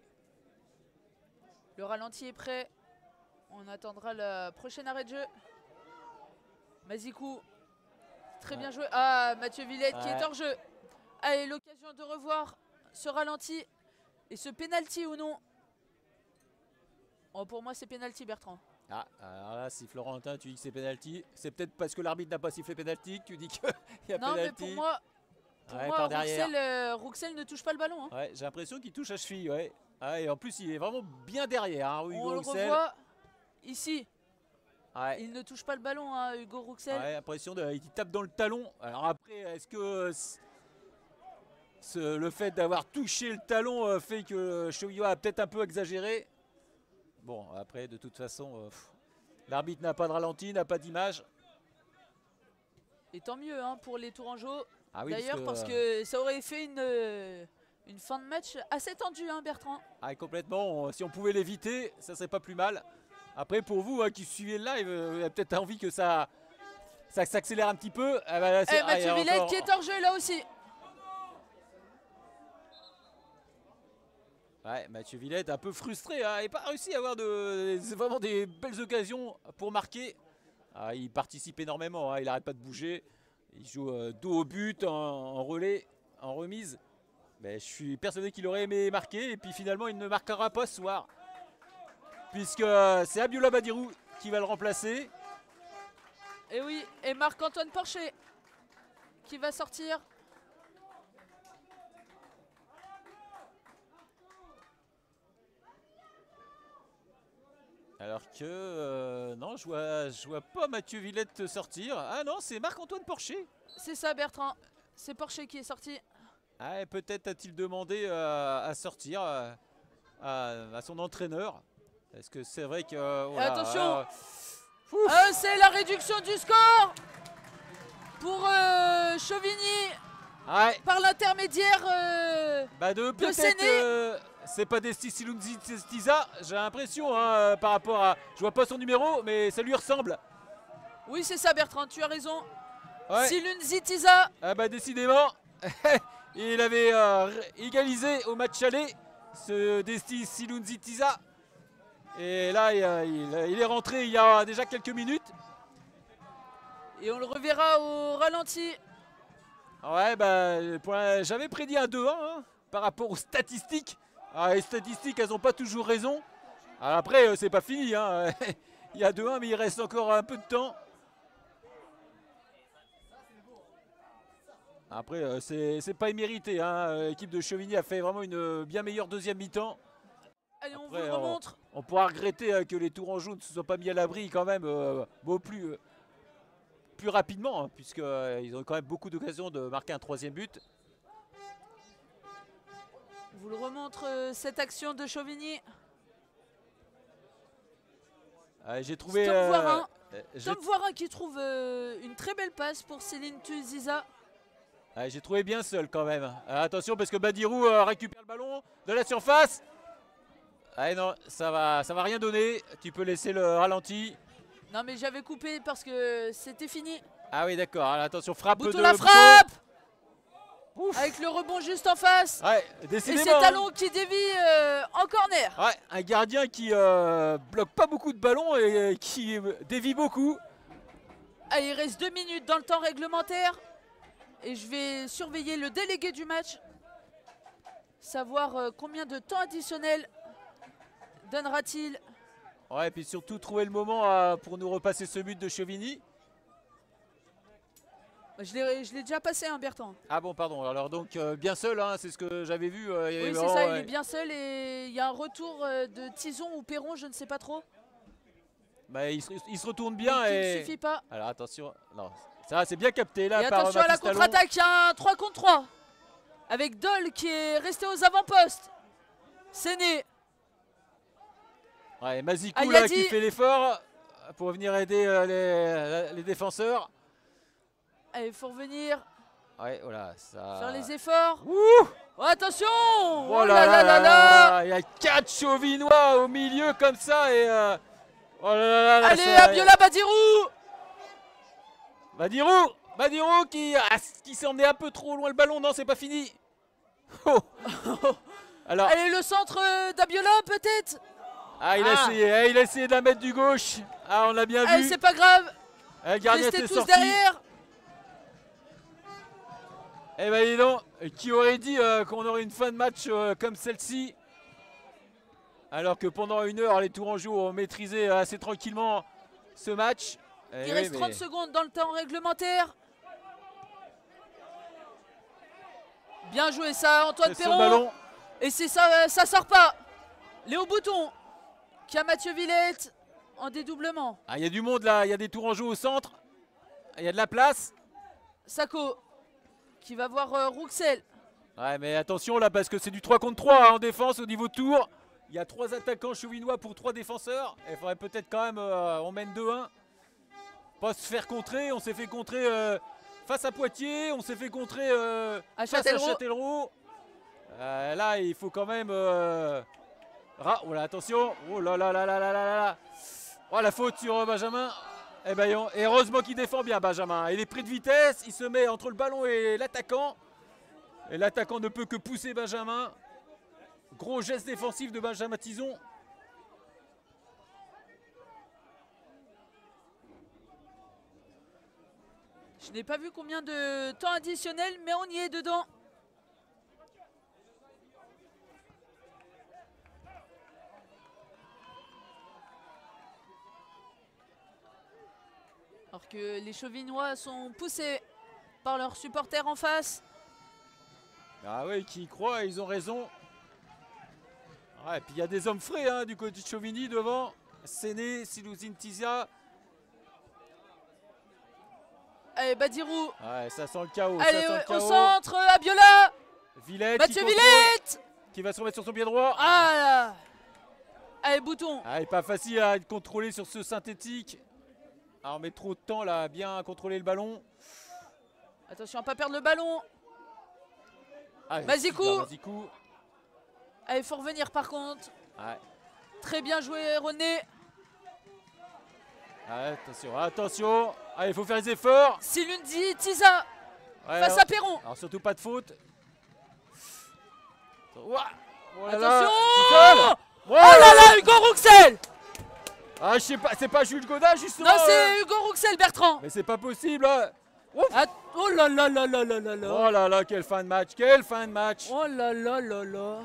Le ralenti est prêt. On attendra le prochain arrêt de jeu. Mazikou. Très Ouais. bien joué. Ah, Mathieu Villette qui est hors jeu. Allez, l'occasion de revoir ce ralenti et ce penalty ou non. Oh, pour moi, c'est penalty, Bertrand. Ah, alors là, si Florentin, tu dis que c'est penalty, c'est peut-être parce que l'arbitre n'a pas sifflé penalty que tu dis qu'il <laughs> y a Non, mais pour moi, pour Ouais, moi. Rouxel, euh, Rouxel ne touche pas le ballon. hein. Ouais, j'ai l'impression qu'il touche à cheville, ouais. Ah, et en plus, il est vraiment bien derrière, hein, Hugo On le Rouxel. revoit. ici. Ouais. Il ne touche pas le ballon, hein, Hugo Rouxel. Ouais, impression de, il tape dans le talon. Alors après, est-ce que ce- le fait d'avoir touché le talon euh, fait que Shoyo a peut-être un peu exagéré Bon, après, de toute façon, euh, l'arbitre n'a pas de ralenti, n'a pas d'image. Et tant mieux hein, pour les Tourangeaux. Ah oui, D'ailleurs, parce euh, que ça aurait fait une, euh, une fin de match assez tendue, hein, Bertrand. Ah, complètement. si on pouvait l'éviter, ça serait pas plus mal. Après, pour vous hein, qui suivez le live, euh, vous avez peut-être envie que ça, ça s'accélère un petit peu. Ah bah, là, ah, y Mathieu a Villette encore- qui est hors jeu là aussi. Ouais, Mathieu Villette un peu frustré, hein, pas réussi à avoir vraiment des belles occasions pour marquer. Ah, il participe énormément, hein, il arrête pas de bouger. Il joue euh, dos au but, en, en relais, en remise. Mais je suis persuadé qu'il aurait aimé marquer, et puis finalement il ne marquera pas ce soir. Puisque euh, c'est Abiola Badirou qui va le remplacer. Et oui, et Marc-Antoine Porcher qui va sortir. Alors que euh, non, je vois, je vois pas Mathieu Villette sortir. Ah non, c'est Marc-Antoine Porcher. C'est ça, Bertrand. C'est Porcher qui est sorti. Ah, et peut-être a-t-il demandé euh, à sortir euh, à, à son entraîneur. Est-ce que c'est vrai que. voilà, attention c'est la réduction du score pour Chauvigny ouais, par l'intermédiaire. bah de peut-être. Séné. Euh, c'est pas Desti Silunzi Stiza, j'ai l'impression, hein, euh, par rapport à. Je vois pas son numéro, mais ça lui ressemble. Oui, c'est ça, Bertrand, tu as raison. Ouais. Silun Zitiza. Ah bah décidément, <laughs> il avait euh, égalisé au match aller ce Desti Silunzi Tiza. Et là, il, a- il est rentré il y a déjà quelques minutes. Et on le reverra au ralenti. Ouais, bah, j'avais prédit un 2-1 hein, par rapport aux statistiques. Ah, les statistiques, elles n'ont pas toujours raison. Alors après, euh, c'est pas fini. hein. <laughs> il y a 2-1, mais il reste encore un peu de temps. Après, euh, c'est pas immérité. Hein. L'équipe de Chevigny a fait vraiment une euh, bien meilleure deuxième mi-temps. Allez, on Après, vous on- remontre. On pourra regretter euh, que les Tourangeaux ne se soient pas mis à l'abri quand même euh, beaucoup plus, euh, plus rapidement, puisqu'ils ont quand même beaucoup d'occasions de marquer un troisième but. Vous le remontre euh, cette action de Chauvigny. Euh, J'ai trouvé. Tom euh, Voirin. euh, Tom Voirin qui trouve une très belle passe pour Céline Tuziza. ouais, J'ai trouvé bien seul quand même. Euh, attention parce que Badirou récupère le ballon de la surface. Ah non, ça va, ça va rien donner. Tu peux laisser le ralenti. Non mais j'avais coupé parce que c'était fini. Ah oui, d'accord. Attention, frappe Bouton de la Bouton. Ouf. Avec le rebond juste en face. Ouais, Et c'est hein. Talon qui dévie euh, en corner. Ouais, un gardien qui euh, bloque pas beaucoup de ballons et euh, qui dévie beaucoup. Il reste deux minutes dans le temps réglementaire. Et je vais surveiller le délégué du match. Savoir combien de temps additionnel donnera-t-il. Ouais, et puis surtout trouver le moment pour nous repasser ce but de Chevigny. Je l'ai je l'ai déjà passé, hein, Bertrand. Ah bon, pardon. Alors donc euh, bien seul, hein, c'est ce que j'avais vu. euh, il Oui, c'est ça, il est bien seul et il y a un retour euh, de Tison ou Perron, je ne sais pas trop. Bah, il, se, il se retourne bien et. ne suffit pas. Alors attention, non, ça c'est bien capté là et par attention à la contre-attaque, il y a un 3 contre 3. Avec Dole qui est resté aux avant-postes. Séné. Ouais, Mazikou là qui fait l'effort pour venir aider euh, les, les défenseurs. Il faut revenir Ouais, voilà, ça. faire les efforts. Ouh Oh, attention Oh là là là là Il y a quatre chauvinois au milieu comme ça et. euh, Oh là là là là, Allez, Abiola Badirou Badirou Badirou qui, ah, qui s'est emmené un peu trop loin le ballon. Non, c'est pas fini. Oh. <laughs> Alors, Allez, le centre d'Abiola, peut-être ah, il, a Ah. essayé, ah, il a essayé de la mettre du gauche. Ah, on l'a bien Allez, vu. c'est pas grave. Le gardien Restez tous sorti. derrière. Eh ben dis donc, qui aurait dit euh, qu'on aurait une fin de match euh, comme celle-ci? Alors que pendant une heure, les Tourangeaux ont maîtrisé euh, assez tranquillement ce match. Eh Il oui, reste mais 30 secondes dans le temps réglementaire. Bien joué ça, Antoine Perron. ballon. Et c'est ça, ça sort pas. Léo Bouton qui a Mathieu Villette. en dédoublement. Ah, il y a du monde là, il y a des tourangeaux au centre. Il y a de la place. Sako qui va voir euh, Rouxel. Ouais, mais attention là, parce que c'est du 3 contre 3 hein, en défense au niveau tour. Il y a 3 attaquants chauvinois pour 3 défenseurs. Il faudrait peut-être quand même, euh, on mène 2-1. Pas se faire contrer, on s'est fait contrer euh, face à Poitiers, on s'est fait contrer euh, à face à Châtellerault. là, il faut quand même... Oh là, attention Oh là là là là là là là Oh, la faute sur Benjamin eh ben, et et heureusement qu'il défend bien Benjamin. Il est pris de vitesse. Il se met entre le ballon et l'attaquant. Et l'attaquant ne peut que pousser Benjamin. Gros geste défensif de Benjamin Tison. Je n'ai pas vu combien de temps additionnel, mais on y est dedans. Alors que les Chauvinois sont poussés par leurs supporters en face. Ah oui, qui y croient, ils ont raison. Ouais, et puis il y a des hommes frais hein, du côté de Chauvigny devant. Séné, Silouzine Tizia. Allez, Badirou. Ouais, ça sent le chaos. Allez, ça sent le au centre, Abiola. Villette, Mathieu Villette. qui va se remettre sur son pied droit. Ah là. Allez, Bouton. Ah, il est pas facile à être contrôlé sur ce synthétique. Ah, on met trop de temps là à bien contrôler le ballon. Attention à pas perdre le ballon. Ah, Mazikou. Mazikou. Allez, faut revenir par contre. Ouais. Très bien joué, René. Attention, attention. Allez, il faut faire les efforts. Silundi, Tiza, Ouais, face alors- à Perron. Alors surtout pas de faute. Ouah. Oh là là, Attention il colle. Oh là là, Hugo Rouxel Ah, je sais pas, c'est pas Jules Godin justement. Non, euh. c'est Hugo Rouxel, Bertrand. Mais c'est pas possible. hein. Ouf. Oh là là là là là là là. Oh là là, quelle fin de match, quelle fin de match. Oh là là là là.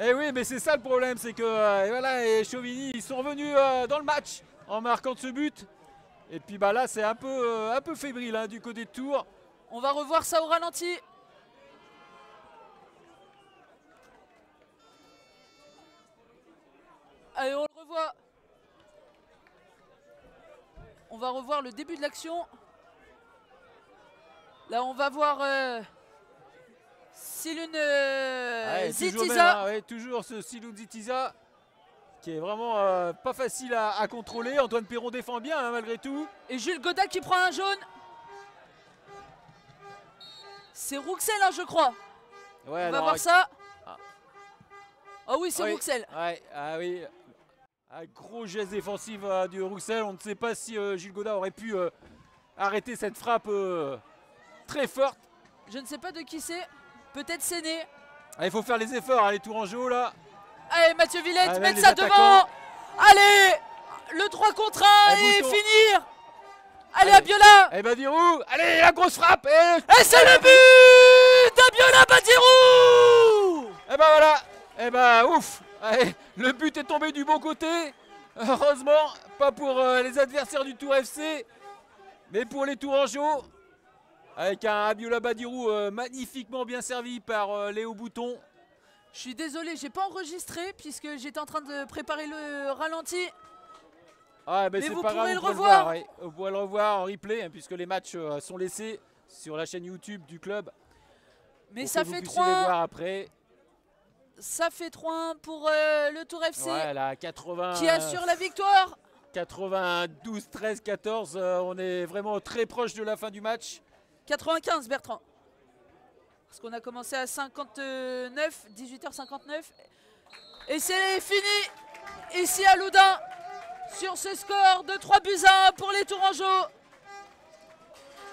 Eh oui, mais c'est ça le problème, c'est que euh, voilà, et Chauvigny, ils sont revenus euh, dans le match en marquant de ce but. Et puis bah là, c'est un peu, euh, un peu fébrile hein, du côté de Tours. On va revoir ça au ralenti. Allez, on le revoit. On va revoir le début de l'action. Là, on va voir euh, Silune euh, Ouais, toujours, Zitiza. même, hein, ouais, toujours ce Silou Zitiza qui est vraiment euh, pas facile à, à contrôler. Antoine Perron défend bien hein, malgré tout. Et Jules Godin qui prend un jaune. C'est Rouxel, hein, je crois. Ouais, On va voir ça. Ah. Ah oui, c'est Oui. Rouxel. Ouais, ah oui. Un gros geste défensif du Roussel. On ne sait pas si euh, Gilles Godin aurait pu euh, arrêter cette frappe euh, très forte. Je ne sais pas de qui c'est. Peut-être Séné. Ah, Il faut faire les efforts, les tourangeaux là. Allez, Mathieu Villette, Allez, mettre ça attaquants. devant. Allez, le 3 contre 1 Allez, et Bouton. finir. Allez, Allez. Abiola. Eh Badirou, allez la grosse frappe et, Et c'est le but d'Abiola Badirou eh ben voilà Eh ben ouf Allez, Le but est tombé du bon côté. Heureusement, pas pour euh, les adversaires du Tour FC, mais pour les Tourangeaux. Avec un Abiola Badirou euh, magnifiquement bien servi par euh, Léo Bouton. Je suis désolé, j'ai pas enregistré puisque j'étais en train de préparer le ralenti. Ah, ben Mais vous pas grave, vous le revoir. Vous pourrez le revoir en replay hein, puisque les matchs sont laissés sur la chaîne YouTube du club. Mais ça fait puissiez les 3-1. voir après. Ça fait 3-1 pour euh, le Tour FC Ouais, là, 80, qui assure la victoire. 92, 13, 14. euh, on est vraiment très proche de la fin du match. 95 Bertrand. Parce qu'on a commencé à 59, 18h59. Et c'est fini ici à Loudun sur ce score de 3 buts à 1 pour les Tourangeaux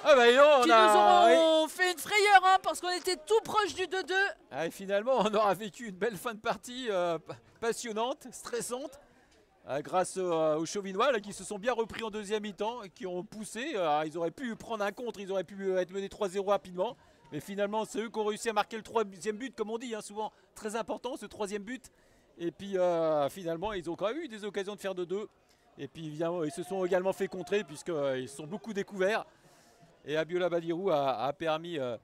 Ah bah on qui a- nous oui. auront fait une frayeur hein, parce qu'on était tout proche du 2-2. Ah, et finalement, on aura vécu une belle fin de partie euh, pa- passionnante, stressante, euh, grâce euh, aux Chauvinois là, qui se sont bien repris en deuxième mi-temps, et qui ont poussé. Ils auraient pu prendre un contre, ils auraient pu être menés 3-0 rapidement. Mais finalement, c'est eux qui ont réussi à marquer le troisième but, comme on dit, hein, souvent très important, ce troisième but. Et puis finalement, ils ont quand même eu des occasions de faire de deux. Et puis évidemment, ils se sont également fait contrer, puisqu'ils se sont beaucoup découverts. Et Abiola Badirou a, a permis euh,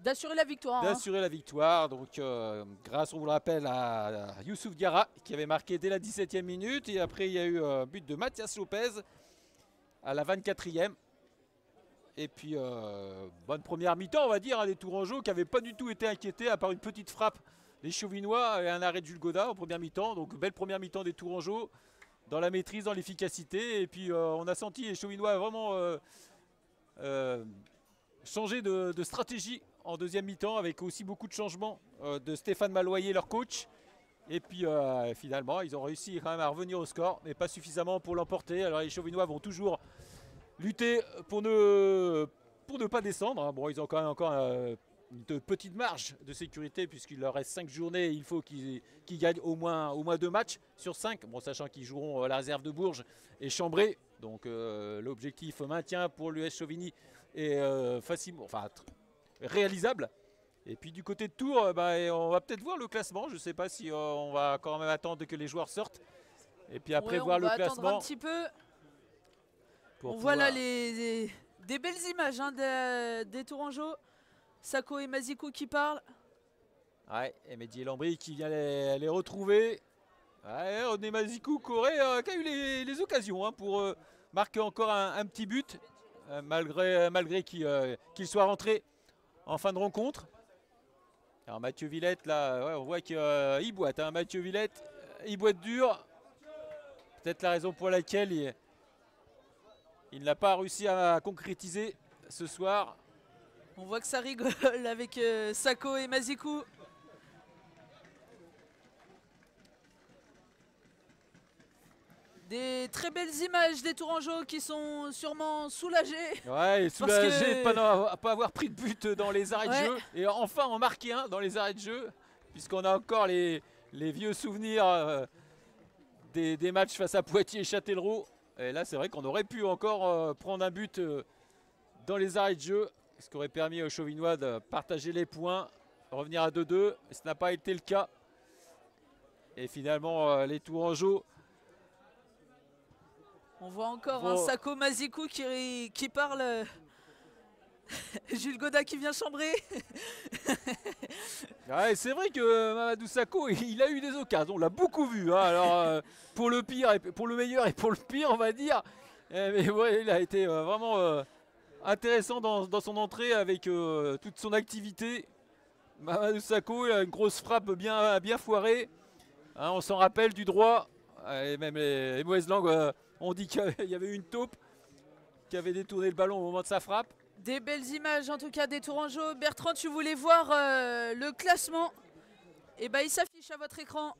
d'assurer la victoire. hein. d'assurer la victoire. Donc, euh, grâce, on vous le rappelle, à Youssouf Diarra qui avait marqué dès la 17e minute. Et après, il y a eu un but de Mathias Lopez à la 24e. Et puis, euh, bonne première mi-temps, on va dire, hein, des Tourangeaux qui n'avaient pas du tout été inquiétés, à part une petite frappe des Chauvinois et un arrêt de Jules Godin en première mi-temps. Donc, belle première mi-temps des Tourangeaux dans la maîtrise, dans l'efficacité. Et puis, euh, on a senti les Chauvinois vraiment euh, euh, changer de, stratégie en deuxième mi-temps avec aussi beaucoup de changements euh, de Stéphane Maloyer, leur coach. Et puis euh, finalement, ils ont réussi quand même à revenir au score, mais pas suffisamment pour l'emporter. Alors les Chauvinois vont toujours lutter pour ne, pas descendre. hein. Bon, ils ont quand même encore euh, une petite marge de sécurité puisqu'il leur reste 5 journées. Il faut qu'ils gagnent au moins, au moins 2 matchs sur 5. Bon, sachant qu'ils joueront euh, la réserve de Bourges et Chambray. Donc euh, l'objectif maintien pour l'US Chauvigny est euh, facilement, enfin, réalisable. Et puis du côté de Tours, euh, bah, on va peut-être voir le classement. Je ne sais pas si on va quand même attendre que les joueurs sortent. Et puis après Ouais, voir on le va attendre classement. un petit peu. pour on voit là pouvoir- les, les- des belles images hein, des, des Tourangeaux. Sako et Mazikou qui parlent. Ouais, et Mehdi Lambry qui vient les, les retrouver. Ouais, René Mazikou qui, aurait, euh, qui a eu les, les occasions hein, pour euh, marquer encore un, petit but, euh, malgré, malgré qu'il euh, qu'il soit rentré en fin de rencontre. Alors Mathieu Villette, là, on voit qu'il boite. hein. Mathieu Villette, euh, il dur. Peut-être la raison pour laquelle il, il n'a pas réussi à concrétiser ce soir. On voit que ça rigole avec euh, Sako et Mazikou. Des très belles images des Tourangeaux qui sont sûrement soulagés. Ouais, et Parce soulagé que- de pas, pas avoir pris de but dans les arrêts Ouais. de jeu. Et enfin en marquer un dans les arrêts de jeu. Puisqu'on a encore les, les vieux souvenirs euh, des, des matchs face à Poitiers et Châtellerault. Et là, c'est vrai qu'on aurait pu encore euh, prendre un but euh, dans les arrêts de jeu. Ce qui aurait permis aux Chauvinois de partager les points, revenir à 2-2. Et ce n'a pas été le cas. Et finalement, les Tourangeaux On voit encore Bon. un Sako Mazikou qui, qui parle. <laughs> Jules Godin qui vient chambrer. <laughs> Ouais, c'est vrai que euh, Mamadou Sakho, <laughs> il a eu des occasions, on l'a beaucoup vu. hein. Alors, euh, pour le pire, et pour le meilleur et pour le pire, on va dire. Euh, mais ouais, il a été euh, vraiment intéressant dans, dans son entrée avec toute son activité. Mamadou Sakho, il a une grosse frappe bien, bien foirée. Hein, on s'en rappelle du droit. Et même les, les mauvaises langues ont dit qu'il y avait- une taupe qui avait détourné le ballon au moment de sa frappe. Des belles images en tout cas des Tourangeaux. Bertrand, tu voulais voir euh, le classement Et ben il s'affiche à votre écran.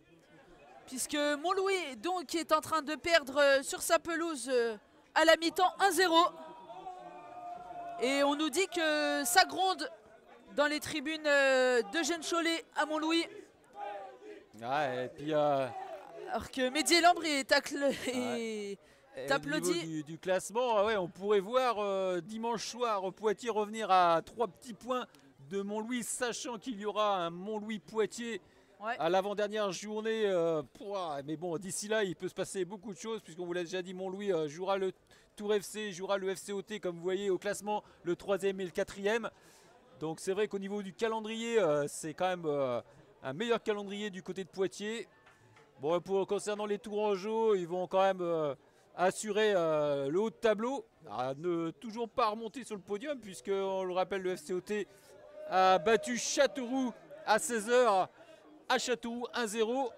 Puisque Montlouis donc est en train de perdre euh, sur sa pelouse euh, à la mi-temps 1-0. Et on nous dit que ça gronde dans les tribunes d'Eugène Cholet à Montlouis. Ouais, et puis Alors que Mehdi Lambry tacle Et T'applaudis. Du, du classement, ah ouais, on pourrait voir euh, dimanche soir Poitiers revenir à trois petits points de Montlouis, sachant qu'il y aura un Montlouis-Poitiers Ouais. à l'avant-dernière journée. euh, pouah, mais bon, d'ici là, il peut se passer beaucoup de choses, puisqu'on vous l'a déjà dit, Montlouis euh, jouera le Tour FC, jouera le FCOT, comme vous voyez au classement, le troisième et le quatrième. Donc c'est vrai qu'au niveau du calendrier, euh, c'est quand même un meilleur calendrier du côté de Poitiers. Bon, pour, concernant les Tourangeaux, ils vont quand même assurer euh, le haut de tableau. À ne toujours pas remonter sur le podium, puisque on le rappelle, le FCOT a battu Châteauroux à 16h à Châteauroux 1-0.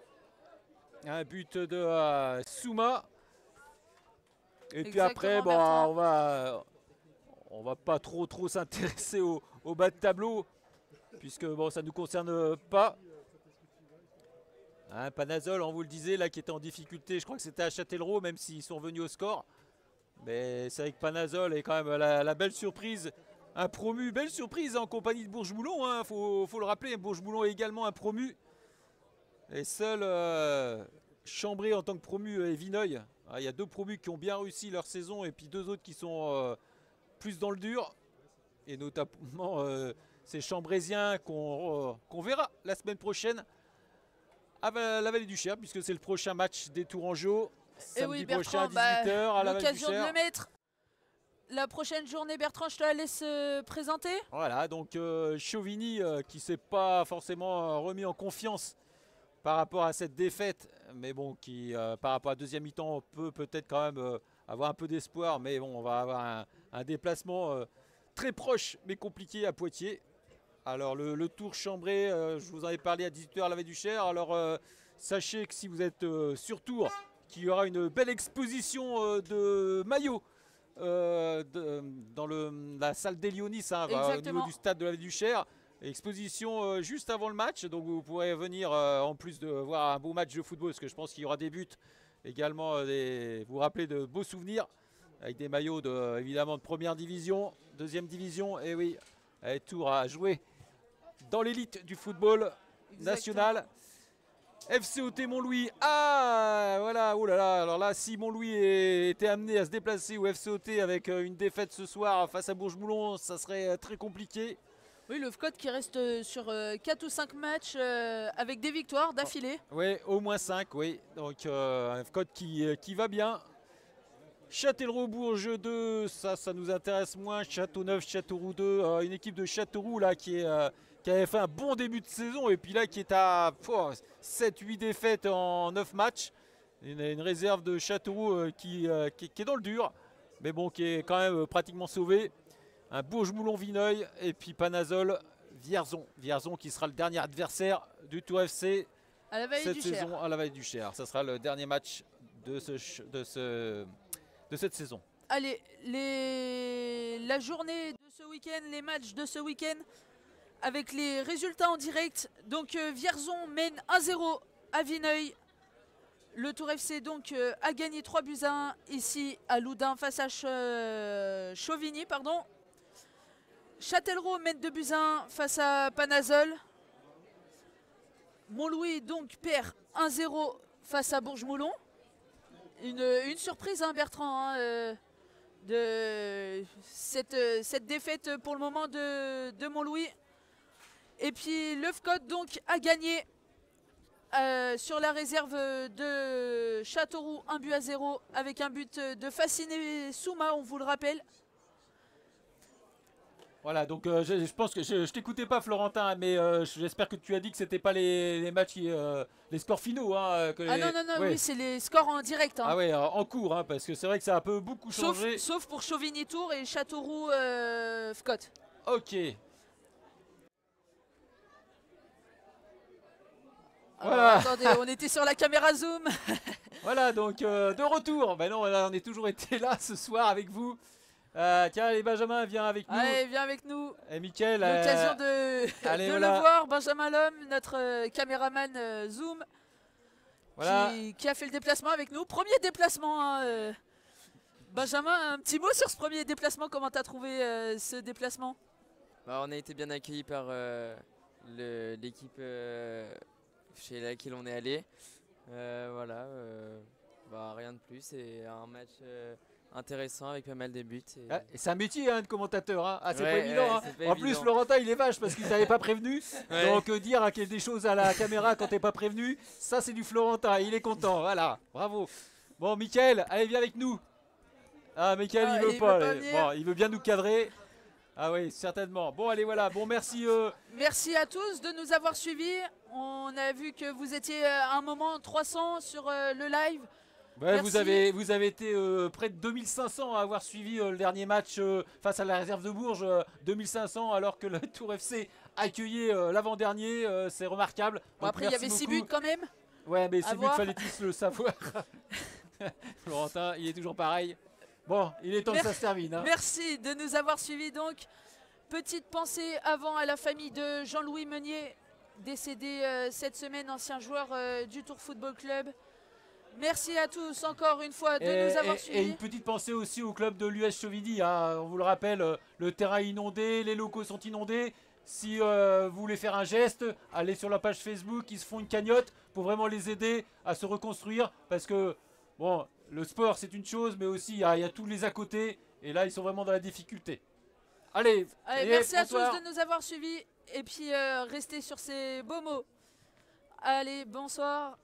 Un but de euh, Souma. Et puis après, bon, Bertrand. on va, on va pas trop trop s'intéresser au, au bas de tableau, puisque bon, ça ne nous concerne pas. Hein, Panazol, on vous le disait, là qui était en difficulté, je crois que c'était à Châtellerault, même s'ils sont revenus au score. Mais c'est que Panazol est quand même la, belle surprise, un promu, belle surprise en compagnie de Bourges-Boulon, il faut, faut le rappeler, Bourges-Boulon est également un promu. Et seul euh, Chambray en tant que promu est Vineuil. Ah, Il y a deux promus qui ont bien réussi leur saison et puis deux autres qui sont euh, plus dans le dur. Et notamment euh, ces euh, qu'on verra la semaine prochaine à Va- la Vallée du Cher, puisque c'est le prochain match des Tourangeaux. Eh Samedi oui, prochain Bertrand, bah, 18h à la Vallée du l'occasion de Cher. le mettre. la prochaine journée, Bertrand, je te la laisse euh, présenter. Voilà, donc euh, Chauvigny euh, qui s'est pas forcément euh, remis en confiance par rapport à cette défaite, mais bon, qui par rapport à deuxième mi-temps peut peut-être quand même avoir un peu d'espoir, mais bon, on va avoir un, un déplacement très proche mais compliqué à Poitiers. Alors le, le tour chambré, euh, je vous en ai parlé à 18h à la veille du Cher, alors euh, sachez que si vous êtes euh, sur tour, qu'il y aura une belle exposition de maillots de- dans le, la salle d'Elionis, hein, bah, au niveau du stade de la du Cher. Exposition juste avant le match, donc vous pourrez venir en plus de voir un beau match de football, parce que je pense qu'il y aura des buts, également des, vous vous rappelez de beaux souvenirs, avec des maillots de, évidemment de première division, deuxième division, et oui, et Tour à jouer dans l'élite du football national. FCOT Montlouis. Ah voilà, oh là là. Alors là, si Montlouis était amené à se déplacer au FCOT avec euh, une défaite ce soir face à Bourges-Moulon, ça serait euh, très compliqué. Oui, le FCOT qui reste euh, sur 4 ou 5 matchs avec des victoires d'affilée. Oui, au moins 5, oui. Donc euh, un code qui, qui va bien. Châtellerault-Bourges 2, ça, ça nous intéresse moins. Châteauneuf, Châteauroux 2, euh, une équipe de Châteauroux là qui, est, qui avait fait un bon début de saison et puis là qui est à 7-8 défaites en 9 matchs. Une, une réserve de Châteauroux euh, qui, euh, qui- qui est dans le dur, mais bon, qui est quand même euh, pratiquement sauvé. Un Bourges-Moulon-Vineuil et puis Panazol, Vierzon. Vierzon qui sera le dernier adversaire du Tour FC À la cette du Cher. saison à la veille du Cher. Ça sera le dernier match de, ce, ch- de, ce, de cette saison. Allez, les... la journée de ce week-end, les matchs de ce week-end, avec les résultats en direct. Donc euh, Vierzon mène 1-0 à Vineuil. Le Tour FC donc euh, a gagné 3 buts à 1 ici à Loudun face à euh, Chauvigny. Pardon. Châtellerault mène 2 buts à 1 face à Panazol. Montlouis donc perd 1-0 face à Bourges-Moulon. Une, surprise, hein, Bertrand, hein, de cette, cette défaite pour le moment de, de Montlouis. Et puis le FCOT donc a gagné euh, sur la réserve de Châteauroux, un but à zéro avec un but de Fasciné Souma, on vous le rappelle. Voilà, donc euh, je, je pense que je, je t'écoutais pas, Florentin, mais euh, j'espère que tu as dit que c'était pas les, les matchs, euh, les scores finaux. Hein, que Ah les- non, non, non, ouais. oui, c'est les scores en direct. hein. Ah ouais, en cours, hein, parce que c'est vrai que ça a un peu beaucoup changé. sauf pour Chauvigny Tour et Châteauroux euh, Alors, attendez, on était sur la caméra zoom. <laughs> Voilà, donc euh, de retour. Ben non, on est toujours été là ce soir avec vous. Euh, tiens, allez, Benjamin, viens avec nous. Allez, viens avec nous. Et Mickaël, euh, L'occasion de, <laughs> allez, de voilà. le voir, Benjamin Lhomme, notre euh, caméraman euh, Zoom, voilà. qui, qui a fait le déplacement avec nous. Premier déplacement. hein, euh. Benjamin, un petit mot sur ce premier déplacement. Comment t'as trouvé euh, ce déplacement? Bah, on a été bien accueillis par euh, l'équipe chez laquelle on est allé. Euh, voilà, euh, bah, rien de plus. C'est un match euh, intéressant avec pas mal de buts. et- Ah, et c'est un métier hein, de commentateur. hein. Ah, c'est Ouais, pas évident. ouais, hein. pas En plus. Florentin, il est vache parce qu'il t'avait pas prévenu. <laughs> Ouais. Donc, euh, dire qu'il y a des choses à la caméra quand t'es pas prévenu, ça, c'est du Florentin. Il est content. Voilà, bravo. Bon, Mickaël, allez, viens avec nous. Ah, Mickaël, Ah, il veut il pas. veut pas. Bon, il veut bien nous cadrer. Ah oui, certainement. Bon, allez, voilà. Bon, merci. euh, Merci à tous de nous avoir suivis. On a vu que vous étiez euh, à un moment 300 sur euh, le live. Ouais, vous avez, vous avez été euh, près de 2500 à avoir suivi euh, le dernier match euh, face à la réserve de Bourges. euh, 2500 alors que le <laughs> Tour FC accueillait euh, l'avant-dernier. euh, c'est remarquable. Bon, après, il y avait 6 beaucoup. buts quand même. Ouais, mais À c'est mieux voir. fallait-il le savoir. <laughs> Florentin, il est toujours pareil. Bon, il est temps que ça se termine. hein. Merci de nous avoir suivis donc. Petite pensée avant à la famille de Jean-Louis Meunier, décédé euh, cette semaine, ancien joueur euh, du Tour Football Club. Merci à tous encore une fois de Et, nous avoir et- et suivis. une petite pensée aussi au club de l'US Chauvigny. hein. On vous le rappelle, euh, le terrain est inondé, les locaux sont inondés. Si euh, vous voulez faire un geste, allez sur la page Facebook, ils se font une cagnotte pour vraiment les aider à se reconstruire. Parce que, bon, le sport c'est une chose, mais aussi il y, a- il y a tous les à côté. Et là, ils sont vraiment dans la difficulté. Allez, merci à tous de nous avoir suivis et puis euh, restez sur ces beaux mots. Allez, bonsoir.